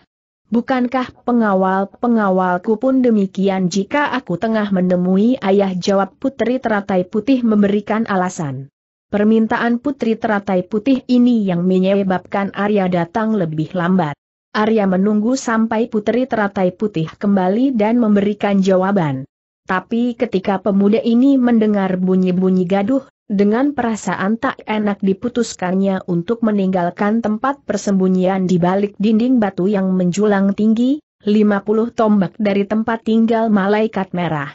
Bukankah pengawal-pengawalku pun demikian jika aku tengah menemui ayah jawab Putri Teratai Putih memberikan alasan. Permintaan Putri Teratai Putih ini yang menyebabkan Arya datang lebih lambat. Arya menunggu sampai Putri Teratai Putih kembali dan memberikan jawaban. Tapi ketika pemuda ini mendengar bunyi-bunyi gaduh, dengan perasaan tak enak diputuskannya untuk meninggalkan tempat persembunyian di balik dinding batu yang menjulang tinggi, 50 tombak dari tempat tinggal malaikat merah.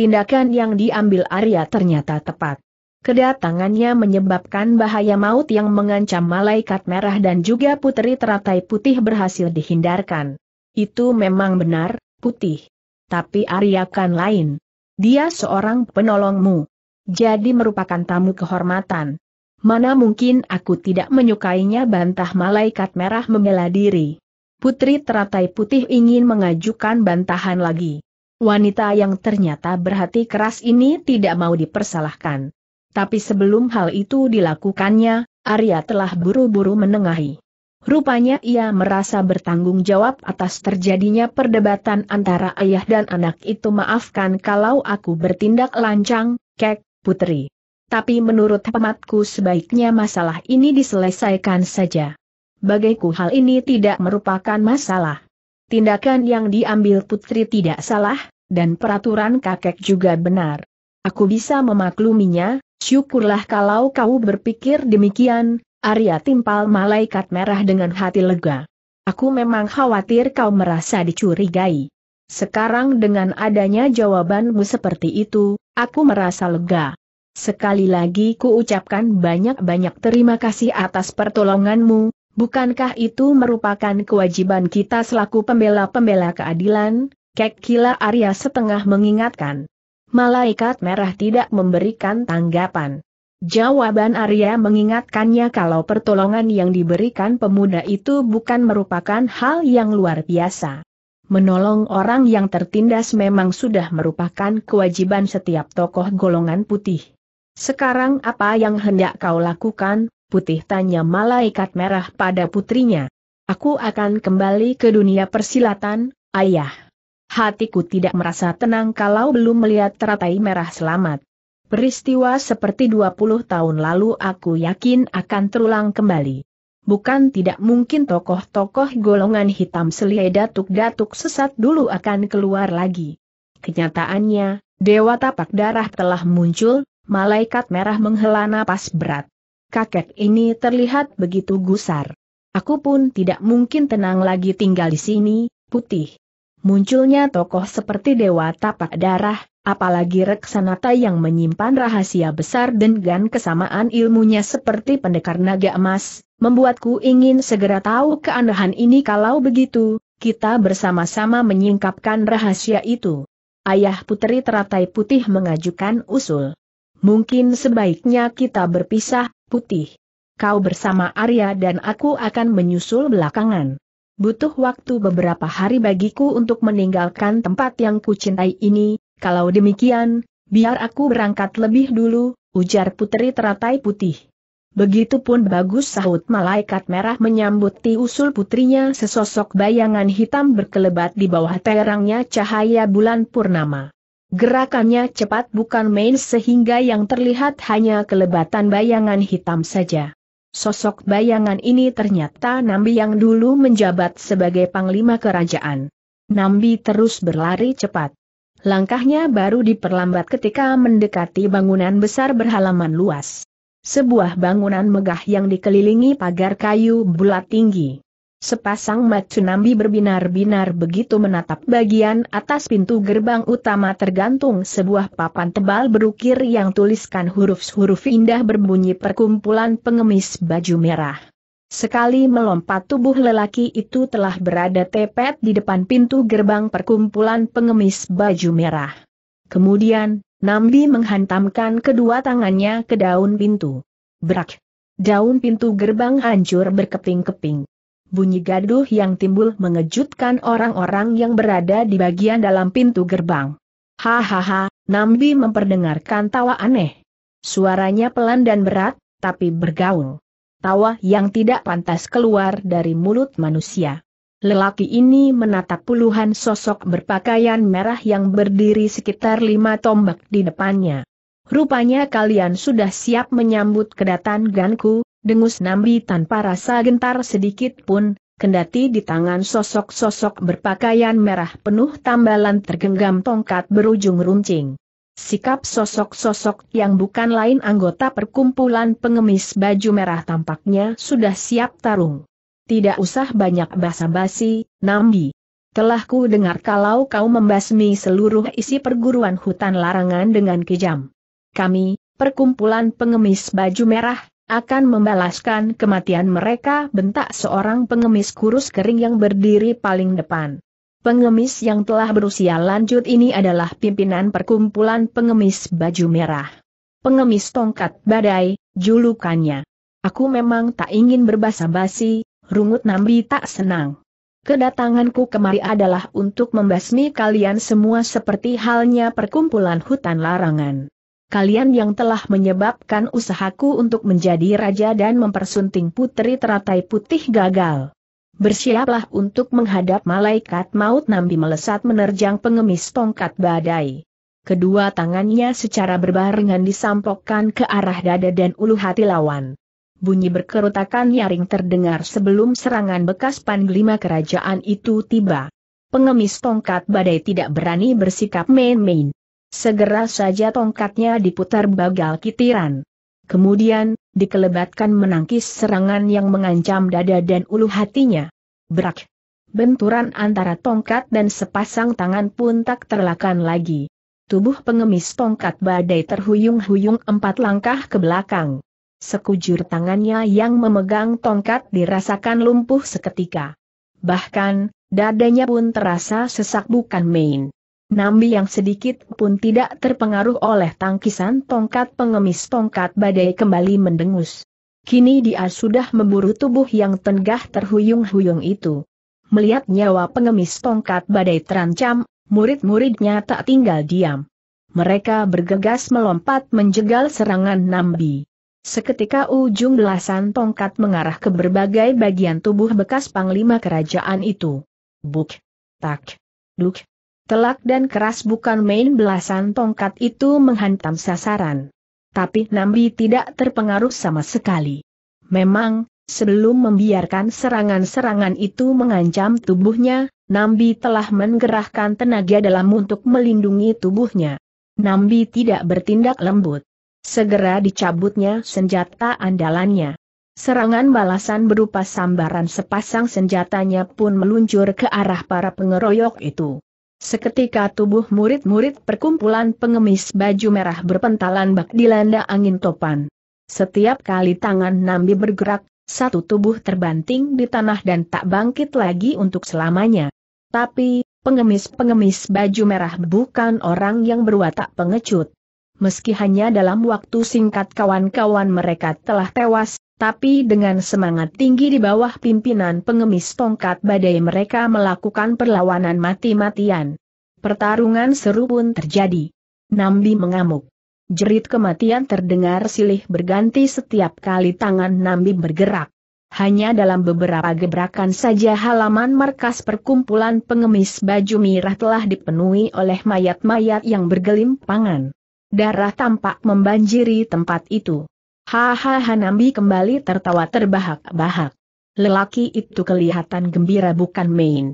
Tindakan yang diambil Arya ternyata tepat. Kedatangannya menyebabkan bahaya maut yang mengancam malaikat merah dan juga putri teratai putih berhasil dihindarkan. Itu memang benar, putih. Tapi Arya kan lain. Dia seorang penolongmu jadi merupakan tamu kehormatan. Mana mungkin aku tidak menyukainya bantah malaikat merah membela diri. Putri teratai putih ingin mengajukan bantahan lagi. Wanita yang ternyata berhati keras ini tidak mau dipersalahkan. Tapi sebelum hal itu dilakukannya, Arya telah buru-buru menengahi. Rupanya ia merasa bertanggung jawab atas terjadinya perdebatan antara ayah dan anak itu maafkan kalau aku bertindak lancang, kek, putri. Tapi menurut hematku sebaiknya masalah ini diselesaikan saja. Bagiku hal ini tidak merupakan masalah. Tindakan yang diambil putri tidak salah, dan peraturan kakek juga benar. Aku bisa memakluminya, syukurlah kalau kau berpikir demikian, Arya timpal malaikat merah dengan hati lega. Aku memang khawatir kau merasa dicurigai. Sekarang dengan adanya jawabanmu seperti itu, aku merasa lega. Sekali lagi ku ucapkan banyak-banyak terima kasih atas pertolonganmu, bukankah itu merupakan kewajiban kita selaku pembela-pembela keadilan? Kek Kila Arya setengah mengingatkan. Malaikat merah tidak memberikan tanggapan. Jawaban Arya mengingatkannya kalau pertolongan yang diberikan pemuda itu bukan merupakan hal yang luar biasa. Menolong orang yang tertindas memang sudah merupakan kewajiban setiap tokoh golongan putih. Sekarang apa yang hendak kau lakukan, putih tanya malaikat merah pada putrinya. Aku akan kembali ke dunia persilatan, ayah. Hatiku tidak merasa tenang kalau belum melihat teratai merah selamat. Peristiwa seperti 20 tahun lalu aku yakin akan terulang kembali. Bukan tidak mungkin tokoh-tokoh golongan hitam selie datuk-datuk sesat dulu akan keluar lagi. Kenyataannya, Dewa Tapak Darah telah muncul, malaikat merah menghela napas berat. Kakek ini terlihat begitu gusar. Aku pun tidak mungkin tenang lagi tinggal di sini, putih. Munculnya tokoh seperti Dewa Tapak Darah, apalagi Reksanata yang menyimpan rahasia besar dengan kesamaan ilmunya seperti pendekar naga emas, membuatku ingin segera tahu keanehan ini kalau begitu, kita bersama-sama menyingkapkan rahasia itu. Ayah Putri Teratai Putih mengajukan usul. Mungkin sebaiknya kita berpisah, Putih. Kau bersama Arya dan aku akan menyusul belakangan. Butuh waktu beberapa hari bagiku untuk meninggalkan tempat yang kucintai ini, kalau demikian, biar aku berangkat lebih dulu, ujar putri teratai putih. Begitupun bagus sahut malaikat merah menyambuti usul putrinya sesosok bayangan hitam berkelebat di bawah terangnya cahaya bulan purnama. Gerakannya cepat bukan main sehingga yang terlihat hanya kelebatan bayangan hitam saja. Sosok bayangan ini ternyata Nambi yang dulu menjabat sebagai panglima kerajaan. Nambi terus berlari cepat. Langkahnya baru diperlambat ketika mendekati bangunan besar berhalaman luas. Sebuah bangunan megah yang dikelilingi pagar kayu bulat tinggi. Sepasang mata Nambi berbinar-binar begitu menatap bagian atas pintu gerbang utama tergantung sebuah papan tebal berukir yang tuliskan huruf-huruf indah berbunyi perkumpulan pengemis baju merah. Sekali melompat tubuh lelaki itu telah berada tepet di depan pintu gerbang perkumpulan pengemis baju merah. Kemudian, Nambi menghantamkan kedua tangannya ke daun pintu. Brak! Daun pintu gerbang hancur berkeping-keping. Bunyi gaduh yang timbul mengejutkan orang-orang yang berada di bagian dalam pintu gerbang. Hahaha, Nambi memperdengarkan tawa aneh. Suaranya pelan dan berat, tapi bergaung. Tawa yang tidak pantas keluar dari mulut manusia. Lelaki ini menatap puluhan sosok berpakaian merah yang berdiri sekitar lima tombak di depannya. Rupanya kalian sudah siap menyambut kedatanganku, dengus Nambi tanpa rasa gentar sedikit pun, kendati di tangan sosok-sosok berpakaian merah penuh tambalan tergenggam tongkat berujung runcing. Sikap sosok-sosok yang bukan lain anggota perkumpulan pengemis baju merah tampaknya sudah siap tarung. Tidak usah banyak basa-basi, Nambi. Telah ku dengar kalau kau membasmi seluruh isi perguruan hutan larangan dengan kejam kami, perkumpulan pengemis baju merah, akan membalaskan kematian mereka bentak seorang pengemis kurus kering yang berdiri paling depan. Pengemis yang telah berusia lanjut ini adalah pimpinan perkumpulan pengemis baju merah. Pengemis tongkat badai, julukannya. Aku memang tak ingin berbasa-basi, rungut Nambi tak senang. Kedatanganku kemari adalah untuk membasmi kalian semua seperti halnya perkumpulan hutan larangan kalian yang telah menyebabkan usahaku untuk menjadi raja dan mempersunting putri teratai putih gagal. Bersiaplah untuk menghadap malaikat maut Nambi melesat menerjang pengemis tongkat badai. Kedua tangannya secara berbarengan disampokkan ke arah dada dan ulu hati lawan. Bunyi berkerutakan nyaring terdengar sebelum serangan bekas panglima kerajaan itu tiba. Pengemis tongkat badai tidak berani bersikap main-main. Segera saja tongkatnya diputar bagal kitiran. Kemudian, dikelebatkan menangkis serangan yang mengancam dada dan ulu hatinya. Brak! Benturan antara tongkat dan sepasang tangan pun tak terlakan lagi. Tubuh pengemis tongkat badai terhuyung-huyung empat langkah ke belakang. Sekujur tangannya yang memegang tongkat dirasakan lumpuh seketika. Bahkan, dadanya pun terasa sesak bukan main. Nambi yang sedikit pun tidak terpengaruh oleh tangkisan tongkat pengemis tongkat badai kembali mendengus. Kini dia sudah memburu tubuh yang tenggah terhuyung-huyung itu. Melihat nyawa pengemis tongkat badai terancam, murid-muridnya tak tinggal diam. Mereka bergegas melompat menjegal serangan Nambi. Seketika ujung belasan tongkat mengarah ke berbagai bagian tubuh bekas panglima kerajaan itu. Buk, tak, duk, Telak dan keras bukan main belasan tongkat itu menghantam sasaran. Tapi Nambi tidak terpengaruh sama sekali. Memang, sebelum membiarkan serangan-serangan itu mengancam tubuhnya, Nambi telah menggerahkan tenaga dalam untuk melindungi tubuhnya. Nambi tidak bertindak lembut. Segera dicabutnya senjata andalannya. Serangan balasan berupa sambaran sepasang senjatanya pun meluncur ke arah para pengeroyok itu. Seketika tubuh murid-murid perkumpulan pengemis baju merah berpentalan bak dilanda angin topan. Setiap kali tangan Nambi bergerak, satu tubuh terbanting di tanah dan tak bangkit lagi untuk selamanya. Tapi, pengemis-pengemis baju merah bukan orang yang berwatak pengecut. Meski hanya dalam waktu singkat kawan-kawan mereka telah tewas, tapi dengan semangat tinggi di bawah pimpinan pengemis tongkat badai mereka melakukan perlawanan mati-matian. Pertarungan seru pun terjadi. Nambi mengamuk. Jerit kematian terdengar silih berganti setiap kali tangan Nambi bergerak. Hanya dalam beberapa gebrakan saja halaman markas perkumpulan pengemis baju merah telah dipenuhi oleh mayat-mayat yang bergelimpangan. Darah tampak membanjiri tempat itu. Hahaha Nambi kembali tertawa terbahak-bahak. Lelaki itu kelihatan gembira bukan main.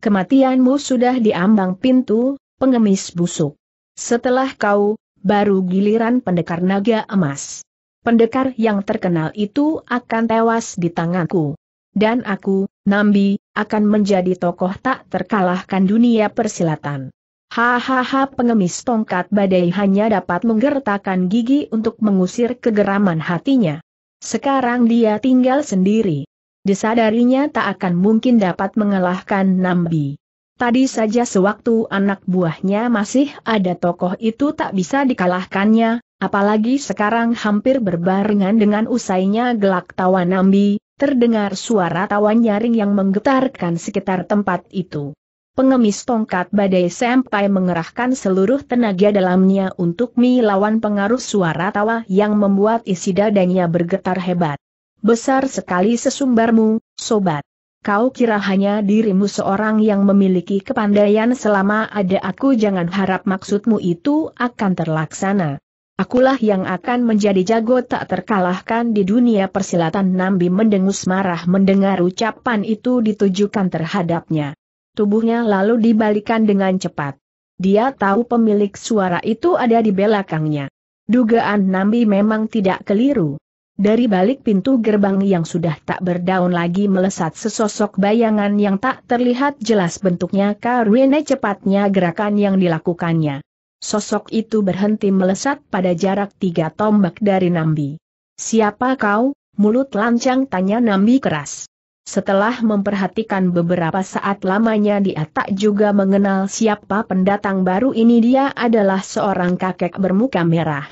Kematianmu sudah diambang pintu, pengemis busuk. Setelah kau, baru giliran pendekar naga emas. Pendekar yang terkenal itu akan tewas di tanganku. Dan aku, Nambi, akan menjadi tokoh tak terkalahkan dunia persilatan. Hahaha pengemis tongkat badai hanya dapat menggertakkan gigi untuk mengusir kegeraman hatinya. Sekarang dia tinggal sendiri. Disadarinya tak akan mungkin dapat mengalahkan Nambi. Tadi saja sewaktu anak buahnya masih ada tokoh itu tak bisa dikalahkannya, apalagi sekarang hampir berbarengan dengan usainya gelak tawa Nambi, terdengar suara tawa nyaring yang menggetarkan sekitar tempat itu. Pengemis tongkat badai sampai mengerahkan seluruh tenaga dalamnya untuk melawan pengaruh suara tawa yang membuat isi dadanya bergetar hebat. Besar sekali sesumbarmu, sobat. Kau kira hanya dirimu seorang yang memiliki kepandaian selama ada aku jangan harap maksudmu itu akan terlaksana. Akulah yang akan menjadi jago tak terkalahkan di dunia persilatan Nambi mendengus marah mendengar ucapan itu ditujukan terhadapnya. Tubuhnya lalu dibalikan dengan cepat. Dia tahu pemilik suara itu ada di belakangnya. Dugaan Nambi memang tidak keliru. Dari balik pintu gerbang yang sudah tak berdaun lagi melesat sesosok bayangan yang tak terlihat jelas bentuknya karena cepatnya gerakan yang dilakukannya. Sosok itu berhenti melesat pada jarak tiga tombak dari Nambi. Siapa kau? Mulut lancang tanya Nambi keras. Setelah memperhatikan beberapa saat lamanya dia tak juga mengenal siapa pendatang baru ini dia adalah seorang kakek bermuka merah.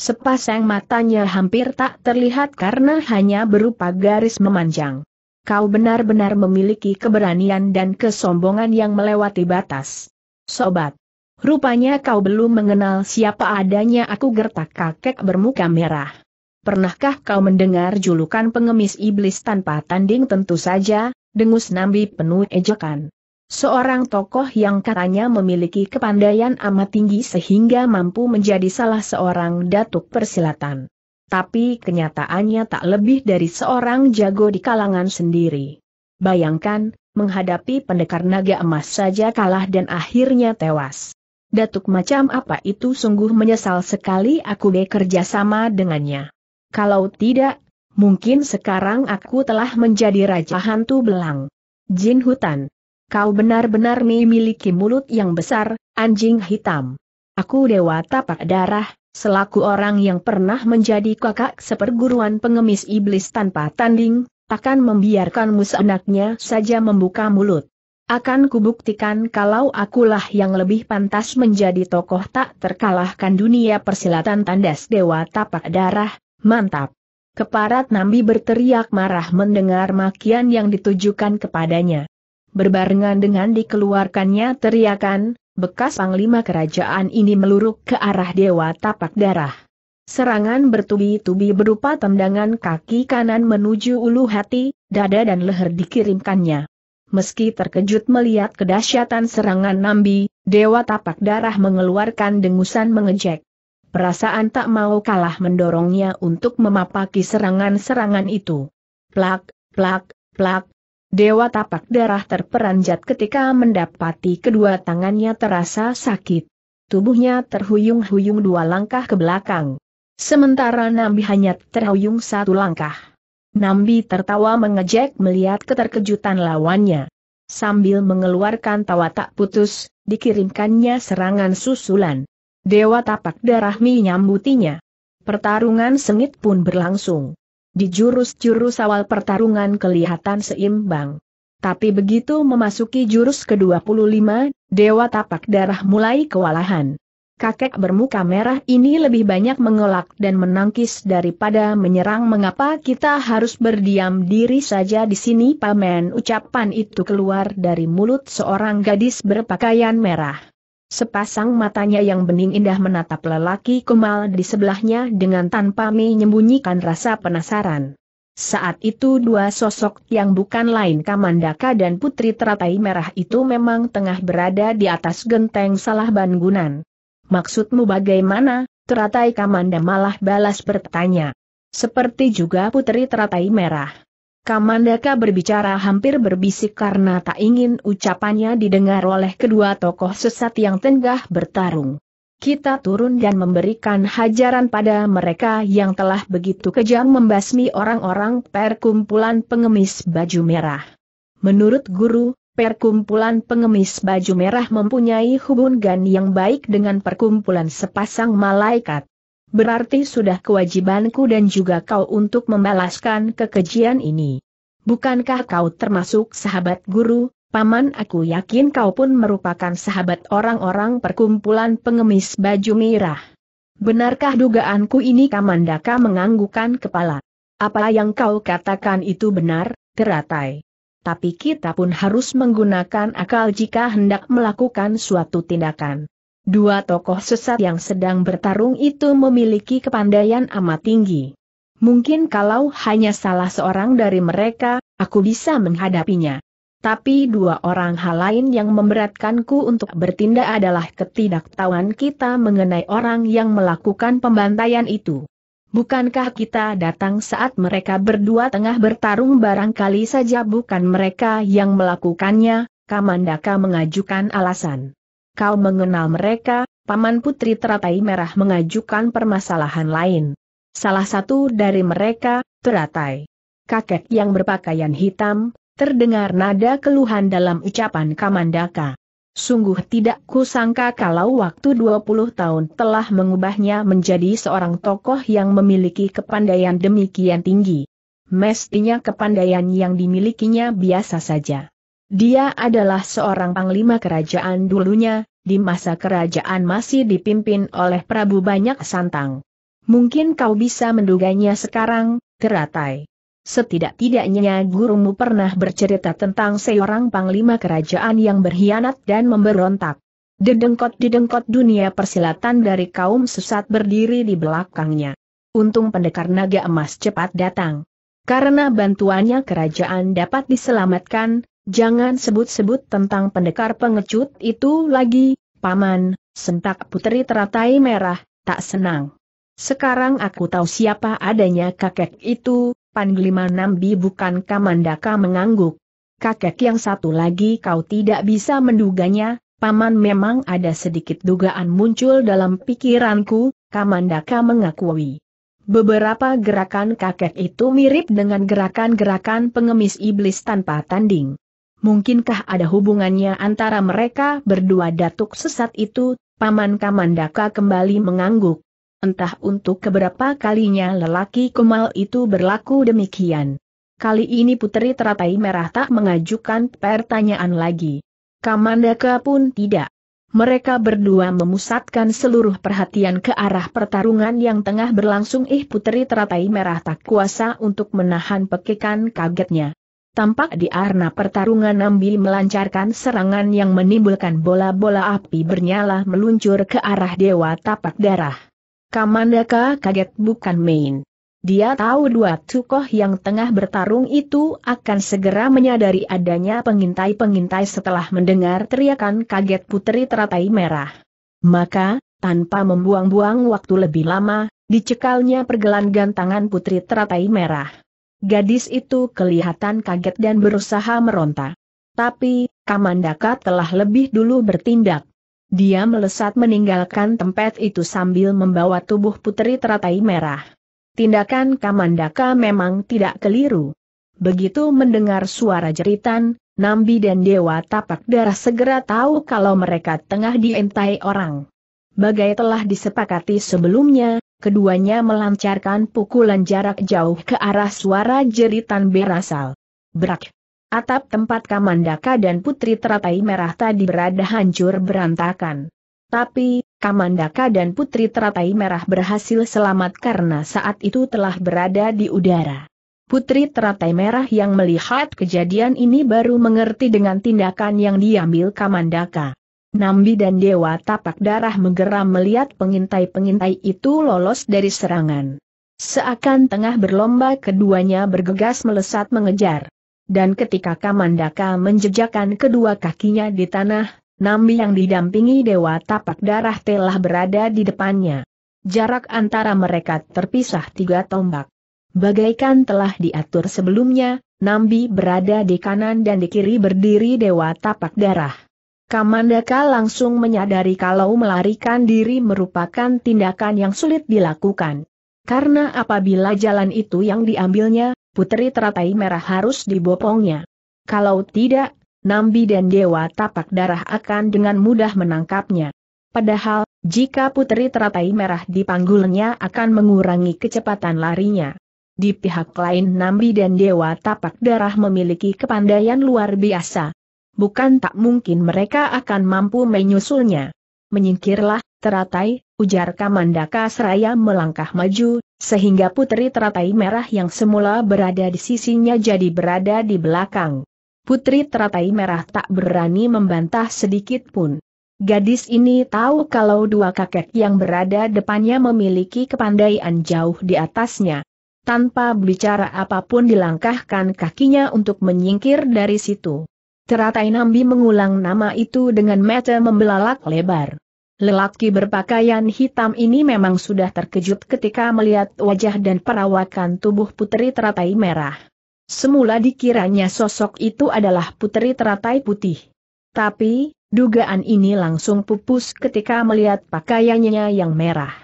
Sepasang matanya hampir tak terlihat karena hanya berupa garis memanjang. Kau benar-benar memiliki keberanian dan kesombongan yang melewati batas. Sobat. Rupanya kau belum mengenal siapa adanya aku gertak kakek bermuka merah. Pernahkah kau mendengar julukan pengemis iblis tanpa tanding tentu saja, dengus Nambi penuh ejekan. Seorang tokoh yang katanya memiliki kepandaian amat tinggi sehingga mampu menjadi salah seorang datuk persilatan. Tapi kenyataannya tak lebih dari seorang jago di kalangan sendiri. Bayangkan, menghadapi pendekar naga emas saja kalah dan akhirnya tewas. Datuk macam apa itu sungguh menyesal sekali aku bekerja sama dengannya. Kalau tidak, mungkin sekarang aku telah menjadi raja hantu belang. Jin hutan. Kau benar-benar memiliki mulut yang besar, anjing hitam. Aku Dewa Tapak Darah, selaku orang yang pernah menjadi kakak seperguruan pengemis iblis tanpa tanding, takkan membiarkanmu seenaknya saja membuka mulut. Akan kubuktikan kalau akulah yang lebih pantas menjadi tokoh tak terkalahkan dunia persilatan tandas Dewa Tapak Darah, mantap. Keparat Nambi berteriak marah mendengar makian yang ditujukan kepadanya. Berbarengan dengan dikeluarkannya teriakan, bekas panglima kerajaan ini meluruk ke arah Dewa Tapak Darah. Serangan bertubi-tubi berupa tendangan kaki kanan menuju ulu hati, dada dan leher dikirimkannya. Meski terkejut melihat kedahsyatan serangan Nambi, Dewa Tapak Darah mengeluarkan dengusan mengejek. Perasaan tak mau kalah mendorongnya untuk memapaki serangan-serangan itu. Plak, plak, plak, Dewa tapak darah terperanjat ketika mendapati kedua tangannya terasa sakit. Tubuhnya terhuyung-huyung dua langkah ke belakang. Sementara Nambi hanya terhuyung satu langkah. Nambi tertawa mengejek melihat keterkejutan lawannya. Sambil mengeluarkan tawa tak putus, dikirimkannya serangan susulan. Dewa tapak darah menyambutinya. Pertarungan sengit pun berlangsung. Di jurus-jurus awal pertarungan kelihatan seimbang. Tapi begitu memasuki jurus ke-25, Dewa Tapak Darah mulai kewalahan. Kakek bermuka merah ini lebih banyak mengelak dan menangkis daripada menyerang mengapa kita harus berdiam diri saja di sini pamen ucapan itu keluar dari mulut seorang gadis berpakaian merah. Sepasang matanya yang bening indah menatap lelaki kemal di sebelahnya dengan tanpa menyembunyikan rasa penasaran. Saat itu dua sosok yang bukan lain Kamandaka dan Putri Teratai Merah itu memang tengah berada di atas genteng salah bangunan. Maksudmu bagaimana? Teratai Kamanda malah balas bertanya. Seperti juga Putri Teratai Merah. Kamandaka berbicara hampir berbisik karena tak ingin ucapannya didengar oleh kedua tokoh sesat yang tengah bertarung. Kita turun dan memberikan hajaran pada mereka yang telah begitu kejam membasmi orang-orang perkumpulan pengemis baju merah. Menurut guru, perkumpulan pengemis baju merah mempunyai hubungan yang baik dengan perkumpulan sepasang malaikat. Berarti sudah kewajibanku dan juga kau untuk membalaskan kekejian ini. Bukankah kau termasuk sahabat guru, Paman aku yakin kau pun merupakan sahabat orang-orang perkumpulan pengemis baju merah. Benarkah dugaanku ini Kamandaka menganggukkan kepala? Apa yang kau katakan itu benar, teratai. Tapi kita pun harus menggunakan akal jika hendak melakukan suatu tindakan. Dua tokoh sesat yang sedang bertarung itu memiliki kepandaian amat tinggi. Mungkin kalau hanya salah seorang dari mereka, aku bisa menghadapinya. Tapi dua orang hal lain yang memberatkanku untuk bertindak adalah ketidaktahuan kita mengenai orang yang melakukan pembantaian itu. Bukankah kita datang saat mereka berdua tengah bertarung barangkali saja bukan mereka yang melakukannya, Kamandaka mengajukan alasan. Kau mengenal mereka, Paman Putri Teratai Merah mengajukan permasalahan lain. Salah satu dari mereka, Teratai. Kakek yang berpakaian hitam, terdengar nada keluhan dalam ucapan Kamandaka. Sungguh tidak kusangka kalau waktu 20 tahun telah mengubahnya menjadi seorang tokoh yang memiliki kepandaian demikian tinggi. Mestinya kepandaian yang dimilikinya biasa saja. Dia adalah seorang panglima kerajaan dulunya, di masa kerajaan masih dipimpin oleh Prabu Banyak Santang. Mungkin kau bisa menduganya sekarang, teratai. Setidak-tidaknya gurumu pernah bercerita tentang seorang panglima kerajaan yang berkhianat dan memberontak. Dedengkot-dedengkot dunia persilatan dari kaum sesat berdiri di belakangnya. Untung pendekar naga emas cepat datang. Karena bantuannya kerajaan dapat diselamatkan, jangan sebut-sebut tentang pendekar pengecut itu lagi, paman, sentak putri teratai merah, tak senang. Sekarang aku tahu siapa adanya kakek itu, Panglima Nambi bukan Kamandaka mengangguk. Kakek yang satu lagi kau tidak bisa menduganya, Paman memang ada sedikit dugaan muncul dalam pikiranku, Kamandaka mengakui. Beberapa gerakan kakek itu mirip dengan gerakan-gerakan pengemis iblis tanpa tanding. Mungkinkah ada hubungannya antara mereka berdua datuk sesat itu, Paman Kamandaka kembali mengangguk. Entah untuk keberapa kalinya lelaki kumal itu berlaku demikian. Kali ini Putri Teratai Merah tak mengajukan pertanyaan lagi. Kamandaka pun tidak. Mereka berdua memusatkan seluruh perhatian ke arah pertarungan yang tengah berlangsung ih Putri Teratai Merah tak kuasa untuk menahan pekikan kagetnya. Tampak di arna pertarungan Nambi melancarkan serangan yang menimbulkan bola-bola api bernyala meluncur ke arah Dewa Tapak Darah. Kamandaka kaget bukan main. Dia tahu dua tokoh yang tengah bertarung itu akan segera menyadari adanya pengintai-pengintai setelah mendengar teriakan kaget putri teratai merah. Maka, tanpa membuang-buang waktu lebih lama, dicekalnya pergelangan tangan putri teratai merah. Gadis itu kelihatan kaget dan berusaha meronta. Tapi, Kamandaka telah lebih dulu bertindak. Dia melesat meninggalkan tempat itu sambil membawa tubuh putri teratai merah. Tindakan Kamandaka memang tidak keliru. Begitu mendengar suara jeritan, Nambi dan Dewa Tapak Darah segera tahu kalau mereka tengah dientai orang. Bagai telah disepakati sebelumnya, keduanya melancarkan pukulan jarak jauh ke arah suara jeritan berasal. Brak! Atap tempat Kamandaka dan Putri Teratai Merah tadi berada hancur berantakan. Tapi, Kamandaka dan Putri Teratai Merah berhasil selamat karena saat itu telah berada di udara. Putri Teratai Merah yang melihat kejadian ini baru mengerti dengan tindakan yang diambil Kamandaka. Nambi dan Dewa Tapak Darah menggeram melihat pengintai-pengintai itu lolos dari serangan. Seakan tengah berlomba keduanya bergegas melesat mengejar dan ketika Kamandaka menjejakkan kedua kakinya di tanah, Nambi yang didampingi Dewa Tapak Darah telah berada di depannya. Jarak antara mereka terpisah tiga tombak. Bagaikan telah diatur sebelumnya, Nambi berada di kanan dan di kiri berdiri Dewa Tapak Darah. Kamandaka langsung menyadari kalau melarikan diri merupakan tindakan yang sulit dilakukan. Karena apabila jalan itu yang diambilnya, Putri Teratai Merah harus dibopongnya. Kalau tidak, Nambi dan Dewa Tapak Darah akan dengan mudah menangkapnya. Padahal, jika Putri Teratai Merah dipanggulnya akan mengurangi kecepatan larinya. Di pihak lain Nambi dan Dewa Tapak Darah memiliki kepandaian luar biasa. Bukan tak mungkin mereka akan mampu menyusulnya. Menyingkirlah, teratai, ujar Kamandaka seraya melangkah maju, sehingga putri teratai merah yang semula berada di sisinya jadi berada di belakang. Putri teratai merah tak berani membantah sedikit pun. Gadis ini tahu kalau dua kakek yang berada depannya memiliki kepandaian jauh di atasnya. Tanpa bicara apa pun dilangkahkan kakinya untuk menyingkir dari situ. Teratai Nambi mengulang nama itu dengan mata membelalak lebar. Lelaki berpakaian hitam ini memang sudah terkejut ketika melihat wajah dan perawakan tubuh putri teratai merah. Semula dikiranya sosok itu adalah putri teratai putih. Tapi, Dugaan ini langsung pupus ketika melihat pakaiannya yang merah.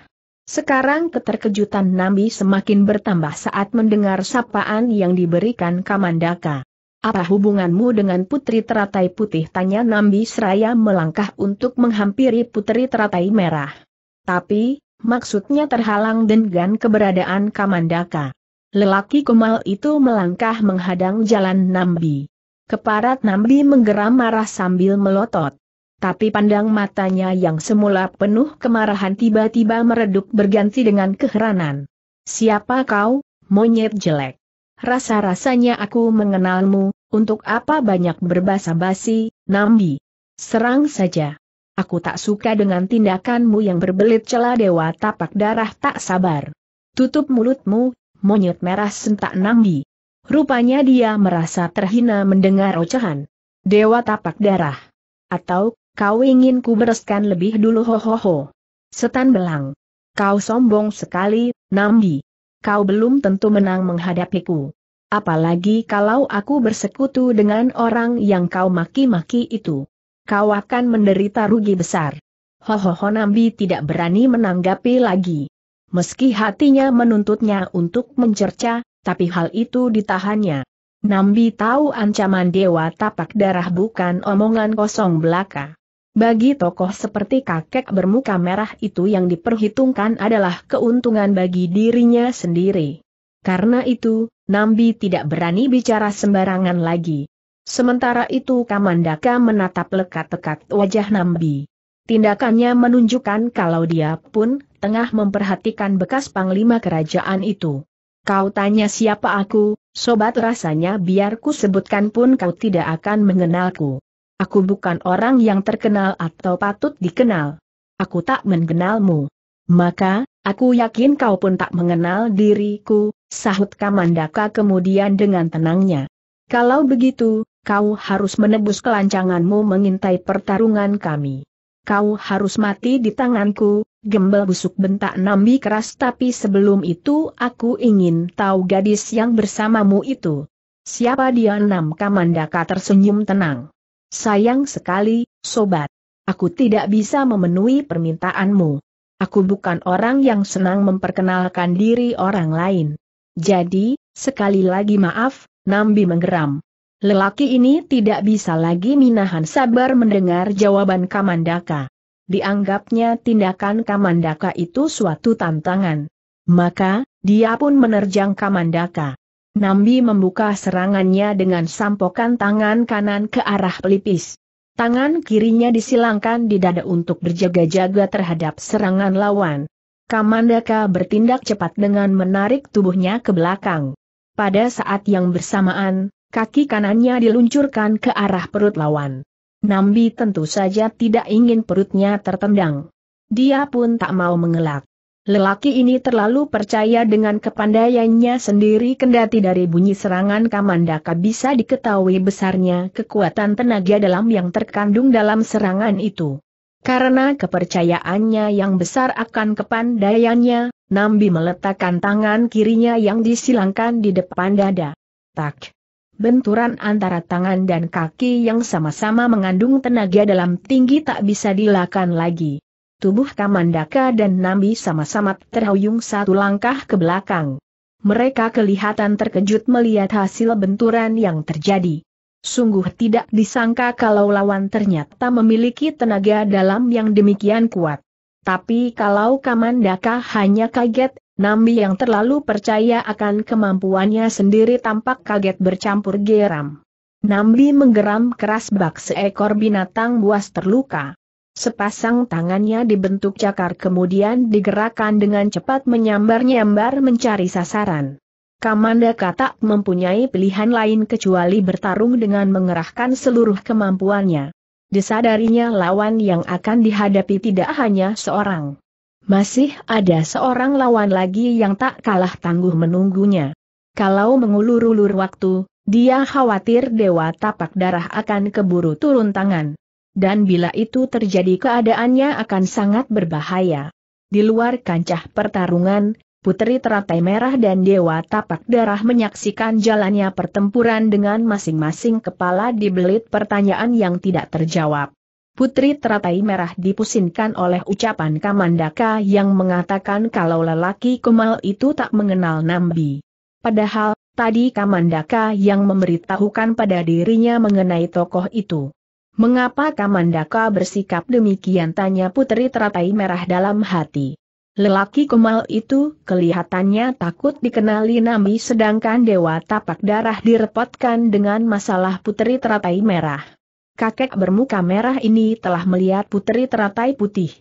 Sekarang keterkejutan Nambi semakin bertambah saat mendengar sapaan yang diberikan Kamandaka. Apa hubunganmu dengan putri teratai putih? Tanya Nambi seraya melangkah untuk menghampiri putri teratai merah. Tapi, maksudnya terhalang dengan keberadaan Kamandaka. Lelaki kumal itu melangkah menghadang jalan Nambi. Keparat Nambi menggeram marah sambil melotot. Tapi pandang matanya yang semula penuh kemarahan tiba-tiba meredup berganti dengan keheranan. Siapa kau, monyet jelek? Rasa-rasanya aku mengenalmu, untuk apa banyak berbahasa basi, Nambi? Serang saja. Aku tak suka dengan tindakanmu yang berbelit celah dewa tapak darah tak sabar. Tutup mulutmu, monyet merah sentak Nambi. Rupanya dia merasa terhina mendengar ocehan. Dewa tapak darah. Atau, kau ingin ku bereskan lebih dulu ho-ho-ho. Setan belang. Kau sombong sekali, Nambi. Kau belum tentu menang menghadapiku. Apalagi kalau aku bersekutu dengan orang yang kau maki-maki itu. Kau akan menderita rugi besar. Ho-ho-ho Nambi tidak berani menanggapi lagi. Meski hatinya menuntutnya untuk mencerca, tapi hal itu ditahannya. Nambi tahu ancaman dewa tapak darah bukan omongan kosong belaka. Bagi tokoh seperti kakek bermuka merah itu yang diperhitungkan adalah keuntungan bagi dirinya sendiri. Karena itu, Nambi tidak berani bicara sembarangan lagi. Sementara itu Kamandaka menatap lekat-lekat wajah Nambi. Tindakannya menunjukkan kalau dia pun tengah memperhatikan bekas panglima kerajaan itu. Kau tanya siapa aku, sobat rasanya biar ku sebutkan pun kau tidak akan mengenalku. Aku bukan orang yang terkenal atau patut dikenal. Aku tak mengenalmu. Maka, aku yakin kau pun tak mengenal diriku, sahut Kamandaka kemudian dengan tenangnya. Kalau begitu, kau harus menebus kelancanganmu mengintai pertarungan kami. Kau harus mati di tanganku, gembel busuk bentak Nambi keras tapi sebelum itu aku ingin tahu gadis yang bersamamu itu. Siapa dia Nam Kamandaka tersenyum tenang. Sayang sekali, sobat. Aku tidak bisa memenuhi permintaanmu. Aku bukan orang yang senang memperkenalkan diri orang lain. Jadi, sekali lagi maaf, Nambi menggeram. Lelaki ini tidak bisa lagi minahan sabar mendengar jawaban Kamandaka dianggapnya tindakan Kamandaka itu suatu tantangan. Maka, dia pun menerjang Kamandaka. Nambi membuka serangannya dengan sampokan tangan kanan ke arah pelipis. Tangan kirinya disilangkan di dada untuk berjaga-jaga terhadap serangan lawan. Kamandaka bertindak cepat dengan menarik tubuhnya ke belakang. Pada saat yang bersamaan, kaki kanannya diluncurkan ke arah perut lawan. Nambi tentu saja tidak ingin perutnya tertendang. Dia pun tak mau mengelak. Lelaki ini terlalu percaya dengan kepandaiannya sendiri kendati dari bunyi serangan Kamandaka bisa diketahui besarnya kekuatan tenaga dalam yang terkandung dalam serangan itu. Karena kepercayaannya yang besar akan kepandaiannya, Nambi meletakkan tangan kirinya yang disilangkan di depan dada. Tak! benturan antara tangan dan kaki yang sama-sama mengandung tenaga dalam tinggi tak bisa dilakukan lagi. Tubuh Kamandaka dan Nambi sama-sama terhuyung satu langkah ke belakang. Mereka kelihatan terkejut melihat hasil benturan yang terjadi. Sungguh tidak disangka kalau lawan ternyata memiliki tenaga dalam yang demikian kuat. Tapi kalau Kamandaka hanya kaget, Nambi yang terlalu percaya akan kemampuannya sendiri tampak kaget bercampur geram. Nambi menggeram keras bak seekor binatang buas terluka. Sepasang tangannya dibentuk cakar kemudian digerakkan dengan cepat menyambar-nyambar mencari sasaran. Kamandaka tak mempunyai pilihan lain kecuali bertarung dengan mengerahkan seluruh kemampuannya. Disadarinya lawan yang akan dihadapi tidak hanya seorang. Masih ada seorang lawan lagi yang tak kalah tangguh menunggunya. Kalau mengulur-ulur waktu, dia khawatir Dewa Tapak Darah akan keburu turun tangan. Dan bila itu terjadi keadaannya akan sangat berbahaya. Di luar kancah pertarungan, Putri Teratai Merah dan Dewa Tapak Darah menyaksikan jalannya pertempuran dengan masing-masing kepala dibelit pertanyaan yang tidak terjawab. Putri Teratai Merah dipusingkan oleh ucapan Kamandaka yang mengatakan kalau lelaki Kemal itu tak mengenal Nambi. Padahal, tadi Kamandaka yang memberitahukan pada dirinya mengenai tokoh itu. Mengapa Kamandaka bersikap demikian tanya Putri Teratai Merah dalam hati. Lelaki Kemal itu kelihatannya takut dikenali Nami sedangkan Dewa Tapak Darah direpotkan dengan masalah Putri Teratai Merah. Kakek bermuka merah ini telah melihat Putri Teratai Putih.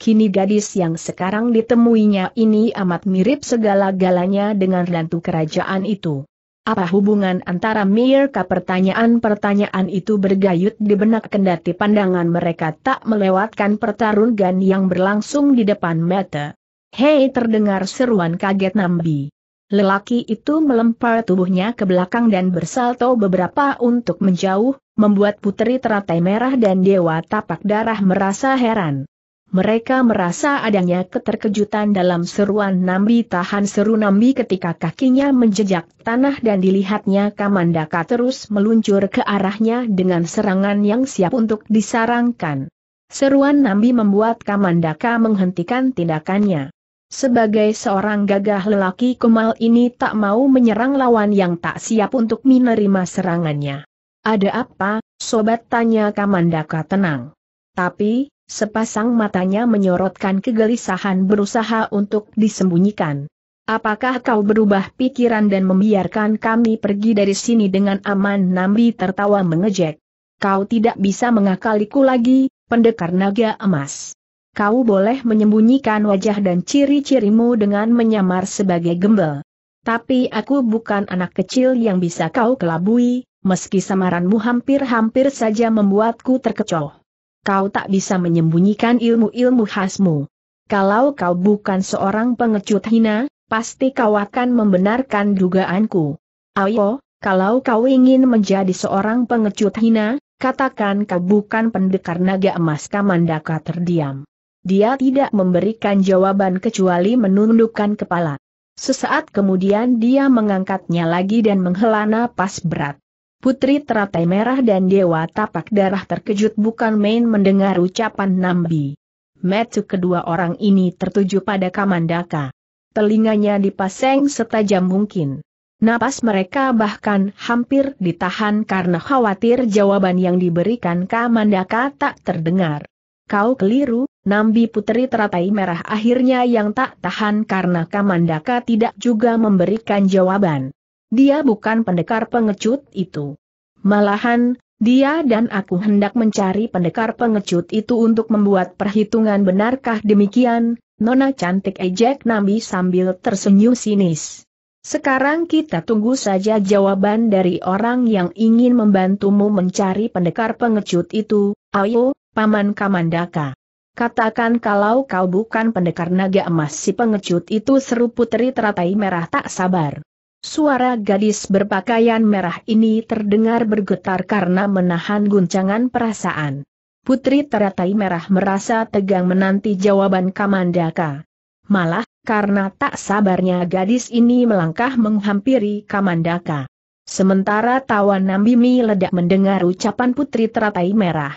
Kini gadis yang sekarang ditemuinya ini amat mirip segala-galanya dengan rantu kerajaan itu. Apa hubungan antara mereka pertanyaan-pertanyaan itu bergayut di benak kendati pandangan mereka tak melewatkan pertarungan yang berlangsung di depan mata. Hei terdengar seruan kaget Nambi. Lelaki itu melempar tubuhnya ke belakang dan bersalto beberapa untuk menjauh, membuat putri teratai merah dan dewa tapak darah merasa heran. Mereka merasa adanya keterkejutan dalam seruan Nambi tahan seru Nambi ketika kakinya menjejak tanah dan dilihatnya Kamandaka terus meluncur ke arahnya dengan serangan yang siap untuk disarangkan. Seruan Nambi membuat Kamandaka menghentikan tindakannya. Sebagai seorang gagah lelaki Kemal ini tak mau menyerang lawan yang tak siap untuk menerima serangannya. Ada apa, sobat tanya Kamandaka tenang. Tapi, Sepasang matanya menyorotkan kegelisahan berusaha untuk disembunyikan. Apakah kau berubah pikiran dan membiarkan kami pergi dari sini dengan aman? Nambi tertawa mengejek. Kau tidak bisa mengakaliku lagi, pendekar naga emas. Kau boleh menyembunyikan wajah dan ciri-cirimu dengan menyamar sebagai gembel. Tapi aku bukan anak kecil yang bisa kau kelabui, meski samaranmu hampir-hampir saja membuatku terkecoh kau tak bisa menyembunyikan ilmu-ilmu khasmu. Kalau kau bukan seorang pengecut hina, pasti kau akan membenarkan dugaanku. Ayo, kalau kau ingin menjadi seorang pengecut hina, katakan kau bukan pendekar naga emas Kamandaka terdiam. Dia tidak memberikan jawaban kecuali menundukkan kepala. Sesaat kemudian dia mengangkatnya lagi dan menghela napas berat. Putri teratai merah dan dewa tapak darah terkejut bukan main mendengar ucapan Nambi. Metu kedua orang ini tertuju pada Kamandaka. Telinganya dipasang setajam mungkin. Napas mereka bahkan hampir ditahan karena khawatir jawaban yang diberikan Kamandaka tak terdengar. Kau keliru, Nambi Putri teratai merah akhirnya yang tak tahan karena Kamandaka tidak juga memberikan jawaban. Dia bukan pendekar pengecut itu. Malahan, dia dan aku hendak mencari pendekar pengecut itu untuk membuat perhitungan benarkah demikian, Nona cantik ejek Nambi sambil tersenyum sinis. Sekarang kita tunggu saja jawaban dari orang yang ingin membantumu mencari pendekar pengecut itu, ayo, Paman Kamandaka. Katakan kalau kau bukan pendekar naga emas si pengecut itu seru putri teratai merah tak sabar. Suara gadis berpakaian merah ini terdengar bergetar karena menahan guncangan perasaan. Putri teratai merah merasa tegang menanti jawaban Kamandaka. Malah, karena tak sabarnya gadis ini melangkah menghampiri Kamandaka. Sementara tawan Nambimi ledak mendengar ucapan putri teratai merah.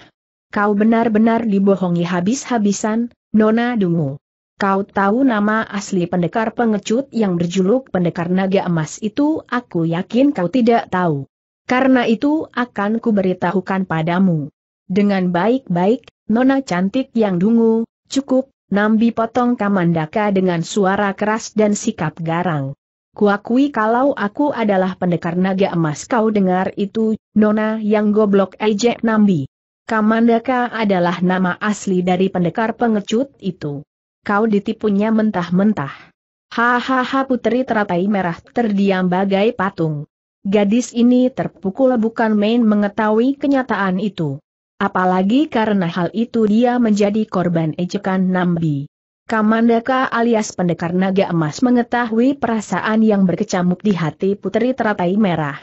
Kau benar-benar dibohongi habis-habisan, Nona Dungu. Kau tahu nama asli pendekar pengecut yang berjuluk pendekar naga emas itu aku yakin kau tidak tahu. Karena itu akan kuberitahukan padamu. Dengan baik-baik, nona cantik yang dungu, cukup, Nambi potong Kamandaka dengan suara keras dan sikap garang. Kuakui kalau aku adalah pendekar naga emas kau dengar itu, Nona yang goblok ejek Nambi. Kamandaka adalah nama asli dari pendekar pengecut itu. Kau ditipunya mentah-mentah. Hahaha putri teratai merah terdiam bagai patung. Gadis ini terpukul bukan main mengetahui kenyataan itu. Apalagi karena hal itu dia menjadi korban ejekan Nambi. Kamandaka alias pendekar naga emas mengetahui perasaan yang berkecamuk di hati putri teratai merah.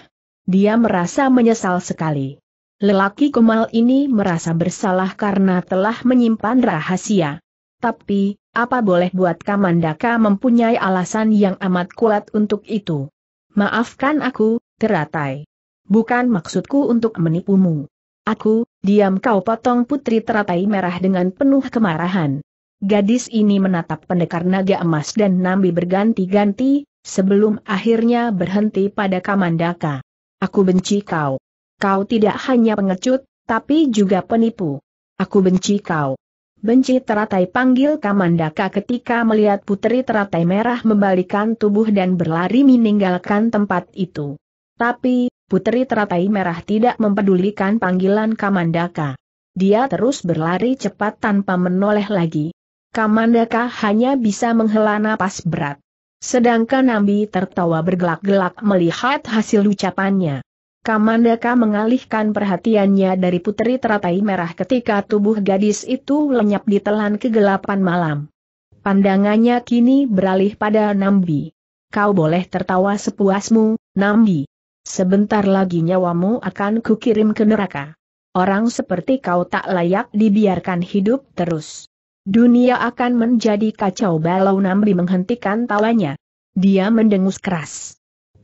Dia merasa menyesal sekali. Lelaki kemal ini merasa bersalah karena telah menyimpan rahasia. Tapi, apa boleh buat Kamandaka mempunyai alasan yang amat kuat untuk itu? Maafkan aku, teratai. Bukan maksudku untuk menipumu. Aku, diam kau potong putri teratai merah dengan penuh kemarahan. Gadis ini menatap pendekar naga emas dan Nambi berganti-ganti, sebelum akhirnya berhenti pada Kamandaka. Aku benci kau. Kau tidak hanya pengecut, tapi juga penipu. Aku benci kau. Benci teratai panggil Kamandaka ketika melihat putri teratai merah membalikan tubuh dan berlari meninggalkan tempat itu. Tapi, Putri Teratai Merah tidak mempedulikan panggilan Kamandaka. Dia terus berlari cepat tanpa menoleh lagi. Kamandaka hanya bisa menghela napas berat. Sedangkan Nambi tertawa bergelak-gelak melihat hasil ucapannya. Kamandaka mengalihkan perhatiannya dari Putri Teratai Merah ketika tubuh gadis itu lenyap di telan kegelapan malam. Pandangannya kini beralih pada Nambi. Kau boleh tertawa sepuasmu, Nambi. Sebentar lagi nyawamu akan kukirim ke neraka. Orang seperti kau tak layak dibiarkan hidup terus. Dunia akan menjadi kacau balau Nambi menghentikan tawanya. Dia mendengus keras.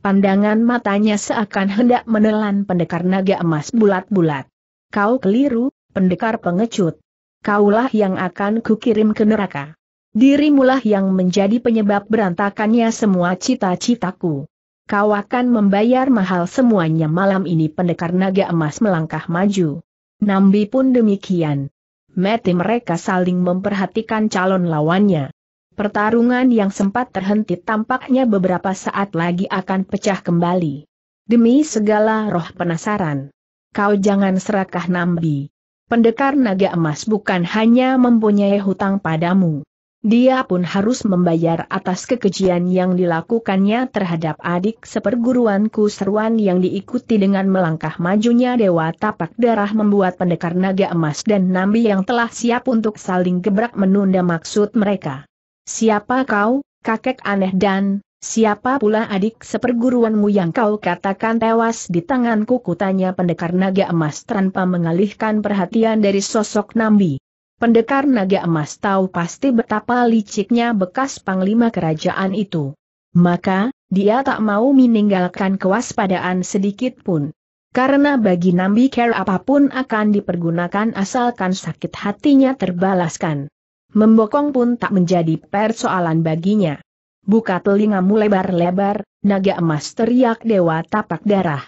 Pandangan matanya seakan hendak menelan pendekar naga emas bulat-bulat. Kau keliru, pendekar pengecut. Kaulah yang akan kukirim ke neraka. Dirimulah yang menjadi penyebab berantakannya semua cita-citaku. Kau akan membayar mahal semuanya malam ini pendekar naga emas melangkah maju. Nambi pun demikian. Mati mereka saling memperhatikan calon lawannya. Pertarungan yang sempat terhenti tampaknya beberapa saat lagi akan pecah kembali. Demi segala roh penasaran. Kau jangan serakah Nambi. Pendekar naga emas bukan hanya mempunyai hutang padamu. Dia pun harus membayar atas kekejian yang dilakukannya terhadap adik seperguruanku seruan yang diikuti dengan melangkah majunya Dewa Tapak Darah membuat pendekar naga emas dan Nambi yang telah siap untuk saling gebrak menunda maksud mereka. Siapa kau, kakek aneh dan, siapa pula adik seperguruanmu yang kau katakan tewas di tanganku kutanya pendekar naga emas tanpa mengalihkan perhatian dari sosok Nambi. Pendekar naga emas tahu pasti betapa liciknya bekas panglima kerajaan itu. Maka, dia tak mau meninggalkan kewaspadaan sedikit pun. Karena bagi Nambi care apa pun akan dipergunakan asalkan sakit hatinya terbalaskan. Membokong pun tak menjadi persoalan baginya. Buka telingamu lebar-lebar, naga emas teriak Dewa Tapak Darah.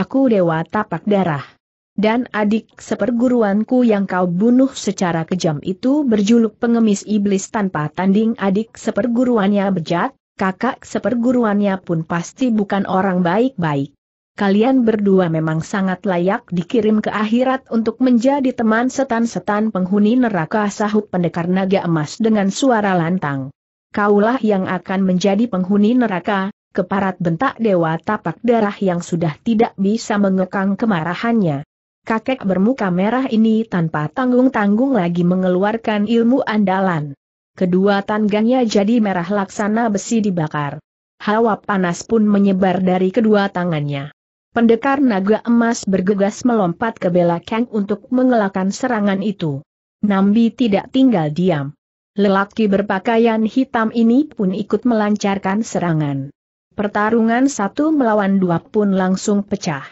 Aku Dewa Tapak Darah dan adik seperguruanku yang kau bunuh secara kejam itu berjuluk pengemis iblis tanpa tanding adik seperguruannya bejat, kakak seperguruannya pun pasti bukan orang baik-baik. Kalian berdua memang sangat layak dikirim ke akhirat untuk menjadi teman setan-setan penghuni neraka sahut pendekar naga emas dengan suara lantang. Kaulah yang akan menjadi penghuni neraka, keparat bentak dewa tapak darah yang sudah tidak bisa mengekang kemarahannya kakek bermuka merah ini tanpa tanggung-tanggung lagi mengeluarkan ilmu andalan. Kedua tangannya jadi merah laksana besi dibakar. Hawa panas pun menyebar dari kedua tangannya. Pendekar naga emas bergegas melompat ke belakang untuk mengelakkan serangan itu. Nambi tidak tinggal diam. Lelaki berpakaian hitam ini pun ikut melancarkan serangan. Pertarungan satu melawan dua pun langsung pecah.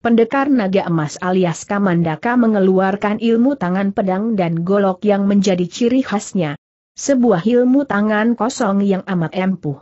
Pendekar naga emas alias Kamandaka mengeluarkan ilmu tangan pedang dan golok yang menjadi ciri khasnya. Sebuah ilmu tangan kosong yang amat empuh.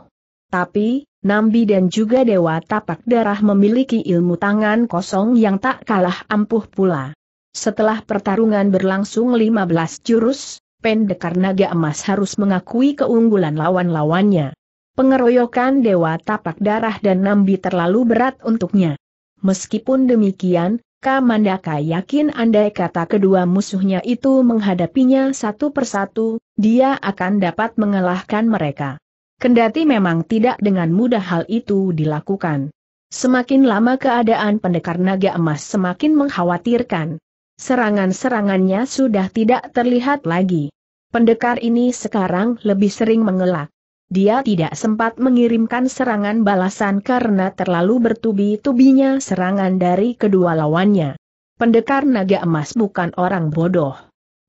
Tapi, Nambi dan juga Dewa Tapak Darah memiliki ilmu tangan kosong yang tak kalah ampuh pula. Setelah pertarungan berlangsung 15 jurus, pendekar naga emas harus mengakui keunggulan lawan-lawannya. Pengeroyokan Dewa Tapak Darah dan Nambi terlalu berat untuknya. Meskipun demikian, Kamandaka yakin andai kata kedua musuhnya itu menghadapinya satu persatu, dia akan dapat mengalahkan mereka. Kendati memang tidak dengan mudah hal itu dilakukan. Semakin lama keadaan pendekar naga emas semakin mengkhawatirkan. Serangan-serangannya sudah tidak terlihat lagi. Pendekar ini sekarang lebih sering mengelak. Dia tidak sempat mengirimkan serangan balasan karena terlalu bertubi-tubinya serangan dari kedua lawannya. Pendekar naga emas bukan orang bodoh.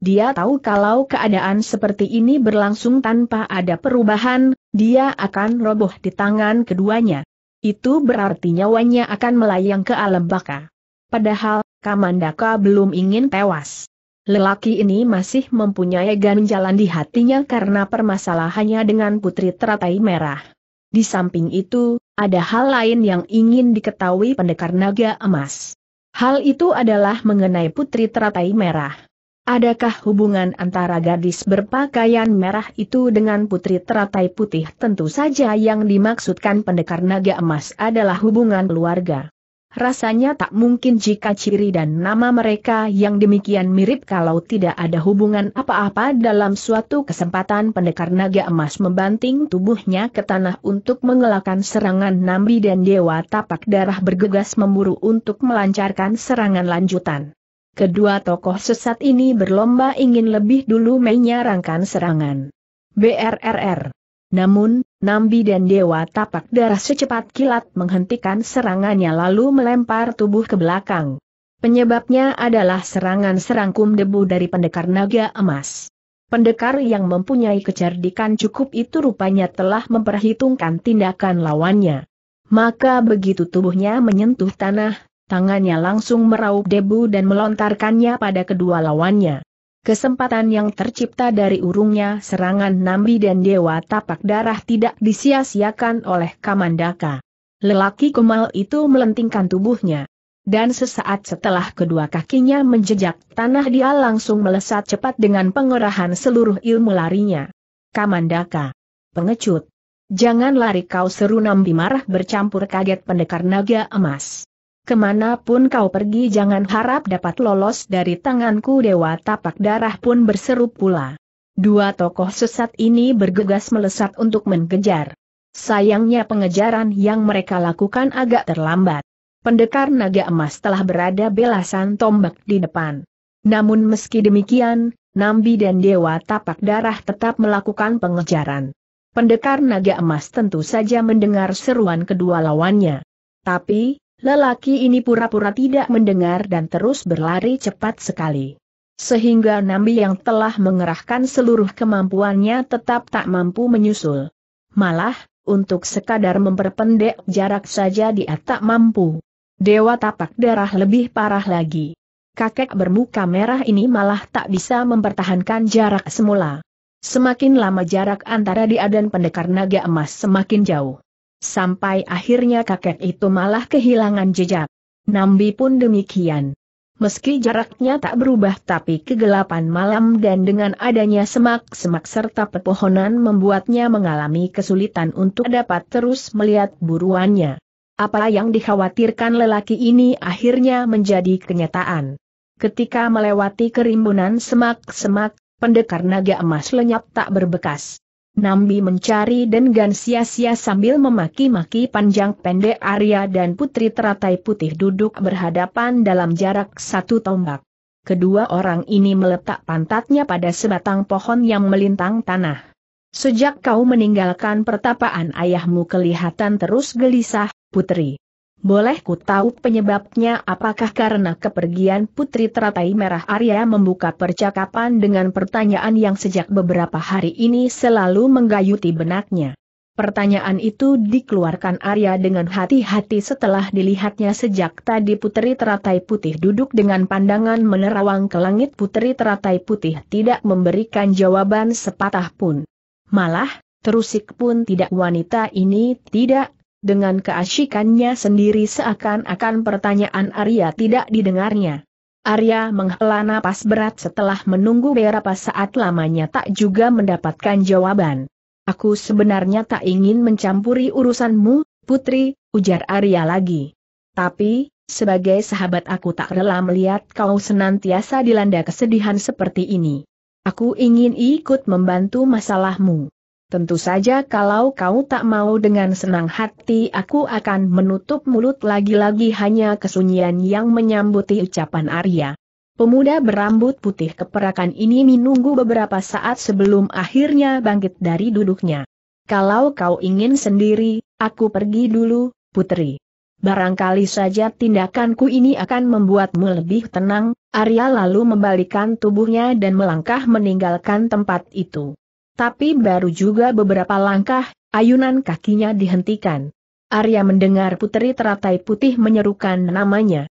Dia tahu kalau keadaan seperti ini berlangsung tanpa ada perubahan, dia akan roboh di tangan keduanya. Itu berarti nyawanya akan melayang ke alam baka. Padahal, Kamandaka belum ingin tewas. Lelaki ini masih mempunyai ganjalan di hatinya karena permasalahannya dengan putri teratai merah. Di samping itu, ada hal lain yang ingin diketahui pendekar naga emas. Hal itu adalah mengenai putri teratai merah. Adakah hubungan antara gadis berpakaian merah itu dengan putri teratai putih? Tentu saja yang dimaksudkan pendekar naga emas adalah hubungan keluarga. Rasanya tak mungkin jika ciri dan nama mereka yang demikian mirip kalau tidak ada hubungan apa-apa dalam suatu kesempatan pendekar naga emas membanting tubuhnya ke tanah untuk mengelakkan serangan Nambi dan Dewa Tapak Darah bergegas memburu untuk melancarkan serangan lanjutan. Kedua tokoh sesat ini berlomba ingin lebih dulu menyerangkan serangan. BRRR namun, Nambi dan Dewa Tapak Darah secepat kilat menghentikan serangannya lalu melempar tubuh ke belakang. Penyebabnya adalah serangan serangkum debu dari pendekar naga emas. Pendekar yang mempunyai kecerdikan cukup itu rupanya telah memperhitungkan tindakan lawannya. Maka begitu tubuhnya menyentuh tanah, tangannya langsung meraup debu dan melontarkannya pada kedua lawannya. Kesempatan yang tercipta dari urungnya serangan Nambi dan Dewa Tapak Darah tidak disia-siakan oleh Kamandaka. Lelaki kumal itu melentingkan tubuhnya. Dan sesaat setelah kedua kakinya menjejak tanah dia langsung melesat cepat dengan pengerahan seluruh ilmu larinya. Kamandaka. Pengecut. Jangan lari kau seru Nambi marah bercampur kaget pendekar naga emas. Ke mana pun kau pergi jangan harap dapat lolos dari tanganku Dewa Tapak Darah pun berseru pula. Dua tokoh sesat ini bergegas melesat untuk mengejar. Sayangnya pengejaran yang mereka lakukan agak terlambat. Pendekar naga emas telah berada belasan tombak di depan. Namun meski demikian, Nambi dan Dewa Tapak Darah tetap melakukan pengejaran. Pendekar naga emas tentu saja mendengar seruan kedua lawannya. Tapi, Lelaki ini pura-pura tidak mendengar dan terus berlari cepat sekali. Sehingga Nambi yang telah mengerahkan seluruh kemampuannya tetap tak mampu menyusul. Malah, untuk sekadar memperpendek jarak saja dia tak mampu. Dewa tapak darah lebih parah lagi. Kakek bermuka merah ini malah tak bisa mempertahankan jarak semula. Semakin lama jarak antara dia dan pendekar naga emas semakin jauh. Sampai akhirnya kakek itu malah kehilangan jejak. Nambi pun demikian. Meski jaraknya tak berubah tapi kegelapan malam dan dengan adanya semak-semak serta pepohonan membuatnya mengalami kesulitan untuk dapat terus melihat buruannya. Apa yang dikhawatirkan lelaki ini akhirnya menjadi kenyataan. Ketika melewati kerimbunan semak-semak, pendekar naga emas lenyap tak berbekas. Nambi mencari dan gan sia-sia sambil memaki-maki panjang pendek Arya dan Putri Teratai Putih duduk berhadapan dalam jarak satu tombak. Kedua orang ini meletak pantatnya pada sebatang pohon yang melintang tanah. Sejak kau meninggalkan pertapaan ayahmu kelihatan terus gelisah, Putri. Boleh ku tahu penyebabnya apakah karena kepergian Putri Teratai Merah Arya membuka percakapan dengan pertanyaan yang sejak beberapa hari ini selalu menggayuti benaknya. Pertanyaan itu dikeluarkan Arya dengan hati-hati setelah dilihatnya sejak tadi Putri Teratai Putih duduk dengan pandangan menerawang ke langit Putri Teratai Putih tidak memberikan jawaban sepatah pun. Malah, terusik pun tidak wanita ini tidak dengan keasyikannya sendiri seakan-akan pertanyaan Arya tidak didengarnya. Arya menghela napas berat setelah menunggu beberapa saat lamanya tak juga mendapatkan jawaban. Aku sebenarnya tak ingin mencampuri urusanmu, putri, ujar Arya lagi. Tapi, sebagai sahabat aku tak rela melihat kau senantiasa dilanda kesedihan seperti ini. Aku ingin ikut membantu masalahmu. Tentu saja kalau kau tak mau dengan senang hati aku akan menutup mulut lagi-lagi hanya kesunyian yang menyambuti ucapan Arya. Pemuda berambut putih keperakan ini menunggu beberapa saat sebelum akhirnya bangkit dari duduknya. Kalau kau ingin sendiri, aku pergi dulu, putri. Barangkali saja tindakanku ini akan membuatmu lebih tenang, Arya lalu membalikan tubuhnya dan melangkah meninggalkan tempat itu. Tapi baru juga beberapa langkah, ayunan kakinya dihentikan. Arya mendengar putri teratai putih menyerukan namanya.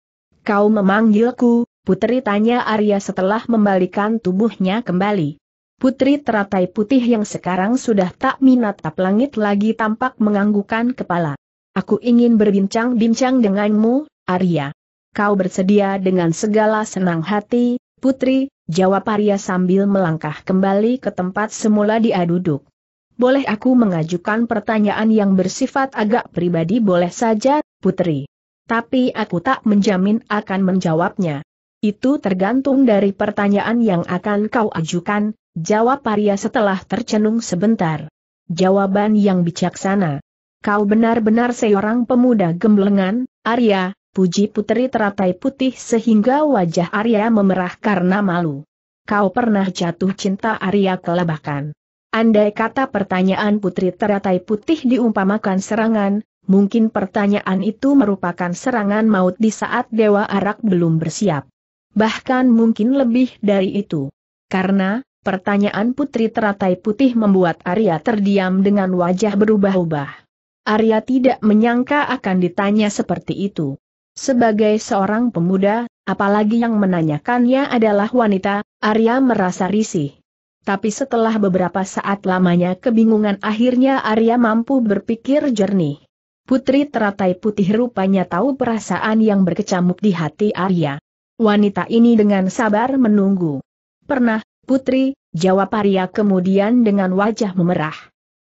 Kau memanggilku, Putri tanya Arya setelah membalikan tubuhnya kembali. Putri teratai putih yang sekarang sudah tak minat tap langit lagi tampak menganggukkan kepala. Aku ingin berbincang-bincang denganmu, Arya. Kau bersedia dengan segala senang hati, Putri, jawab Arya sambil melangkah kembali ke tempat semula dia duduk. Boleh aku mengajukan pertanyaan yang bersifat agak pribadi boleh saja, Putri. Tapi aku tak menjamin akan menjawabnya. Itu tergantung dari pertanyaan yang akan kau ajukan, jawab Arya setelah tercenung sebentar. Jawaban yang bijaksana. Kau benar-benar seorang pemuda gemblengan, Arya, puji putri teratai putih sehingga wajah Arya memerah karena malu. Kau pernah jatuh cinta Arya kelabakan. Andai kata pertanyaan putri teratai putih diumpamakan serangan, mungkin pertanyaan itu merupakan serangan maut di saat Dewa Arak belum bersiap. Bahkan mungkin lebih dari itu. Karena, pertanyaan putri teratai putih membuat Arya terdiam dengan wajah berubah-ubah. Arya tidak menyangka akan ditanya seperti itu. Sebagai seorang pemuda, apalagi yang menanyakannya adalah wanita, Arya merasa risih. Tapi setelah beberapa saat lamanya kebingungan akhirnya Arya mampu berpikir jernih. Putri teratai putih rupanya tahu perasaan yang berkecamuk di hati Arya. Wanita ini dengan sabar menunggu. Pernah, putri, jawab Arya kemudian dengan wajah memerah.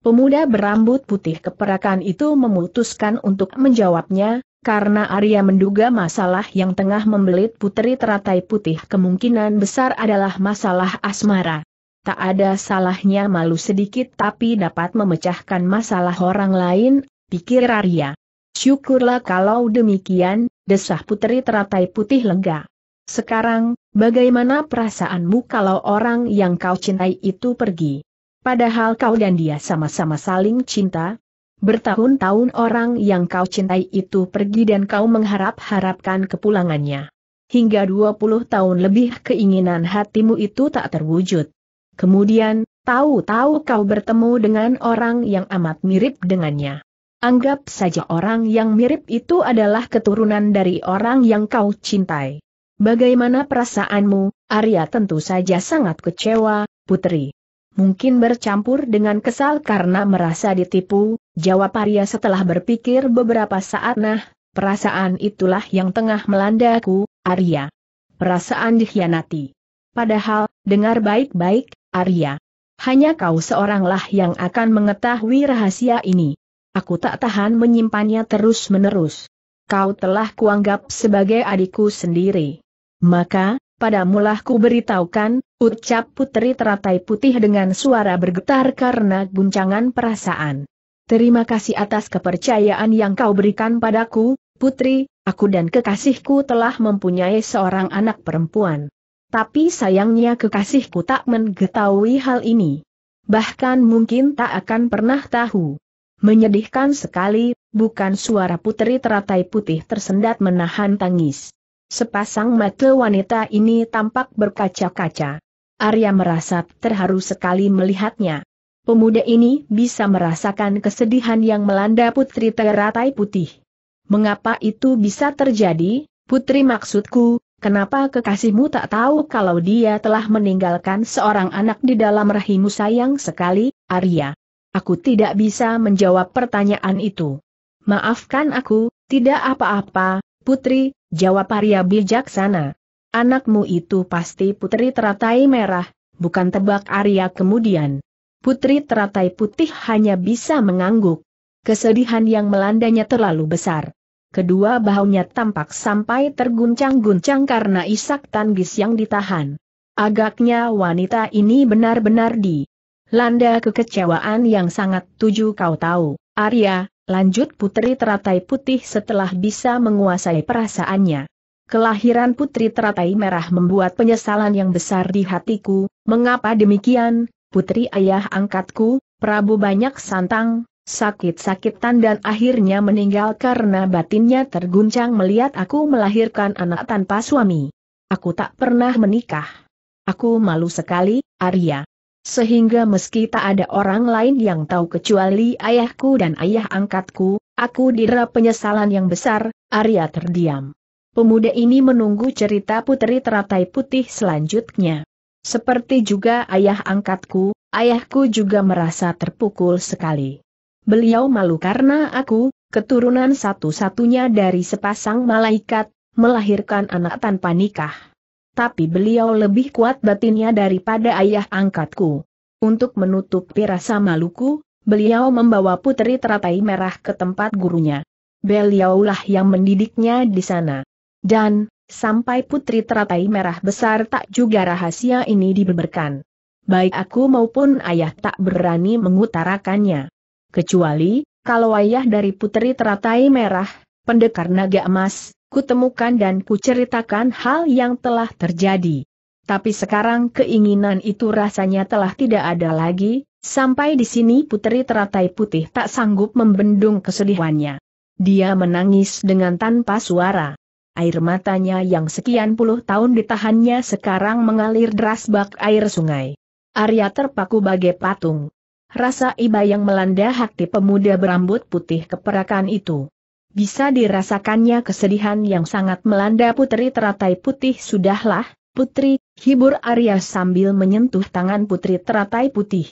Pemuda berambut putih keperakan itu memutuskan untuk menjawabnya, karena Arya menduga masalah yang tengah membelit putri teratai putih kemungkinan besar adalah masalah asmara. Tak ada salahnya malu sedikit tapi dapat memecahkan masalah orang lain, pikir Arya. Syukurlah kalau demikian, desah putri teratai putih lega. Sekarang, bagaimana perasaanmu kalau orang yang kau cintai itu pergi? Padahal kau dan dia sama-sama saling cinta. Bertahun-tahun orang yang kau cintai itu pergi dan kau mengharap-harapkan kepulangannya. Hingga 20 tahun lebih keinginan hatimu itu tak terwujud. Kemudian, tahu-tahu kau bertemu dengan orang yang amat mirip dengannya. Anggap saja orang yang mirip itu adalah keturunan dari orang yang kau cintai. Bagaimana perasaanmu, Arya tentu saja sangat kecewa, putri. Mungkin bercampur dengan kesal karena merasa ditipu, jawab Arya setelah berpikir beberapa saat nah, perasaan itulah yang tengah melandaku, Arya. Perasaan dikhianati. Padahal, dengar baik-baik, Arya. Hanya kau seoranglah yang akan mengetahui rahasia ini. Aku tak tahan menyimpannya terus-menerus. Kau telah kuanggap sebagai adikku sendiri. Maka, pada mulah ku beritahukan, ucap putri teratai putih dengan suara bergetar karena guncangan perasaan. Terima kasih atas kepercayaan yang kau berikan padaku, putri, aku dan kekasihku telah mempunyai seorang anak perempuan. Tapi sayangnya kekasihku tak mengetahui hal ini. Bahkan mungkin tak akan pernah tahu. Menyedihkan sekali, bukan suara putri teratai putih tersendat menahan tangis. Sepasang mata wanita ini tampak berkaca-kaca. Arya merasa terharu sekali melihatnya. Pemuda ini bisa merasakan kesedihan yang melanda putri teratai putih. Mengapa itu bisa terjadi, putri maksudku, kenapa kekasihmu tak tahu kalau dia telah meninggalkan seorang anak di dalam rahimu sayang sekali, Arya? Aku tidak bisa menjawab pertanyaan itu. Maafkan aku, tidak apa-apa, putri, Jawab Arya bijaksana. Anakmu itu pasti putri teratai merah, bukan tebak Arya kemudian. Putri teratai putih hanya bisa mengangguk. Kesedihan yang melandanya terlalu besar. Kedua bahunya tampak sampai terguncang-guncang karena isak tangis yang ditahan. Agaknya wanita ini benar-benar di landa kekecewaan yang sangat tuju kau tahu, Arya, lanjut putri teratai putih setelah bisa menguasai perasaannya. Kelahiran putri teratai merah membuat penyesalan yang besar di hatiku, mengapa demikian, putri ayah angkatku, Prabu banyak santang, sakit-sakitan dan akhirnya meninggal karena batinnya terguncang melihat aku melahirkan anak tanpa suami. Aku tak pernah menikah. Aku malu sekali, Arya. Sehingga meski tak ada orang lain yang tahu kecuali ayahku dan ayah angkatku, aku dira penyesalan yang besar, Arya terdiam. Pemuda ini menunggu cerita putri teratai putih selanjutnya. Seperti juga ayah angkatku, ayahku juga merasa terpukul sekali. Beliau malu karena aku, keturunan satu-satunya dari sepasang malaikat, melahirkan anak tanpa nikah. Tapi beliau lebih kuat batinnya daripada ayah angkatku. Untuk menutupi rasa maluku, beliau membawa putri teratai merah ke tempat gurunya. Beliaulah yang mendidiknya di sana. Dan, sampai putri teratai merah besar tak juga rahasia ini dibeberkan. Baik aku maupun ayah tak berani mengutarakannya. Kecuali, kalau ayah dari putri teratai merah, pendekar naga emas, kutemukan dan kuceritakan hal yang telah terjadi. Tapi sekarang keinginan itu rasanya telah tidak ada lagi, sampai di sini putri teratai putih tak sanggup membendung kesedihannya. Dia menangis dengan tanpa suara. Air matanya yang sekian puluh tahun ditahannya sekarang mengalir deras bak air sungai. Arya terpaku bagai patung. Rasa iba yang melanda hati pemuda berambut putih keperakan itu. Bisa dirasakannya kesedihan yang sangat melanda putri teratai putih sudahlah, putri, hibur Arya sambil menyentuh tangan putri teratai putih.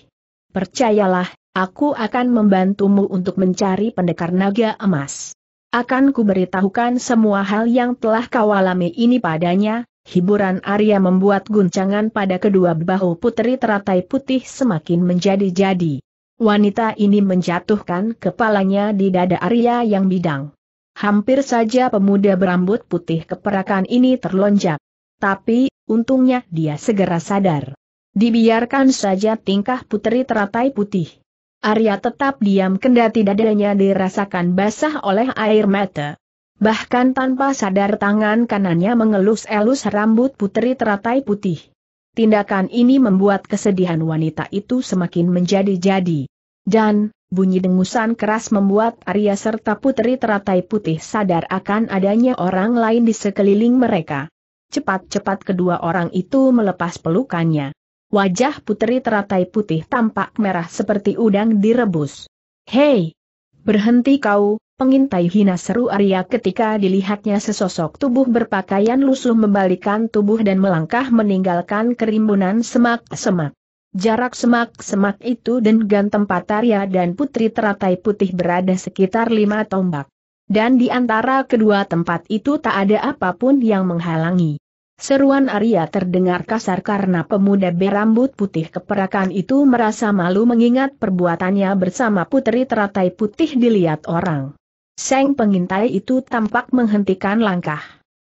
Percayalah, aku akan membantumu untuk mencari pendekar naga emas. Akan kuberitahukan semua hal yang telah kau alami ini padanya, hiburan Arya membuat guncangan pada kedua bahu putri teratai putih semakin menjadi-jadi. Wanita ini menjatuhkan kepalanya di dada Arya yang bidang. Hampir saja pemuda berambut putih keperakan ini terlonjak. Tapi, untungnya dia segera sadar. Dibiarkan saja tingkah putri teratai putih. Arya tetap diam kendati dadanya dirasakan basah oleh air mata. Bahkan tanpa sadar tangan kanannya mengelus-elus rambut putri teratai putih. Tindakan ini membuat kesedihan wanita itu semakin menjadi-jadi. Dan, bunyi dengusan keras membuat Arya serta putri teratai putih sadar akan adanya orang lain di sekeliling mereka. Cepat-cepat kedua orang itu melepas pelukannya. Wajah putri teratai putih tampak merah seperti udang direbus. Hei! Berhenti kau, pengintai hina seru Arya ketika dilihatnya sesosok tubuh berpakaian lusuh membalikan tubuh dan melangkah meninggalkan kerimbunan semak-semak. Jarak semak-semak itu dan tempat Arya dan putri teratai putih berada sekitar lima tombak. Dan di antara kedua tempat itu tak ada apa pun yang menghalangi. Seruan Arya terdengar kasar karena pemuda berambut putih keperakan itu merasa malu mengingat perbuatannya bersama putri teratai putih dilihat orang. Seng pengintai itu tampak menghentikan langkah.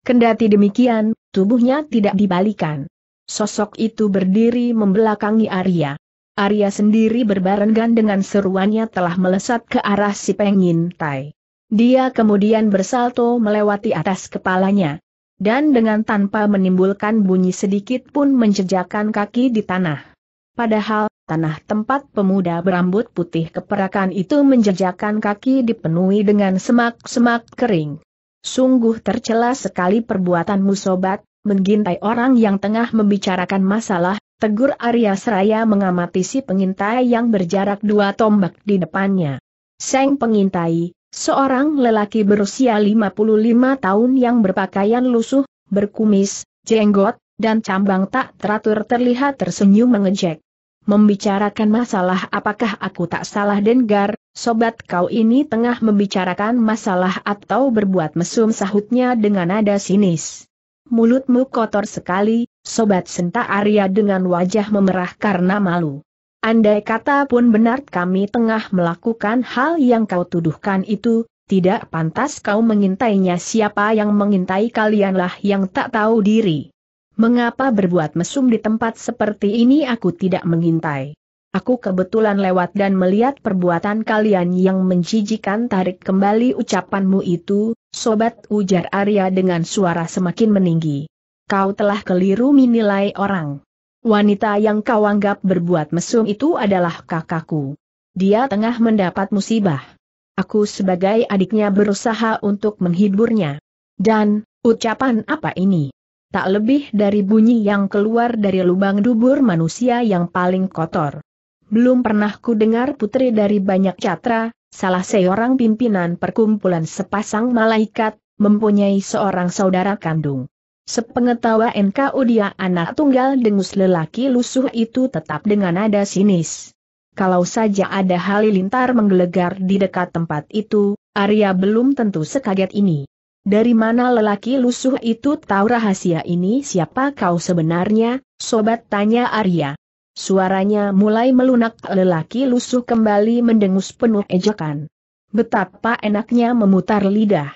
Kendati demikian, tubuhnya tidak dibalikan. Sosok itu berdiri membelakangi Arya. Arya sendiri berbarengan dengan seruannya telah melesat ke arah si pengintai. Dia kemudian bersalto melewati atas kepalanya dan dengan tanpa menimbulkan bunyi sedikit pun menjejakkan kaki di tanah. Padahal, tanah tempat pemuda berambut putih keperakan itu menjejakkan kaki dipenuhi dengan semak-semak kering. Sungguh tercela sekali perbuatanmu sobat, menggintai orang yang tengah membicarakan masalah, tegur Arya Seraya mengamati si pengintai yang berjarak dua tombak di depannya. Seng pengintai, Seorang lelaki berusia 55 tahun yang berpakaian lusuh, berkumis, jenggot, dan cambang tak teratur terlihat tersenyum mengejek. Membicarakan masalah apakah aku tak salah dengar, sobat kau ini tengah membicarakan masalah atau berbuat mesum sahutnya dengan nada sinis. Mulutmu kotor sekali, sobat senta Arya dengan wajah memerah karena malu. Andai kata pun benar kami tengah melakukan hal yang kau tuduhkan itu, tidak pantas kau mengintainya siapa yang mengintai kalianlah yang tak tahu diri. Mengapa berbuat mesum di tempat seperti ini aku tidak mengintai? Aku kebetulan lewat dan melihat perbuatan kalian yang menjijikan tarik kembali ucapanmu itu, sobat ujar Arya dengan suara semakin meninggi. Kau telah keliru menilai orang. Wanita yang kau anggap berbuat mesum itu adalah kakakku. Dia tengah mendapat musibah. Aku sebagai adiknya berusaha untuk menghiburnya. Dan, ucapan apa ini? Tak lebih dari bunyi yang keluar dari lubang dubur manusia yang paling kotor. Belum pernah ku dengar putri dari banyak catra, salah seorang pimpinan perkumpulan sepasang malaikat, mempunyai seorang saudara kandung. Sepengetawa NKU dia anak tunggal dengus lelaki lusuh itu tetap dengan nada sinis. Kalau saja ada halilintar menggelegar di dekat tempat itu, Arya belum tentu sekaget ini. Dari mana lelaki lusuh itu tahu rahasia ini siapa kau sebenarnya, sobat tanya Arya. Suaranya mulai melunak lelaki lusuh kembali mendengus penuh ejekan. Betapa enaknya memutar lidah.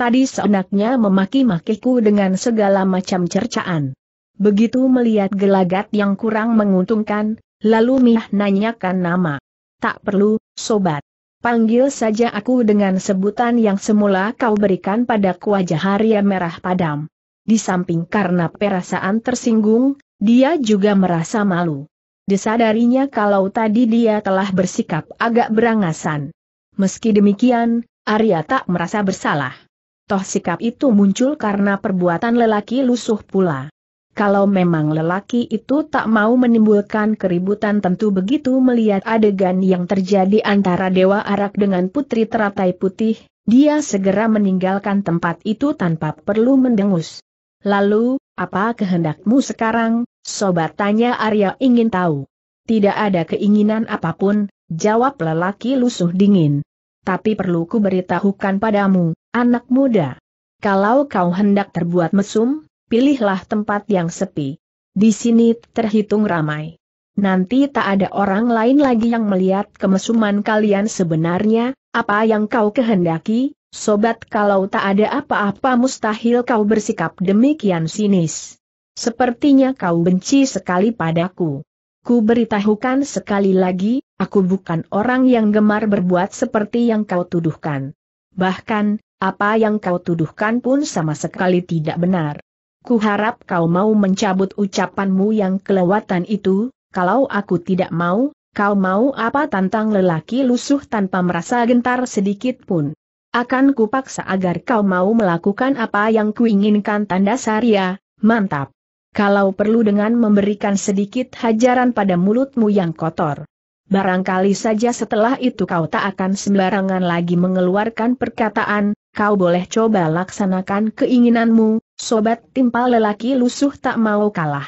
Tadi seenaknya memaki-makiku dengan segala macam cercaan. Begitu melihat gelagat yang kurang menguntungkan, lalu Mih nanyakan nama. Tak perlu, sobat. Panggil saja aku dengan sebutan yang semula kau berikan pada wajah Arya merah padam. Di samping karena perasaan tersinggung, dia juga merasa malu. Disadarinya kalau tadi dia telah bersikap agak berangasan. Meski demikian, Arya tak merasa bersalah toh sikap itu muncul karena perbuatan lelaki lusuh pula. Kalau memang lelaki itu tak mau menimbulkan keributan tentu begitu melihat adegan yang terjadi antara Dewa Arak dengan Putri Teratai Putih, dia segera meninggalkan tempat itu tanpa perlu mendengus. Lalu, apa kehendakmu sekarang, sobat tanya Arya ingin tahu. Tidak ada keinginan apa pun, jawab lelaki lusuh dingin. Tapi perlu ku beritahukan padamu, Anak muda, kalau kau hendak terbuat mesum, pilihlah tempat yang sepi. Di sini terhitung ramai. Nanti tak ada orang lain lagi yang melihat kemesuman kalian sebenarnya, apa yang kau kehendaki, sobat kalau tak ada apa-apa mustahil kau bersikap demikian sinis. Sepertinya kau benci sekali padaku. Ku beritahukan sekali lagi, aku bukan orang yang gemar berbuat seperti yang kau tuduhkan. Bahkan, apa yang kau tuduhkan pun sama sekali tidak benar. Kuharap kau mau mencabut ucapanmu yang kelewatan itu, kalau aku tidak mau, kau mau apa tantang lelaki lusuh tanpa merasa gentar sedikit pun. Akan kupaksa agar kau mau melakukan apa yang kuinginkan tanda Sarya, mantap. Kalau perlu dengan memberikan sedikit hajaran pada mulutmu yang kotor. Barangkali saja setelah itu kau tak akan sembarangan lagi mengeluarkan perkataan, kau boleh coba laksanakan keinginanmu, sobat timpal lelaki lusuh tak mau kalah.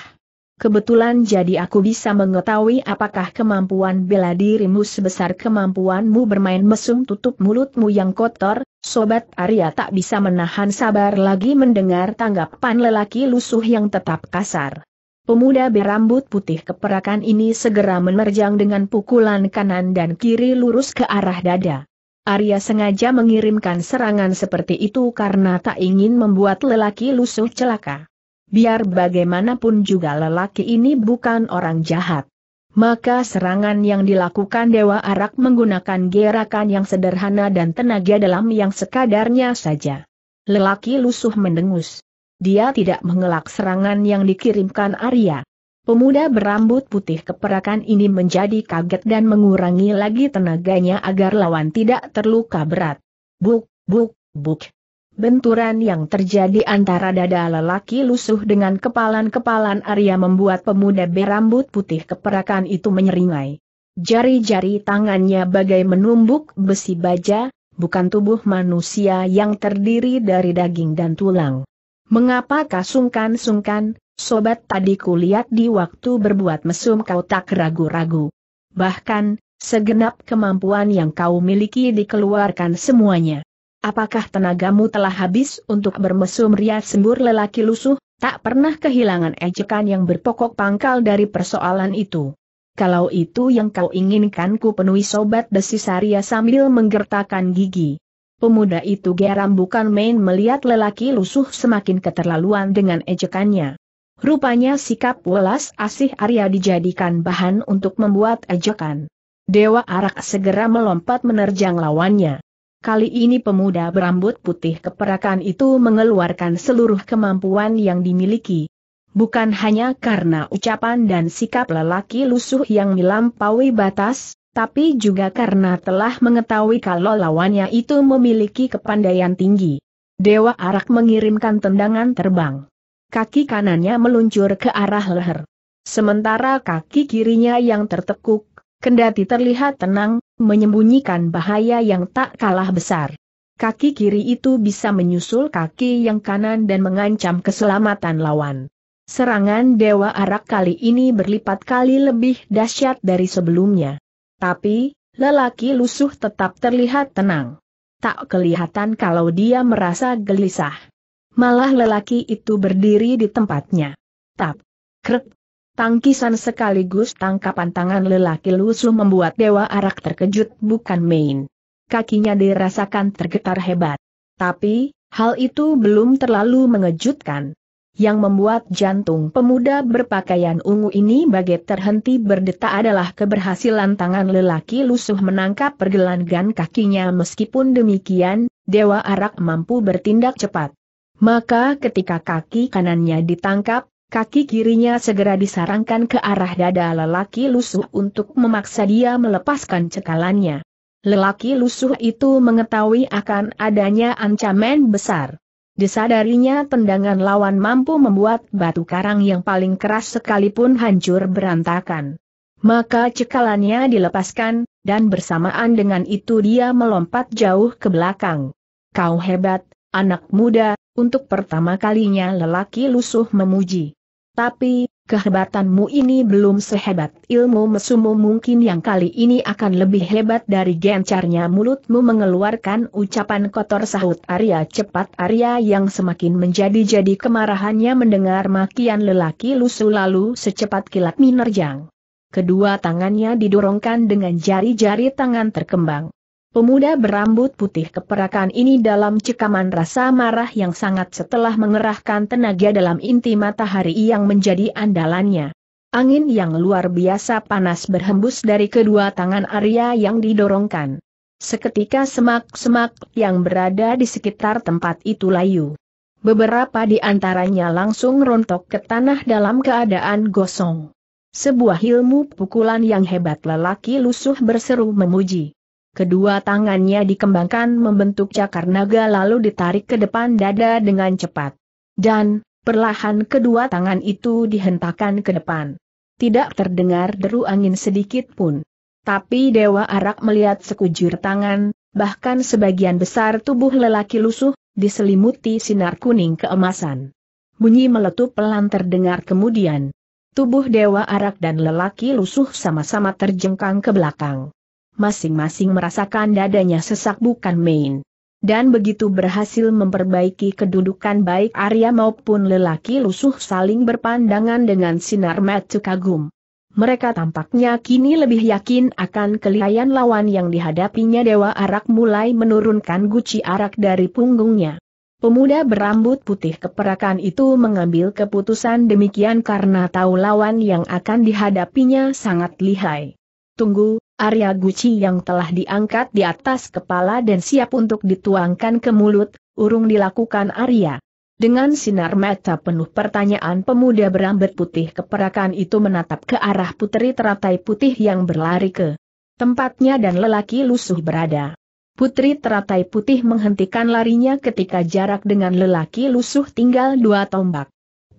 Kebetulan jadi aku bisa mengetahui apakah kemampuan bela dirimu sebesar kemampuanmu bermain mesum tutup mulutmu yang kotor, sobat Arya tak bisa menahan sabar lagi mendengar tanggapan lelaki lusuh yang tetap kasar. Pemuda berambut putih keperakan ini segera menerjang dengan pukulan kanan dan kiri lurus ke arah dada. Arya sengaja mengirimkan serangan seperti itu karena tak ingin membuat lelaki lusuh celaka. Biar bagaimanapun juga lelaki ini bukan orang jahat. Maka serangan yang dilakukan Dewa Arak menggunakan gerakan yang sederhana dan tenaga dalam yang sekadarnya saja. Lelaki lusuh mendengus. Dia tidak mengelak serangan yang dikirimkan Arya. Pemuda berambut putih keperakan ini menjadi kaget dan mengurangi lagi tenaganya agar lawan tidak terluka berat. Buk, buk, buk. Benturan yang terjadi antara dada lelaki lusuh dengan kepalan-kepalan Arya membuat pemuda berambut putih keperakan itu menyeringai. Jari-jari tangannya bagai menumbuk besi baja, bukan tubuh manusia yang terdiri dari daging dan tulang. Mengapa kasungkan-sungkan, sobat tadi kulihat di waktu berbuat mesum kau tak ragu-ragu. Bahkan, segenap kemampuan yang kau miliki dikeluarkan semuanya. Apakah tenagamu telah habis untuk bermesum ria sembur lelaki lusuh, tak pernah kehilangan ejekan yang berpokok pangkal dari persoalan itu. Kalau itu yang kau inginkan ku penuhi sobat desis Arya sambil menggertakkan gigi. Pemuda itu geram bukan main melihat lelaki lusuh semakin keterlaluan dengan ejekannya. Rupanya sikap welas asih Arya dijadikan bahan untuk membuat ejekan. Dewa Arak segera melompat menerjang lawannya. Kali ini pemuda berambut putih keperakan itu mengeluarkan seluruh kemampuan yang dimiliki. Bukan hanya karena ucapan dan sikap lelaki lusuh yang melampaui batas, tapi juga karena telah mengetahui kalau lawannya itu memiliki kepandaian tinggi. Dewa Arak mengirimkan tendangan terbang. Kaki kanannya meluncur ke arah leher. Sementara kaki kirinya yang tertekuk, kendati terlihat tenang, menyembunyikan bahaya yang tak kalah besar. Kaki kiri itu bisa menyusul kaki yang kanan dan mengancam keselamatan lawan. Serangan Dewa Arak kali ini berlipat kali lebih dahsyat dari sebelumnya. Tapi, lelaki lusuh tetap terlihat tenang. Tak kelihatan kalau dia merasa gelisah. Malah lelaki itu berdiri di tempatnya. Tap, krek, Tangkisan sekaligus tangkapan tangan lelaki lusuh membuat Dewa Arak terkejut bukan main. Kakinya dirasakan tergetar hebat. Tapi, hal itu belum terlalu mengejutkan. Yang membuat jantung pemuda berpakaian ungu ini bagai terhenti berdetak adalah keberhasilan tangan lelaki lusuh menangkap pergelangan kakinya meskipun demikian, Dewa Arak mampu bertindak cepat. Maka ketika kaki kanannya ditangkap, Kaki kirinya segera disarangkan ke arah dada lelaki lusuh untuk memaksa dia melepaskan cekalannya. Lelaki lusuh itu mengetahui akan adanya ancaman besar. Disadarinya tendangan lawan mampu membuat batu karang yang paling keras sekalipun hancur berantakan. Maka cekalannya dilepaskan, dan bersamaan dengan itu dia melompat jauh ke belakang. Kau hebat, anak muda, untuk pertama kalinya lelaki lusuh memuji. Tapi, kehebatanmu ini belum sehebat ilmu mesumu mungkin yang kali ini akan lebih hebat dari gencarnya mulutmu mengeluarkan ucapan kotor sahut Arya cepat Arya yang semakin menjadi-jadi kemarahannya mendengar makian lelaki lusu lalu secepat kilat minerjang. Kedua tangannya didorongkan dengan jari-jari tangan terkembang. Pemuda berambut putih keperakan ini dalam cekaman rasa marah yang sangat setelah mengerahkan tenaga dalam inti matahari yang menjadi andalannya. Angin yang luar biasa panas berhembus dari kedua tangan Arya yang didorongkan. Seketika semak-semak yang berada di sekitar tempat itu layu. Beberapa di antaranya langsung rontok ke tanah dalam keadaan gosong. Sebuah ilmu pukulan yang hebat lelaki lusuh berseru memuji. Kedua tangannya dikembangkan membentuk cakar naga lalu ditarik ke depan dada dengan cepat. Dan, perlahan kedua tangan itu dihentakkan ke depan. Tidak terdengar deru angin sedikit pun. Tapi Dewa Arak melihat sekujur tangan, bahkan sebagian besar tubuh lelaki lusuh, diselimuti sinar kuning keemasan. Bunyi meletup pelan terdengar kemudian. Tubuh Dewa Arak dan lelaki lusuh sama-sama terjengkang ke belakang masing-masing merasakan dadanya sesak bukan main. Dan begitu berhasil memperbaiki kedudukan baik Arya maupun lelaki lusuh saling berpandangan dengan sinar mata kagum. Mereka tampaknya kini lebih yakin akan kelihayan lawan yang dihadapinya Dewa Arak mulai menurunkan guci arak dari punggungnya. Pemuda berambut putih keperakan itu mengambil keputusan demikian karena tahu lawan yang akan dihadapinya sangat lihai. Tunggu, Arya Guci yang telah diangkat di atas kepala dan siap untuk dituangkan ke mulut, urung dilakukan Arya. Dengan sinar mata penuh pertanyaan pemuda berambut putih keperakan itu menatap ke arah putri teratai putih yang berlari ke tempatnya dan lelaki lusuh berada. Putri teratai putih menghentikan larinya ketika jarak dengan lelaki lusuh tinggal dua tombak.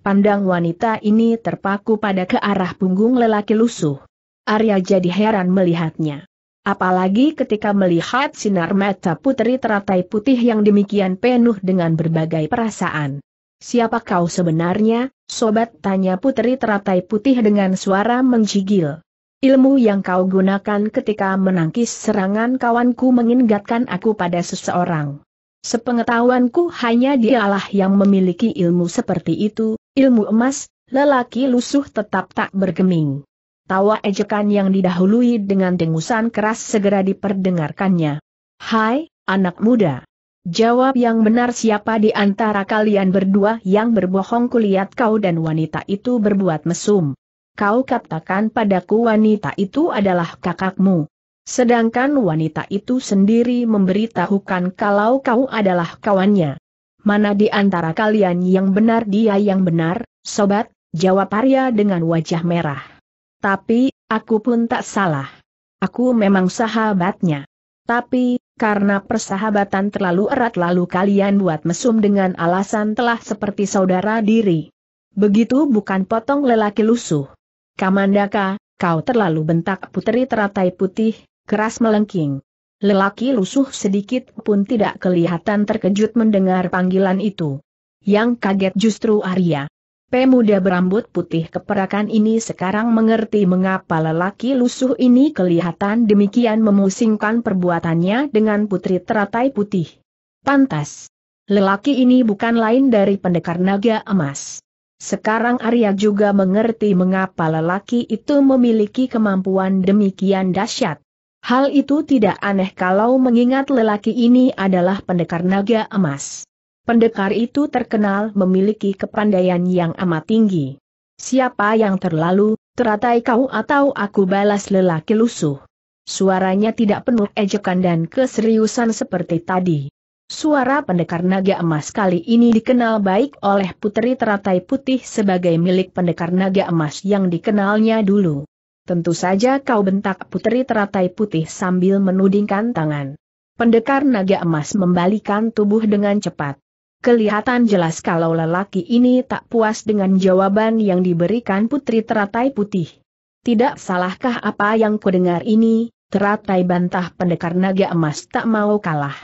Pandang wanita ini terpaku pada ke arah punggung lelaki lusuh. Arya jadi heran melihatnya. Apalagi ketika melihat sinar mata putri teratai putih yang demikian penuh dengan berbagai perasaan. Siapa kau sebenarnya, sobat tanya putri teratai putih dengan suara menggigil. Ilmu yang kau gunakan ketika menangkis serangan kawanku mengingatkan aku pada seseorang. Sepengetahuanku hanya dialah yang memiliki ilmu seperti itu, ilmu emas, lelaki lusuh tetap tak bergeming. Tawa ejekan yang didahului dengan dengusan keras segera diperdengarkannya. Hai, anak muda. Jawab yang benar siapa di antara kalian berdua yang berbohong kulihat kau dan wanita itu berbuat mesum. Kau katakan padaku wanita itu adalah kakakmu. Sedangkan wanita itu sendiri memberitahukan kalau kau adalah kawannya. Mana di antara kalian yang benar dia yang benar, sobat, jawab Arya dengan wajah merah. Tapi, aku pun tak salah. Aku memang sahabatnya. Tapi, karena persahabatan terlalu erat lalu kalian buat mesum dengan alasan telah seperti saudara diri. Begitu bukan potong lelaki lusuh. Kamandaka, kau terlalu bentak putri teratai putih, keras melengking. Lelaki lusuh sedikit pun tidak kelihatan terkejut mendengar panggilan itu. Yang kaget justru Arya. Pemuda berambut putih keperakan ini sekarang mengerti mengapa lelaki lusuh ini kelihatan demikian memusingkan perbuatannya dengan putri teratai putih. Pantas. Lelaki ini bukan lain dari pendekar naga emas. Sekarang Arya juga mengerti mengapa lelaki itu memiliki kemampuan demikian dahsyat. Hal itu tidak aneh kalau mengingat lelaki ini adalah pendekar naga emas. Pendekar itu terkenal memiliki kepandaian yang amat tinggi. Siapa yang terlalu, teratai kau atau aku balas lelaki lusuh. Suaranya tidak penuh ejekan dan keseriusan seperti tadi. Suara pendekar naga emas kali ini dikenal baik oleh putri teratai putih sebagai milik pendekar naga emas yang dikenalnya dulu. Tentu saja kau bentak putri teratai putih sambil menudingkan tangan. Pendekar naga emas membalikan tubuh dengan cepat. Kelihatan jelas kalau lelaki ini tak puas dengan jawaban yang diberikan putri teratai putih. Tidak salahkah apa yang kudengar ini, teratai bantah pendekar naga emas tak mau kalah.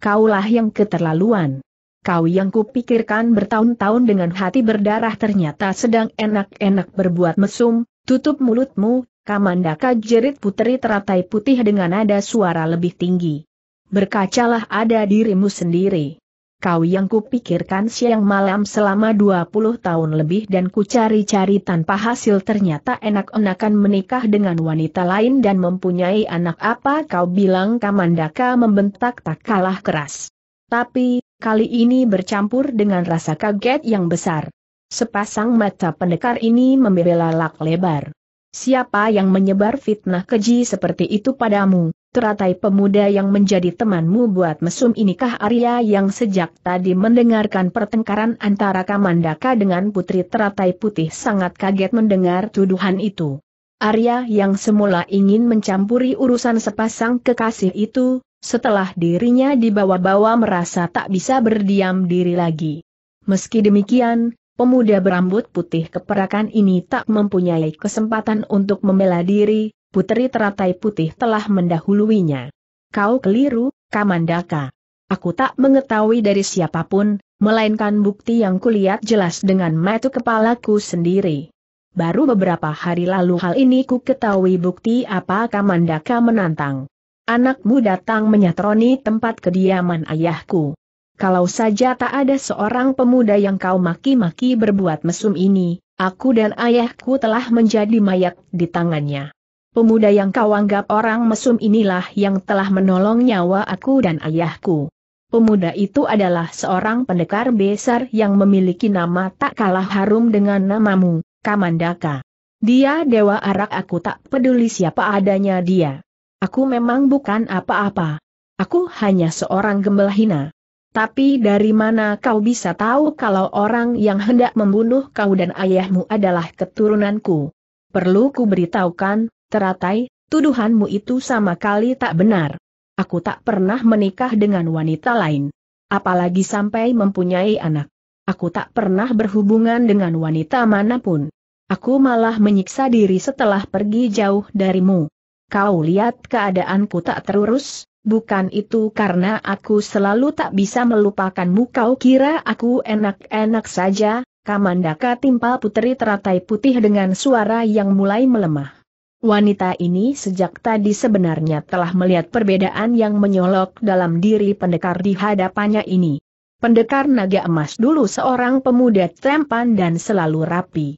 Kaulah yang keterlaluan. Kau yang kupikirkan bertahun-tahun dengan hati berdarah ternyata sedang enak-enak berbuat mesum, tutup mulutmu, kamandaka jerit putri teratai putih dengan nada suara lebih tinggi. Berkacalah ada dirimu sendiri kau yang kupikirkan siang malam selama 20 tahun lebih dan ku cari-cari tanpa hasil ternyata enak-enakan menikah dengan wanita lain dan mempunyai anak apa kau bilang Kamandaka membentak tak kalah keras. Tapi, kali ini bercampur dengan rasa kaget yang besar. Sepasang mata pendekar ini membela lak lebar. Siapa yang menyebar fitnah keji seperti itu padamu? Teratai pemuda yang menjadi temanmu buat mesum inikah Arya yang sejak tadi mendengarkan pertengkaran antara Kamandaka dengan putri teratai putih sangat kaget mendengar tuduhan itu. Arya yang semula ingin mencampuri urusan sepasang kekasih itu, setelah dirinya dibawa-bawa merasa tak bisa berdiam diri lagi. Meski demikian, pemuda berambut putih keperakan ini tak mempunyai kesempatan untuk membela diri, putri teratai putih telah mendahuluinya. Kau keliru, Kamandaka. Aku tak mengetahui dari siapa pun, melainkan bukti yang kulihat jelas dengan mata kepalaku sendiri. Baru beberapa hari lalu hal ini ku ketahui bukti apa Kamandaka menantang. Anakmu datang menyatroni tempat kediaman ayahku. Kalau saja tak ada seorang pemuda yang kau maki-maki berbuat mesum ini, aku dan ayahku telah menjadi mayat di tangannya. Pemuda yang kau anggap orang mesum inilah yang telah menolong nyawa aku dan ayahku. Pemuda itu adalah seorang pendekar besar yang memiliki nama tak kalah harum dengan namamu, Kamandaka. Dia dewa arak aku tak peduli siapa adanya dia. Aku memang bukan apa-apa. Aku hanya seorang gembel hina. Tapi dari mana kau bisa tahu kalau orang yang hendak membunuh kau dan ayahmu adalah keturunanku? Perlu ku beritahukan, Teratai, tuduhanmu itu sama kali tak benar. Aku tak pernah menikah dengan wanita lain. Apalagi sampai mempunyai anak. Aku tak pernah berhubungan dengan wanita mana pun. Aku malah menyiksa diri setelah pergi jauh darimu. Kau lihat keadaanku tak terurus, bukan itu karena aku selalu tak bisa melupakanmu kau kira aku enak-enak saja, Kamandaka timpal putri teratai putih dengan suara yang mulai melemah. Wanita ini sejak tadi sebenarnya telah melihat perbedaan yang menyolok dalam diri pendekar di hadapannya ini. Pendekar naga emas dulu seorang pemuda tampan dan selalu rapi.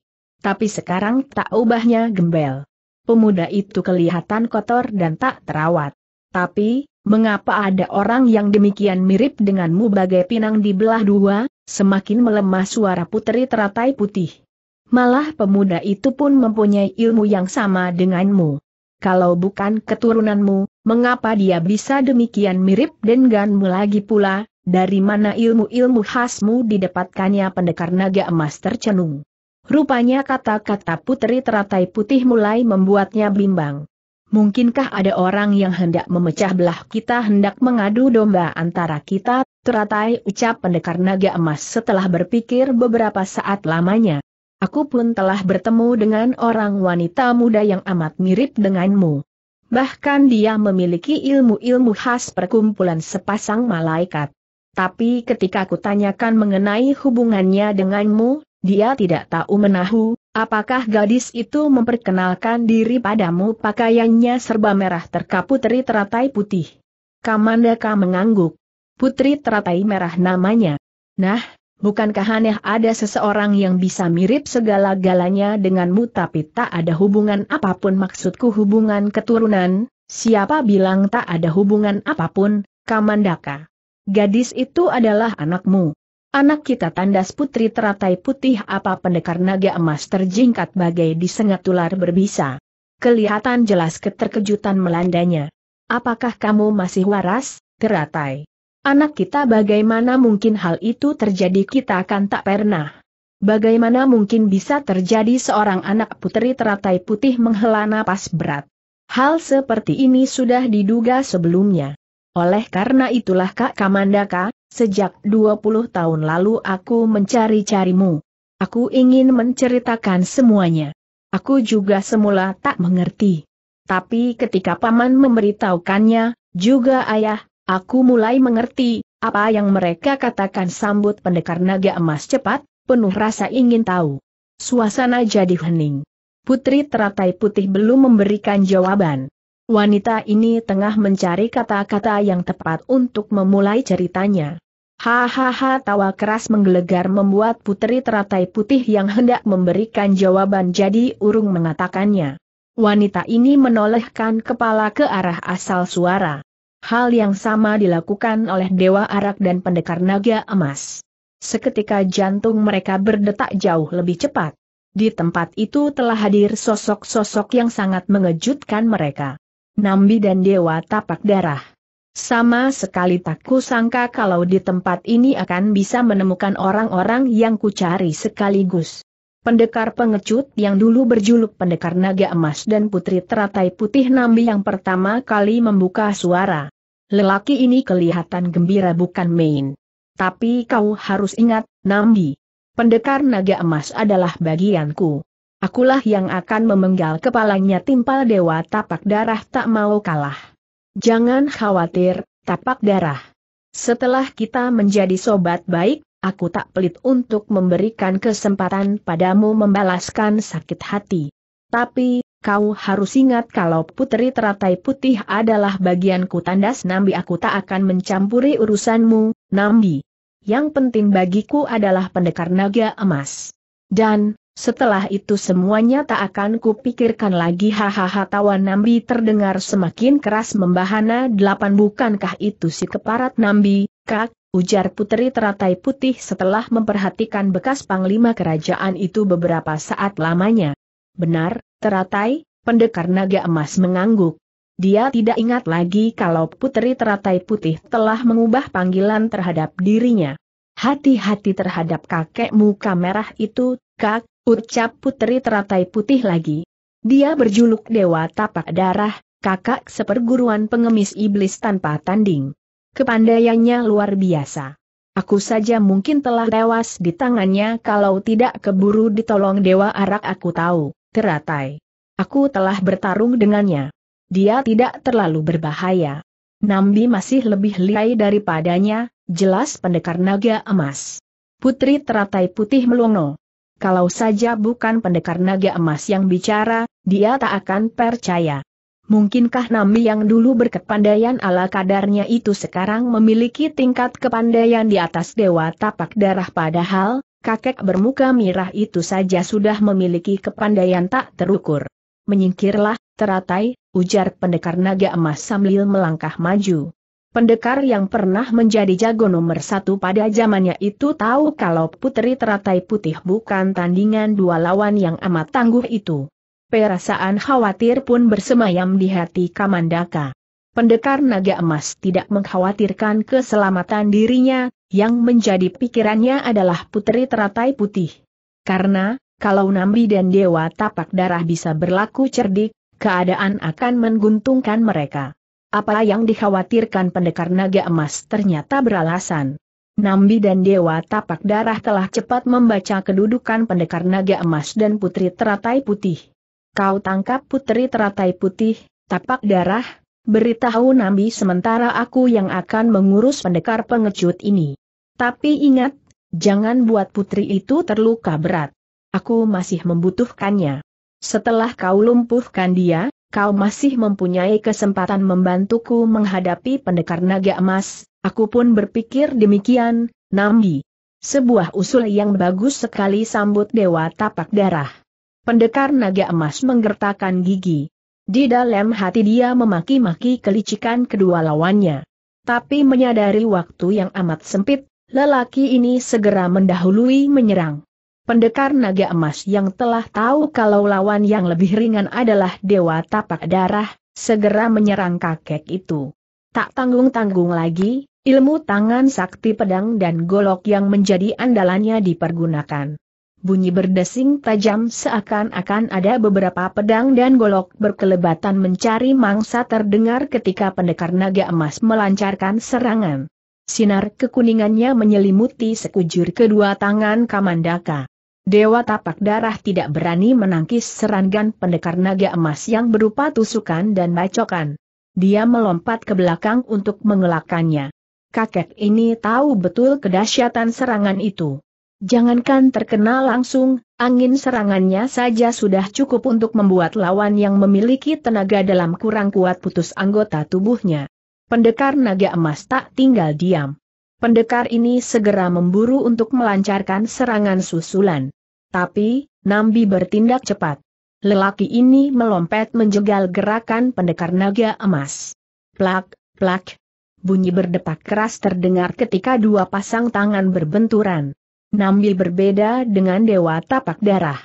Tapi sekarang tak ubahnya gembel. pemuda itu kelihatan kotor dan tak terawat. Tapi, mengapa ada orang yang demikian mirip denganmu bagai pinang di belah dua, semakin melemah suara putri teratai putih. Malah pemuda itu pun mempunyai ilmu yang sama denganmu. Kalau bukan keturunanmu, mengapa dia bisa demikian mirip denganmu lagi pula, dari mana ilmu-ilmu khasmu didapatkannya pendekar naga emas tercenung. Rupanya kata-kata putri teratai putih mulai membuatnya bimbang. Mungkinkah ada orang yang hendak memecah belah kita hendak mengadu domba antara kita, teratai ucap pendekar naga emas setelah berpikir beberapa saat lamanya. Aku pun telah bertemu dengan orang wanita muda yang amat mirip denganmu. Bahkan dia memiliki ilmu-ilmu khas perkumpulan sepasang malaikat. Tapi ketika aku tanyakan mengenai hubungannya denganmu, dia tidak tahu menahu, apakah gadis itu memperkenalkan diri padamu pakaiannya serba merah terkaputeri teratai putih. Kamandaka mengangguk. Putri teratai merah namanya. Nah, Bukankah aneh ada seseorang yang bisa mirip segala-galanya denganmu tapi tak ada hubungan apa pun maksudku hubungan keturunan, siapa bilang tak ada hubungan apa pun, Kamandaka. Gadis itu adalah anakmu. Anak kita tandas putri teratai putih apa pendekar naga emas terjingkat bagai disengat ular berbisa. Kelihatan jelas keterkejutan melandanya. Apakah kamu masih waras, teratai? Anak kita bagaimana mungkin hal itu terjadi kita akan tak pernah. Bagaimana mungkin bisa terjadi seorang anak putri teratai putih menghela napas berat. Hal seperti ini sudah diduga sebelumnya. Oleh karena itulah Kak Kamandaka, sejak 20 tahun lalu aku mencari-carimu. Aku ingin menceritakan semuanya. Aku juga semula tak mengerti. Tapi ketika paman memberitahukannya, juga ayah, Aku mulai mengerti, apa yang mereka katakan sambut pendekar naga emas cepat, penuh rasa ingin tahu. Suasana jadi hening. Putri teratai putih belum memberikan jawaban. Wanita ini tengah mencari kata-kata yang tepat untuk memulai ceritanya. Hahaha tawa keras menggelegar membuat putri teratai putih yang hendak memberikan jawaban jadi urung mengatakannya. Wanita ini menolehkan kepala ke arah asal suara. Hal yang sama dilakukan oleh Dewa Arak dan Pendekar Naga Emas. Seketika jantung mereka berdetak jauh lebih cepat. Di tempat itu telah hadir sosok-sosok yang sangat mengejutkan mereka. Nambi dan Dewa Tapak Darah. Sama sekali tak kusangka kalau di tempat ini akan bisa menemukan orang-orang yang kucari sekaligus. Pendekar pengecut yang dulu berjuluk pendekar naga emas dan putri teratai putih Nambi yang pertama kali membuka suara. Lelaki ini kelihatan gembira bukan main. Tapi kau harus ingat, Nambi. Pendekar naga emas adalah bagianku. Akulah yang akan memenggal kepalanya timpal dewa tapak darah tak mau kalah. Jangan khawatir, tapak darah. Setelah kita menjadi sobat baik, aku tak pelit untuk memberikan kesempatan padamu membalaskan sakit hati. Tapi, kau harus ingat kalau putri teratai putih adalah bagianku tandas Nambi aku tak akan mencampuri urusanmu, Nambi. Yang penting bagiku adalah pendekar naga emas. Dan, setelah itu semuanya tak akan kupikirkan lagi hahaha tawa Nambi terdengar semakin keras membahana delapan bukankah itu si keparat Nambi, kak, ujar putri teratai putih setelah memperhatikan bekas panglima kerajaan itu beberapa saat lamanya. Benar, Teratai, pendekar naga emas mengangguk. Dia tidak ingat lagi kalau Putri Teratai Putih telah mengubah panggilan terhadap dirinya. Hati-hati terhadap kakek muka merah itu, kak, ucap Putri Teratai Putih lagi. Dia berjuluk Dewa Tapak Darah, kakak seperguruan pengemis iblis tanpa tanding. Kepandaiannya luar biasa. Aku saja mungkin telah tewas di tangannya kalau tidak keburu ditolong Dewa Arak aku tahu teratai. Aku telah bertarung dengannya. Dia tidak terlalu berbahaya. Nambi masih lebih lihai daripadanya, jelas pendekar naga emas. Putri teratai putih melongo. Kalau saja bukan pendekar naga emas yang bicara, dia tak akan percaya. Mungkinkah Nambi yang dulu berkepandaian ala kadarnya itu sekarang memiliki tingkat kepandaian di atas dewa tapak darah padahal, kakek bermuka mirah itu saja sudah memiliki kepandaian tak terukur. menyingkirlah, teratai, ujar pendekar naga emas sambil melangkah maju. Pendekar yang pernah menjadi jago nomor satu pada zamannya itu tahu kalau putri teratai putih bukan tandingan dua lawan yang amat tangguh itu. Perasaan khawatir pun bersemayam di hati Kamandaka. Pendekar naga emas tidak mengkhawatirkan keselamatan dirinya, yang menjadi pikirannya adalah putri teratai putih. Karena, kalau Nambi dan Dewa Tapak Darah bisa berlaku cerdik, keadaan akan menguntungkan mereka. Apa yang dikhawatirkan pendekar naga emas ternyata beralasan. Nambi dan Dewa Tapak Darah telah cepat membaca kedudukan pendekar naga emas dan putri teratai putih. Kau tangkap putri teratai putih, tapak darah, beritahu Nambi sementara aku yang akan mengurus pendekar pengecut ini. Tapi ingat, jangan buat putri itu terluka berat. Aku masih membutuhkannya. Setelah kau lumpuhkan dia, kau masih mempunyai kesempatan membantuku menghadapi pendekar naga emas, aku pun berpikir demikian, Nambi. Sebuah usul yang bagus sekali sambut Dewa Tapak Darah. Pendekar naga emas menggertakkan gigi. Di dalam hati dia memaki-maki kelicikan kedua lawannya. Tapi menyadari waktu yang amat sempit, lelaki ini segera mendahului menyerang. Pendekar naga emas yang telah tahu kalau lawan yang lebih ringan adalah Dewa Tapak Darah, segera menyerang kakek itu. Tak tanggung-tanggung lagi, ilmu tangan sakti pedang dan golok yang menjadi andalannya dipergunakan bunyi berdesing tajam seakan-akan ada beberapa pedang dan golok berkelebatan mencari mangsa terdengar ketika pendekar naga emas melancarkan serangan. Sinar kekuningannya menyelimuti sekujur kedua tangan Kamandaka. Dewa tapak darah tidak berani menangkis serangan pendekar naga emas yang berupa tusukan dan bacokan. Dia melompat ke belakang untuk mengelakkannya. Kakek ini tahu betul kedahsyatan serangan itu. Jangankan terkena langsung, angin serangannya saja sudah cukup untuk membuat lawan yang memiliki tenaga dalam kurang kuat putus anggota tubuhnya. Pendekar naga emas tak tinggal diam. Pendekar ini segera memburu untuk melancarkan serangan susulan. Tapi, Nambi bertindak cepat. Lelaki ini melompet menjegal gerakan pendekar naga emas. Plak, plak. Bunyi berdetak keras terdengar ketika dua pasang tangan berbenturan. Nambi berbeda dengan Dewa Tapak Darah.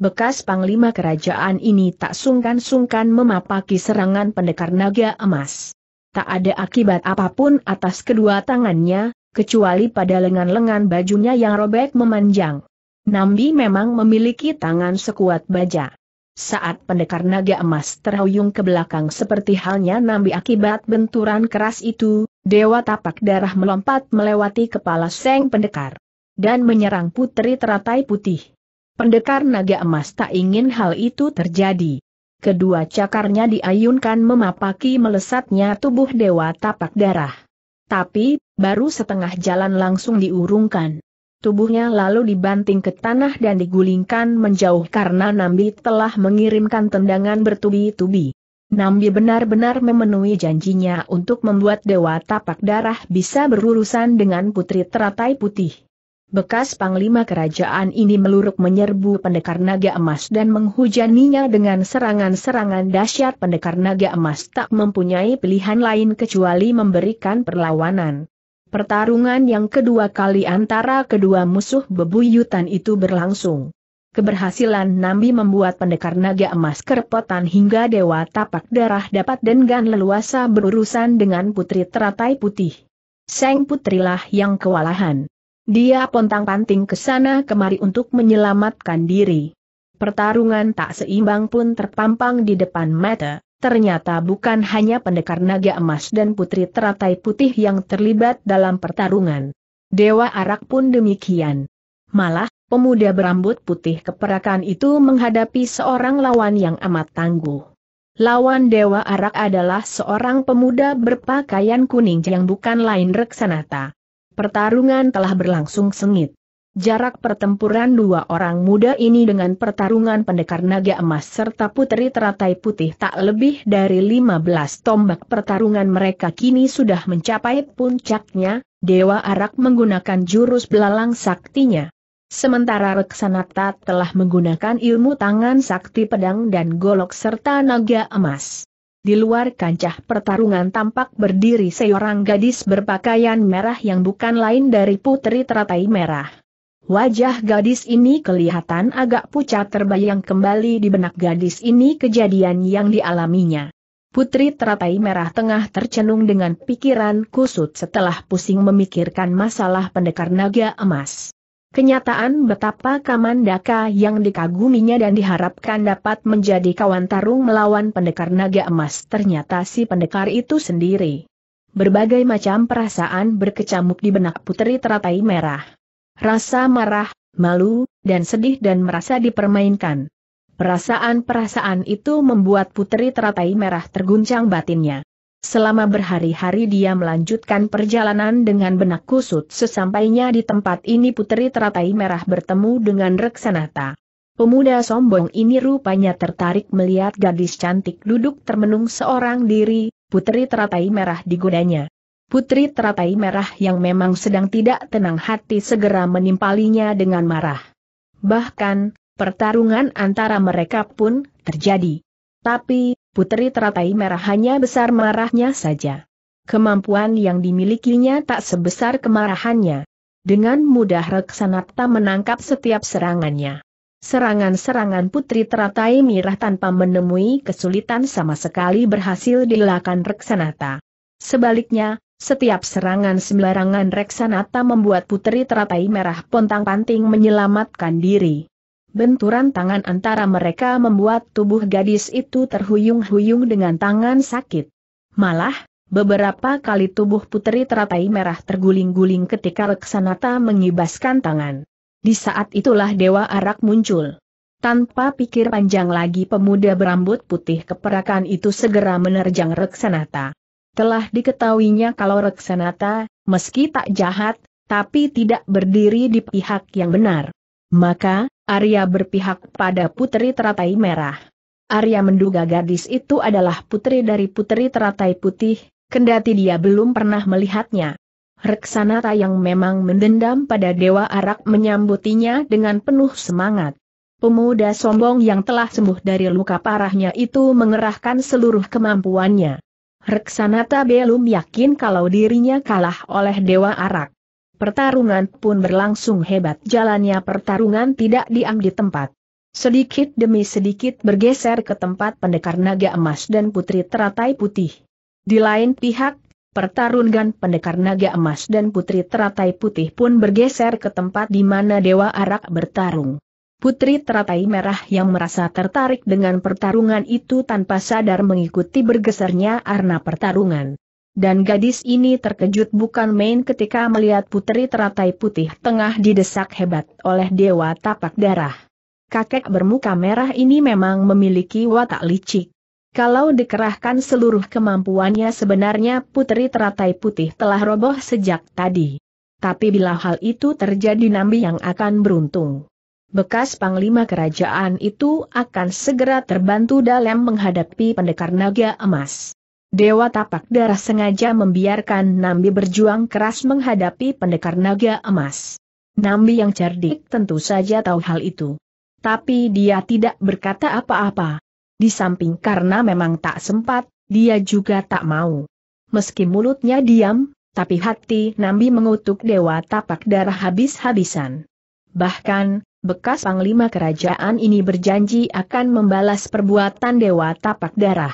Bekas Panglima Kerajaan ini tak sungkan-sungkan memapaki serangan pendekar naga emas. Tak ada akibat apa pun atas kedua tangannya, kecuali pada lengan-lengan bajunya yang robek memanjang. Nambi memang memiliki tangan sekuat baja. Saat pendekar naga emas terhuyung ke belakang seperti halnya Nambi akibat benturan keras itu, Dewa Tapak Darah melompat melewati kepala Seng pendekar dan menyerang putri teratai putih. Pendekar naga emas tak ingin hal itu terjadi. Kedua cakarnya diayunkan memapaki melesatnya tubuh dewa tapak darah. Tapi, baru setengah jalan langsung diurungkan. Tubuhnya lalu dibanting ke tanah dan digulingkan menjauh karena Nambi telah mengirimkan tendangan bertubi-tubi. Nambi benar-benar memenuhi janjinya untuk membuat Dewa Tapak Darah bisa berurusan dengan Putri Teratai Putih. Bekas Panglima Kerajaan ini meluruk menyerbu pendekar naga emas dan menghujaninya dengan serangan-serangan dahsyat pendekar naga emas tak mempunyai pilihan lain kecuali memberikan perlawanan. Pertarungan yang kedua kali antara kedua musuh bebuyutan itu berlangsung. Keberhasilan Nambi membuat pendekar naga emas kerepotan hingga Dewa Tapak Darah dapat dengan leluasa berurusan dengan putri teratai putih. Seng putrilah yang kewalahan. Dia pontang-panting ke sana kemari untuk menyelamatkan diri. Pertarungan tak seimbang pun terpampang di depan mata, ternyata bukan hanya pendekar naga emas dan putri teratai putih yang terlibat dalam pertarungan. Dewa Arak pun demikian. Malah, pemuda berambut putih keperakan itu menghadapi seorang lawan yang amat tangguh. Lawan Dewa Arak adalah seorang pemuda berpakaian kuning yang bukan lain Reksanata. Pertarungan telah berlangsung sengit. Jarak pertempuran dua orang muda ini dengan pertarungan pendekar naga emas serta putri teratai putih tak lebih dari 15 tombak pertarungan mereka kini sudah mencapai puncaknya, Dewa Arak menggunakan jurus belalang saktinya. Sementara Reksanata telah menggunakan ilmu tangan sakti pedang dan golok serta naga emas. Di luar kancah pertarungan tampak berdiri seorang gadis berpakaian merah yang bukan lain dari Putri Teratai Merah. Wajah gadis ini kelihatan agak pucat terbayang kembali di benak gadis ini kejadian yang dialaminya. Putri Teratai Merah tengah tercenung dengan pikiran kusut setelah pusing memikirkan masalah pendekar naga emas. Kenyataan betapa Kamandaka yang dikaguminya dan diharapkan dapat menjadi kawan tarung melawan pendekar naga emas ternyata si pendekar itu sendiri. Berbagai macam perasaan berkecamuk di benak putri teratai merah. Rasa marah, malu, dan sedih dan merasa dipermainkan. Perasaan-perasaan itu membuat putri teratai merah terguncang batinnya. Selama berhari-hari dia melanjutkan perjalanan dengan benak kusut sesampainya di tempat ini Putri Teratai Merah bertemu dengan Reksanata. Pemuda sombong ini rupanya tertarik melihat gadis cantik duduk termenung seorang diri, Putri Teratai Merah digodanya. Putri Teratai Merah yang memang sedang tidak tenang hati segera menimpalinya dengan marah. Bahkan, pertarungan antara mereka pun terjadi. Tapi, Putri Teratai Merah hanya besar marahnya saja. Kemampuan yang dimilikinya tak sebesar kemarahannya. Dengan mudah Reksanata menangkap setiap serangannya. Serangan-serangan Putri Teratai Merah tanpa menemui kesulitan sama sekali berhasil dilakukan Reksanata. Sebaliknya, setiap serangan sembarangan Reksanata membuat Putri Teratai Merah pontang-panting menyelamatkan diri. Benturan tangan antara mereka membuat tubuh gadis itu terhuyung-huyung dengan tangan sakit. Malah, beberapa kali tubuh putri teratai merah terguling-guling ketika Reksanata mengibaskan tangan. Di saat itulah Dewa Arak muncul. Tanpa pikir panjang lagi pemuda berambut putih keperakan itu segera menerjang Reksanata. Telah diketahuinya kalau Reksanata, meski tak jahat, tapi tidak berdiri di pihak yang benar. Maka, Arya berpihak pada putri teratai merah. Arya menduga gadis itu adalah putri dari putri teratai putih, kendati dia belum pernah melihatnya. Reksanata yang memang mendendam pada Dewa Arak menyambutinya dengan penuh semangat. Pemuda sombong yang telah sembuh dari luka parahnya itu mengerahkan seluruh kemampuannya. Reksanata belum yakin kalau dirinya kalah oleh Dewa Arak. Pertarungan pun berlangsung hebat jalannya pertarungan tidak diam di tempat. Sedikit demi sedikit bergeser ke tempat pendekar naga emas dan putri teratai putih. Di lain pihak, pertarungan pendekar naga emas dan putri teratai putih pun bergeser ke tempat di mana Dewa Arak bertarung. Putri teratai merah yang merasa tertarik dengan pertarungan itu tanpa sadar mengikuti bergesernya arna pertarungan. Dan gadis ini terkejut bukan main ketika melihat putri teratai putih tengah didesak hebat oleh dewa tapak darah. Kakek bermuka merah ini memang memiliki watak licik. Kalau dikerahkan seluruh kemampuannya sebenarnya putri teratai putih telah roboh sejak tadi. Tapi bila hal itu terjadi Nambi yang akan beruntung. Bekas Panglima Kerajaan itu akan segera terbantu dalam menghadapi pendekar naga emas. Dewa Tapak Darah sengaja membiarkan Nambi berjuang keras menghadapi pendekar naga emas. Nambi yang cerdik tentu saja tahu hal itu. Tapi dia tidak berkata apa-apa. Di samping karena memang tak sempat, dia juga tak mau. Meski mulutnya diam, tapi hati Nambi mengutuk Dewa Tapak Darah habis-habisan. Bahkan, bekas Panglima Kerajaan ini berjanji akan membalas perbuatan Dewa Tapak Darah.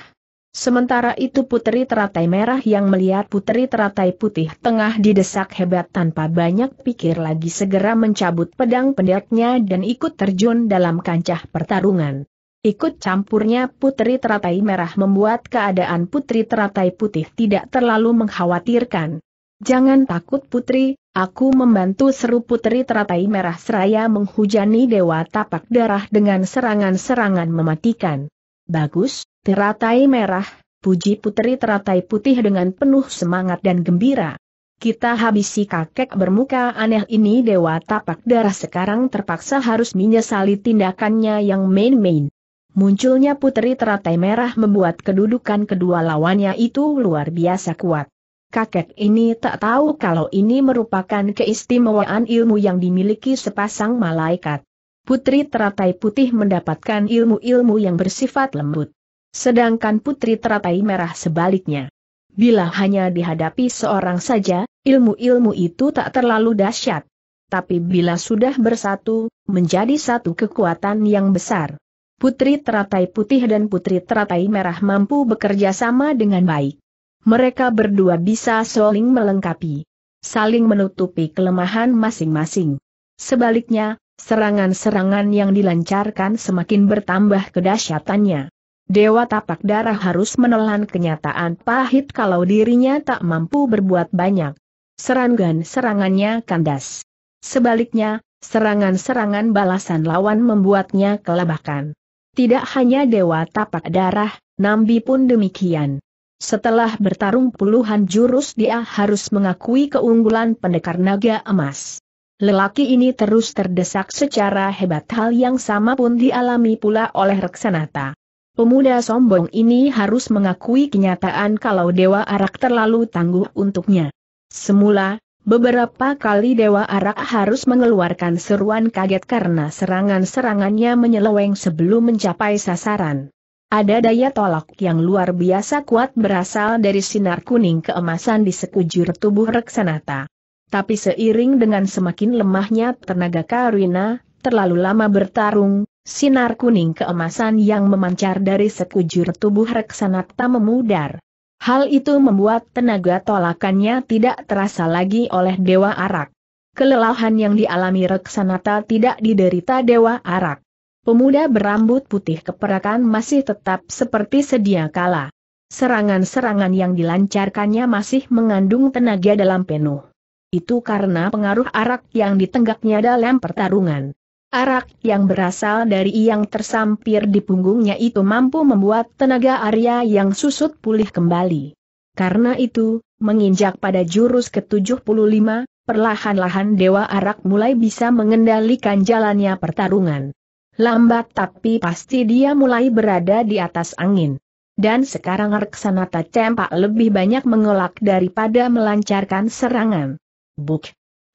Sementara itu Putri Teratai Merah yang melihat Putri Teratai Putih tengah didesak hebat tanpa banyak pikir lagi segera mencabut pedang pendeknya dan ikut terjun dalam kancah pertarungan. Ikut campurnya Putri Teratai Merah membuat keadaan Putri Teratai Putih tidak terlalu mengkhawatirkan. Jangan takut Putri, aku membantu seru Putri Teratai Merah seraya menghujani Dewa Tapak Darah dengan serangan-serangan mematikan. Bagus, teratai merah, puji putri teratai putih dengan penuh semangat dan gembira. Kita habisi kakek bermuka aneh ini dewa tapak darah sekarang terpaksa harus menyesali tindakannya yang main-main. Munculnya putri teratai merah membuat kedudukan kedua lawannya itu luar biasa kuat. Kakek ini tak tahu kalau ini merupakan keistimewaan ilmu yang dimiliki sepasang malaikat. Putri teratai putih mendapatkan ilmu-ilmu yang bersifat lembut. Sedangkan putri teratai merah sebaliknya. Bila hanya dihadapi seorang saja, ilmu-ilmu itu tak terlalu dahsyat. Tapi bila sudah bersatu, menjadi satu kekuatan yang besar. Putri teratai putih dan putri teratai merah mampu bekerja sama dengan baik. Mereka berdua bisa saling melengkapi, saling menutupi kelemahan masing-masing. Sebaliknya, serangan-serangan yang dilancarkan semakin bertambah kedahsyatannya. Dewa tapak darah harus menelan kenyataan pahit kalau dirinya tak mampu berbuat banyak. Serangan-serangannya kandas. Sebaliknya, serangan-serangan balasan lawan membuatnya kelabakan. Tidak hanya Dewa tapak darah, Nambi pun demikian. Setelah bertarung puluhan jurus dia harus mengakui keunggulan pendekar naga emas. Lelaki ini terus terdesak secara hebat hal yang sama pun dialami pula oleh Reksanata. Pemuda sombong ini harus mengakui kenyataan kalau Dewa Arak terlalu tangguh untuknya. Semula, beberapa kali Dewa Arak harus mengeluarkan seruan kaget karena serangan-serangannya menyeleweng sebelum mencapai sasaran. Ada daya tolak yang luar biasa kuat berasal dari sinar kuning keemasan di sekujur tubuh Reksanata. Tapi seiring dengan semakin lemahnya tenaga Karina, terlalu lama bertarung, sinar kuning keemasan yang memancar dari sekujur tubuh Reksanata memudar. Hal itu membuat tenaga tolakannya tidak terasa lagi oleh Dewa Arak. Kelelahan yang dialami Reksanata tidak diderita Dewa Arak. Pemuda berambut putih keperakan masih tetap seperti sedia kala. Serangan-serangan yang dilancarkannya masih mengandung tenaga dalam penuh. Itu karena pengaruh arak yang ditenggaknya dalam pertarungan. Arak yang berasal dari yang tersampir di punggungnya itu mampu membuat tenaga Arya yang susut pulih kembali. Karena itu, menginjak pada jurus ke-75, perlahan-lahan Dewa Arak mulai bisa mengendalikan jalannya pertarungan. Lambat tapi pasti dia mulai berada di atas angin. Dan sekarang Reksanata Cempak lebih banyak mengelak daripada melancarkan serangan. Buk!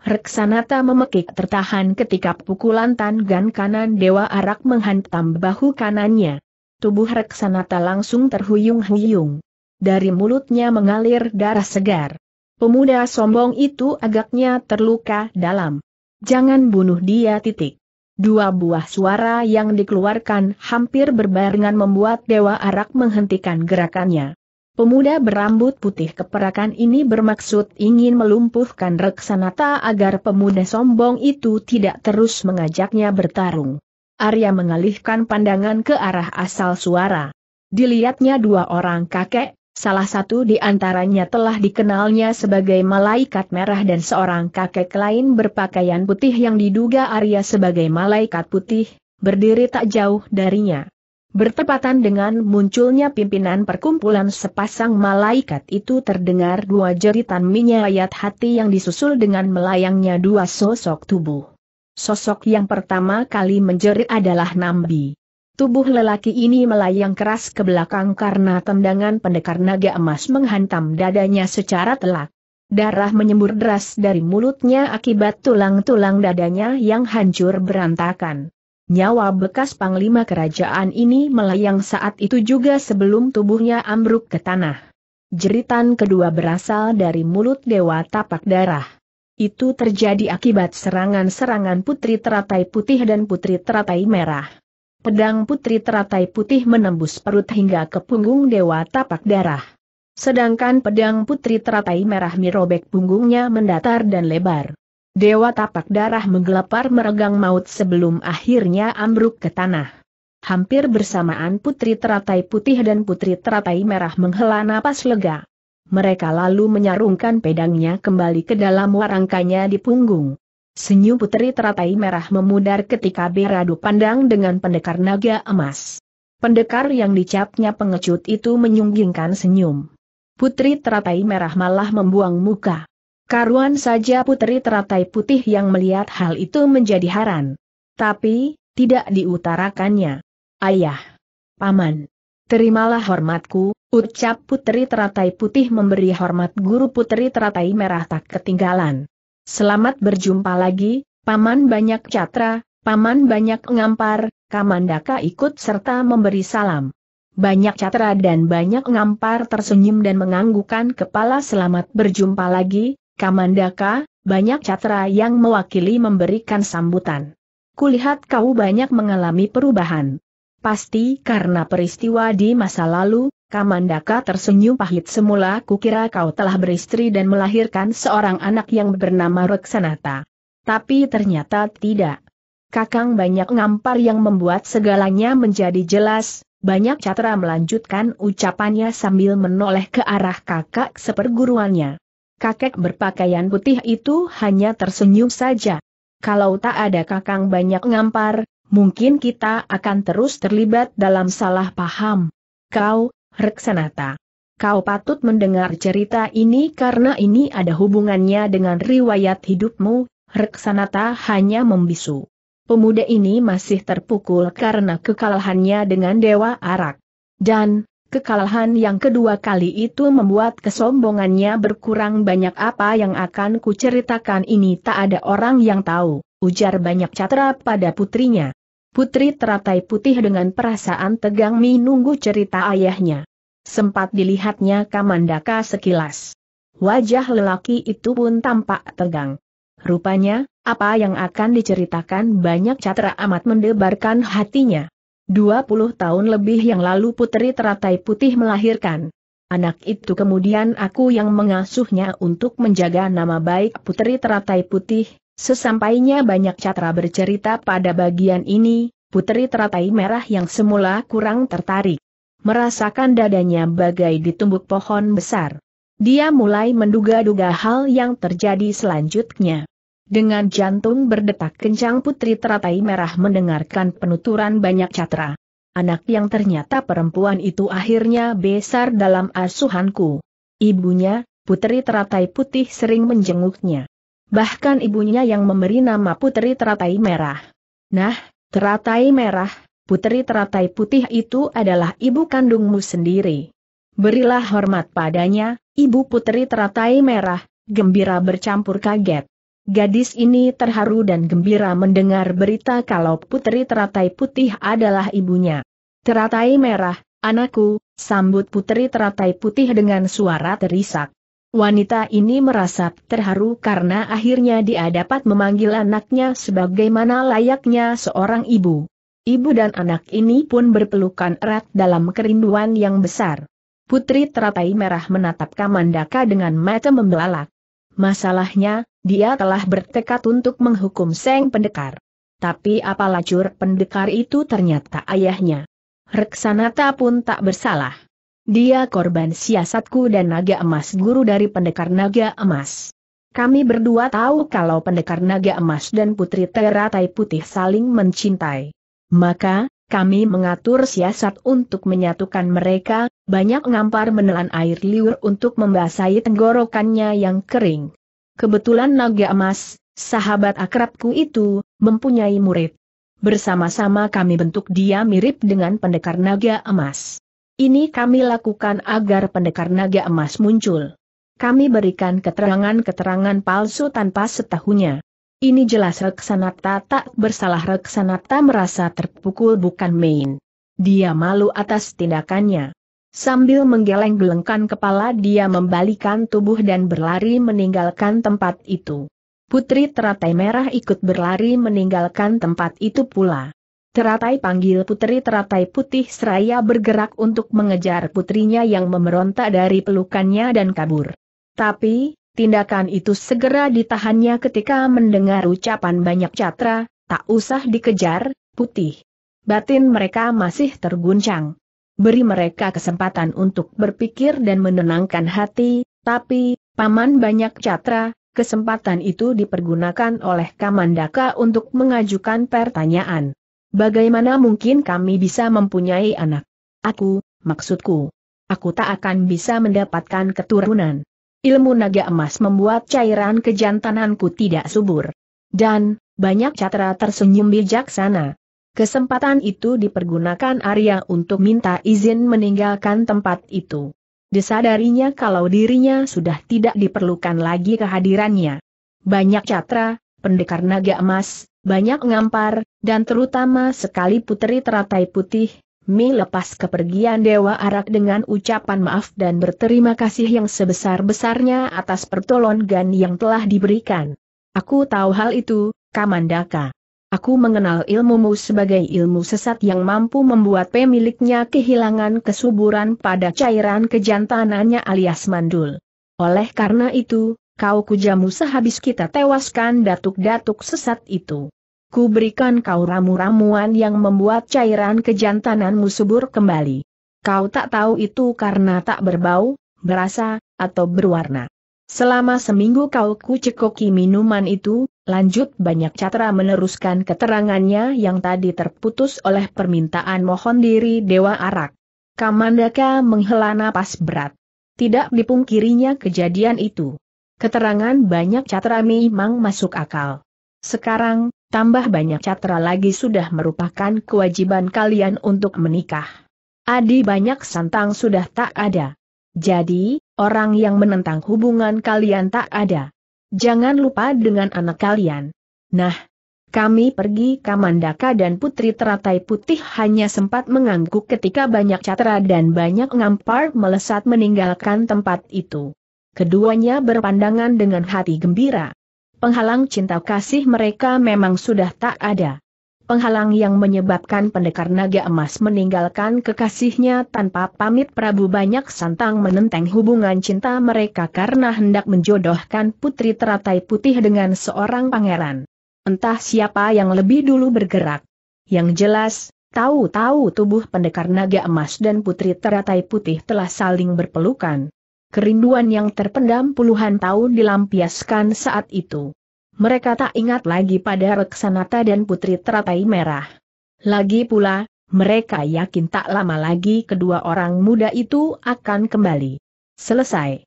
Reksanata memekik tertahan ketika pukulan tangan kanan Dewa Arak menghantam bahu kanannya. Tubuh Reksanata langsung terhuyung-huyung. Dari mulutnya mengalir darah segar. Pemuda sombong itu agaknya terluka dalam. Jangan bunuh dia titik. Dua buah suara yang dikeluarkan hampir berbarengan membuat Dewa Arak menghentikan gerakannya. Pemuda berambut putih keperakan ini bermaksud ingin melumpuhkan Reksanata agar pemuda sombong itu tidak terus mengajaknya bertarung. Arya mengalihkan pandangan ke arah asal suara. Dilihatnya dua orang kakek, Salah satu di antaranya telah dikenalnya sebagai malaikat merah dan seorang kakek lain berpakaian putih yang diduga Arya sebagai malaikat putih, berdiri tak jauh darinya. Bertepatan dengan munculnya pimpinan perkumpulan sepasang malaikat itu terdengar dua jeritan minyayat hati yang disusul dengan melayangnya dua sosok tubuh. Sosok yang pertama kali menjerit adalah Nambi. Tubuh lelaki ini melayang keras ke belakang karena tendangan pendekar naga emas menghantam dadanya secara telak. Darah menyembur deras dari mulutnya akibat tulang-tulang dadanya yang hancur berantakan. Nyawa bekas panglima kerajaan ini melayang saat itu juga sebelum tubuhnya ambruk ke tanah. Jeritan kedua berasal dari mulut Dewa Tapak Darah. Itu terjadi akibat serangan-serangan Putri Teratai Putih dan Putri Teratai Merah. Pedang putri teratai putih menembus perut hingga ke punggung dewa tapak darah. Sedangkan pedang putri teratai merah mirobek punggungnya mendatar dan lebar. Dewa tapak darah menggelapar meregang maut sebelum akhirnya ambruk ke tanah. Hampir bersamaan putri teratai putih dan putri teratai merah menghela napas lega. Mereka lalu menyarungkan pedangnya kembali ke dalam warangkanya di punggung. Senyum putri teratai merah memudar ketika beradu pandang dengan pendekar naga emas. Pendekar yang dicapnya pengecut itu menyunggingkan senyum. Putri teratai merah malah membuang muka. Karuan saja putri teratai putih yang melihat hal itu menjadi haran. Tapi, tidak diutarakannya. Ayah. Paman. Terimalah hormatku, Ucap Putri Teratai Putih memberi hormat guru Putri Teratai Merah tak ketinggalan. Selamat berjumpa lagi, Paman Banyak Catra, Paman Banyak Ngampar, Kamandaka ikut serta memberi salam. Banyak Catra dan Banyak Ngampar tersenyum dan menganggukkan kepala selamat berjumpa lagi, Kamandaka, Banyak Catra yang mewakili memberikan sambutan. Kulihat kau banyak mengalami perubahan. Pasti karena peristiwa di masa lalu, Kamandaka tersenyum pahit semula kukira kau telah beristri dan melahirkan seorang anak yang bernama Reksanata. Tapi ternyata tidak. Kakang banyak ngampar yang membuat segalanya menjadi jelas, banyak catra melanjutkan ucapannya sambil menoleh ke arah kakak seperguruannya. Kakek berpakaian putih itu hanya tersenyum saja. Kalau tak ada kakang banyak ngampar, mungkin kita akan terus terlibat dalam salah paham. Kau, Reksanata. Kau patut mendengar cerita ini karena ini ada hubungannya dengan riwayat hidupmu, Reksanata hanya membisu. Pemuda ini masih terpukul karena kekalahannya dengan Dewa Arak. Dan, kekalahan yang kedua kali itu membuat kesombongannya berkurang banyak apa yang akan kuceritakan ini tak ada orang yang tahu, ujar banyak catra pada putrinya. Putri teratai putih dengan perasaan tegang menunggu cerita ayahnya. Sempat dilihatnya Kamandaka sekilas. Wajah lelaki itu pun tampak tegang. Rupanya, apa yang akan diceritakan banyak catra amat mendebarkan hatinya. 20 tahun lebih yang lalu Putri Teratai Putih melahirkan. Anak itu kemudian aku yang mengasuhnya untuk menjaga nama baik Putri Teratai Putih, Sesampainya banyak catra bercerita pada bagian ini, putri teratai merah yang semula kurang tertarik. Merasakan dadanya bagai ditumbuk pohon besar. Dia mulai menduga-duga hal yang terjadi selanjutnya. Dengan jantung berdetak kencang putri teratai merah mendengarkan penuturan banyak catra. Anak yang ternyata perempuan itu akhirnya besar dalam asuhanku. Ibunya, putri teratai putih sering menjenguknya bahkan ibunya yang memberi nama Putri Teratai Merah. Nah, Teratai Merah, Putri Teratai Putih itu adalah ibu kandungmu sendiri. Berilah hormat padanya, ibu Putri Teratai Merah, gembira bercampur kaget. Gadis ini terharu dan gembira mendengar berita kalau Putri Teratai Putih adalah ibunya. Teratai Merah, anakku, sambut Putri Teratai Putih dengan suara terisak. Wanita ini merasa terharu karena akhirnya dia dapat memanggil anaknya sebagaimana layaknya seorang ibu. Ibu dan anak ini pun berpelukan erat dalam kerinduan yang besar. Putri teratai merah menatap Kamandaka dengan mata membelalak. Masalahnya, dia telah bertekad untuk menghukum Seng Pendekar. Tapi apa lacur pendekar itu ternyata ayahnya. Reksanata pun tak bersalah. Dia korban siasatku dan naga emas guru dari pendekar naga emas. Kami berdua tahu kalau pendekar naga emas dan putri teratai putih saling mencintai. Maka, kami mengatur siasat untuk menyatukan mereka, banyak ngampar menelan air liur untuk membasahi tenggorokannya yang kering. Kebetulan naga emas, sahabat akrabku itu, mempunyai murid. Bersama-sama kami bentuk dia mirip dengan pendekar naga emas. Ini kami lakukan agar pendekar naga emas muncul. Kami berikan keterangan-keterangan palsu tanpa setahunya. Ini jelas Reksanata tak bersalah Reksanata merasa terpukul bukan main. Dia malu atas tindakannya. Sambil menggeleng-gelengkan kepala dia membalikan tubuh dan berlari meninggalkan tempat itu. Putri teratai merah ikut berlari meninggalkan tempat itu pula. Teratai panggil putri teratai putih seraya bergerak untuk mengejar putrinya yang memerontak dari pelukannya dan kabur. Tapi, tindakan itu segera ditahannya ketika mendengar ucapan banyak catra, tak usah dikejar, putih. Batin mereka masih terguncang. Beri mereka kesempatan untuk berpikir dan menenangkan hati, tapi, paman banyak catra, kesempatan itu dipergunakan oleh Kamandaka untuk mengajukan pertanyaan. Bagaimana mungkin kami bisa mempunyai anak? Aku, maksudku. Aku tak akan bisa mendapatkan keturunan. Ilmu naga emas membuat cairan kejantananku tidak subur. Dan, banyak catra tersenyum bijaksana. Kesempatan itu dipergunakan Arya untuk minta izin meninggalkan tempat itu. Disadarinya kalau dirinya sudah tidak diperlukan lagi kehadirannya. Banyak catra, pendekar naga emas, banyak ngampar, dan terutama sekali putri teratai putih, Mi lepas kepergian Dewa Arak dengan ucapan maaf dan berterima kasih yang sebesar-besarnya atas pertolongan yang telah diberikan. Aku tahu hal itu, Kamandaka. Aku mengenal ilmumu sebagai ilmu sesat yang mampu membuat pemiliknya kehilangan kesuburan pada cairan kejantanannya alias mandul. Oleh karena itu, kau kujamu sehabis kita tewaskan datuk-datuk sesat itu. Ku berikan kau ramu-ramuan yang membuat cairan kejantananmu subur kembali. Kau tak tahu itu karena tak berbau, berasa, atau berwarna. Selama seminggu kau kucekoki minuman itu, lanjut banyak catra meneruskan keterangannya yang tadi terputus oleh permintaan mohon diri Dewa Arak. Kamandaka menghela napas berat. Tidak dipungkirinya kejadian itu. Keterangan banyak catra memang masuk akal. Sekarang, tambah banyak catra lagi sudah merupakan kewajiban kalian untuk menikah. Adi banyak santang sudah tak ada. Jadi, orang yang menentang hubungan kalian tak ada. Jangan lupa dengan anak kalian. Nah, kami pergi ke Mandaka dan Putri Teratai Putih hanya sempat mengangguk ketika banyak catra dan banyak ngampar melesat meninggalkan tempat itu. Keduanya berpandangan dengan hati gembira penghalang cinta kasih mereka memang sudah tak ada. Penghalang yang menyebabkan pendekar naga emas meninggalkan kekasihnya tanpa pamit Prabu banyak santang menenteng hubungan cinta mereka karena hendak menjodohkan putri teratai putih dengan seorang pangeran. Entah siapa yang lebih dulu bergerak. Yang jelas, tahu-tahu tubuh pendekar naga emas dan putri teratai putih telah saling berpelukan. Kerinduan yang terpendam puluhan tahun dilampiaskan saat itu. Mereka tak ingat lagi pada Reksanata dan Putri Teratai Merah. Lagi pula, mereka yakin tak lama lagi kedua orang muda itu akan kembali. Selesai.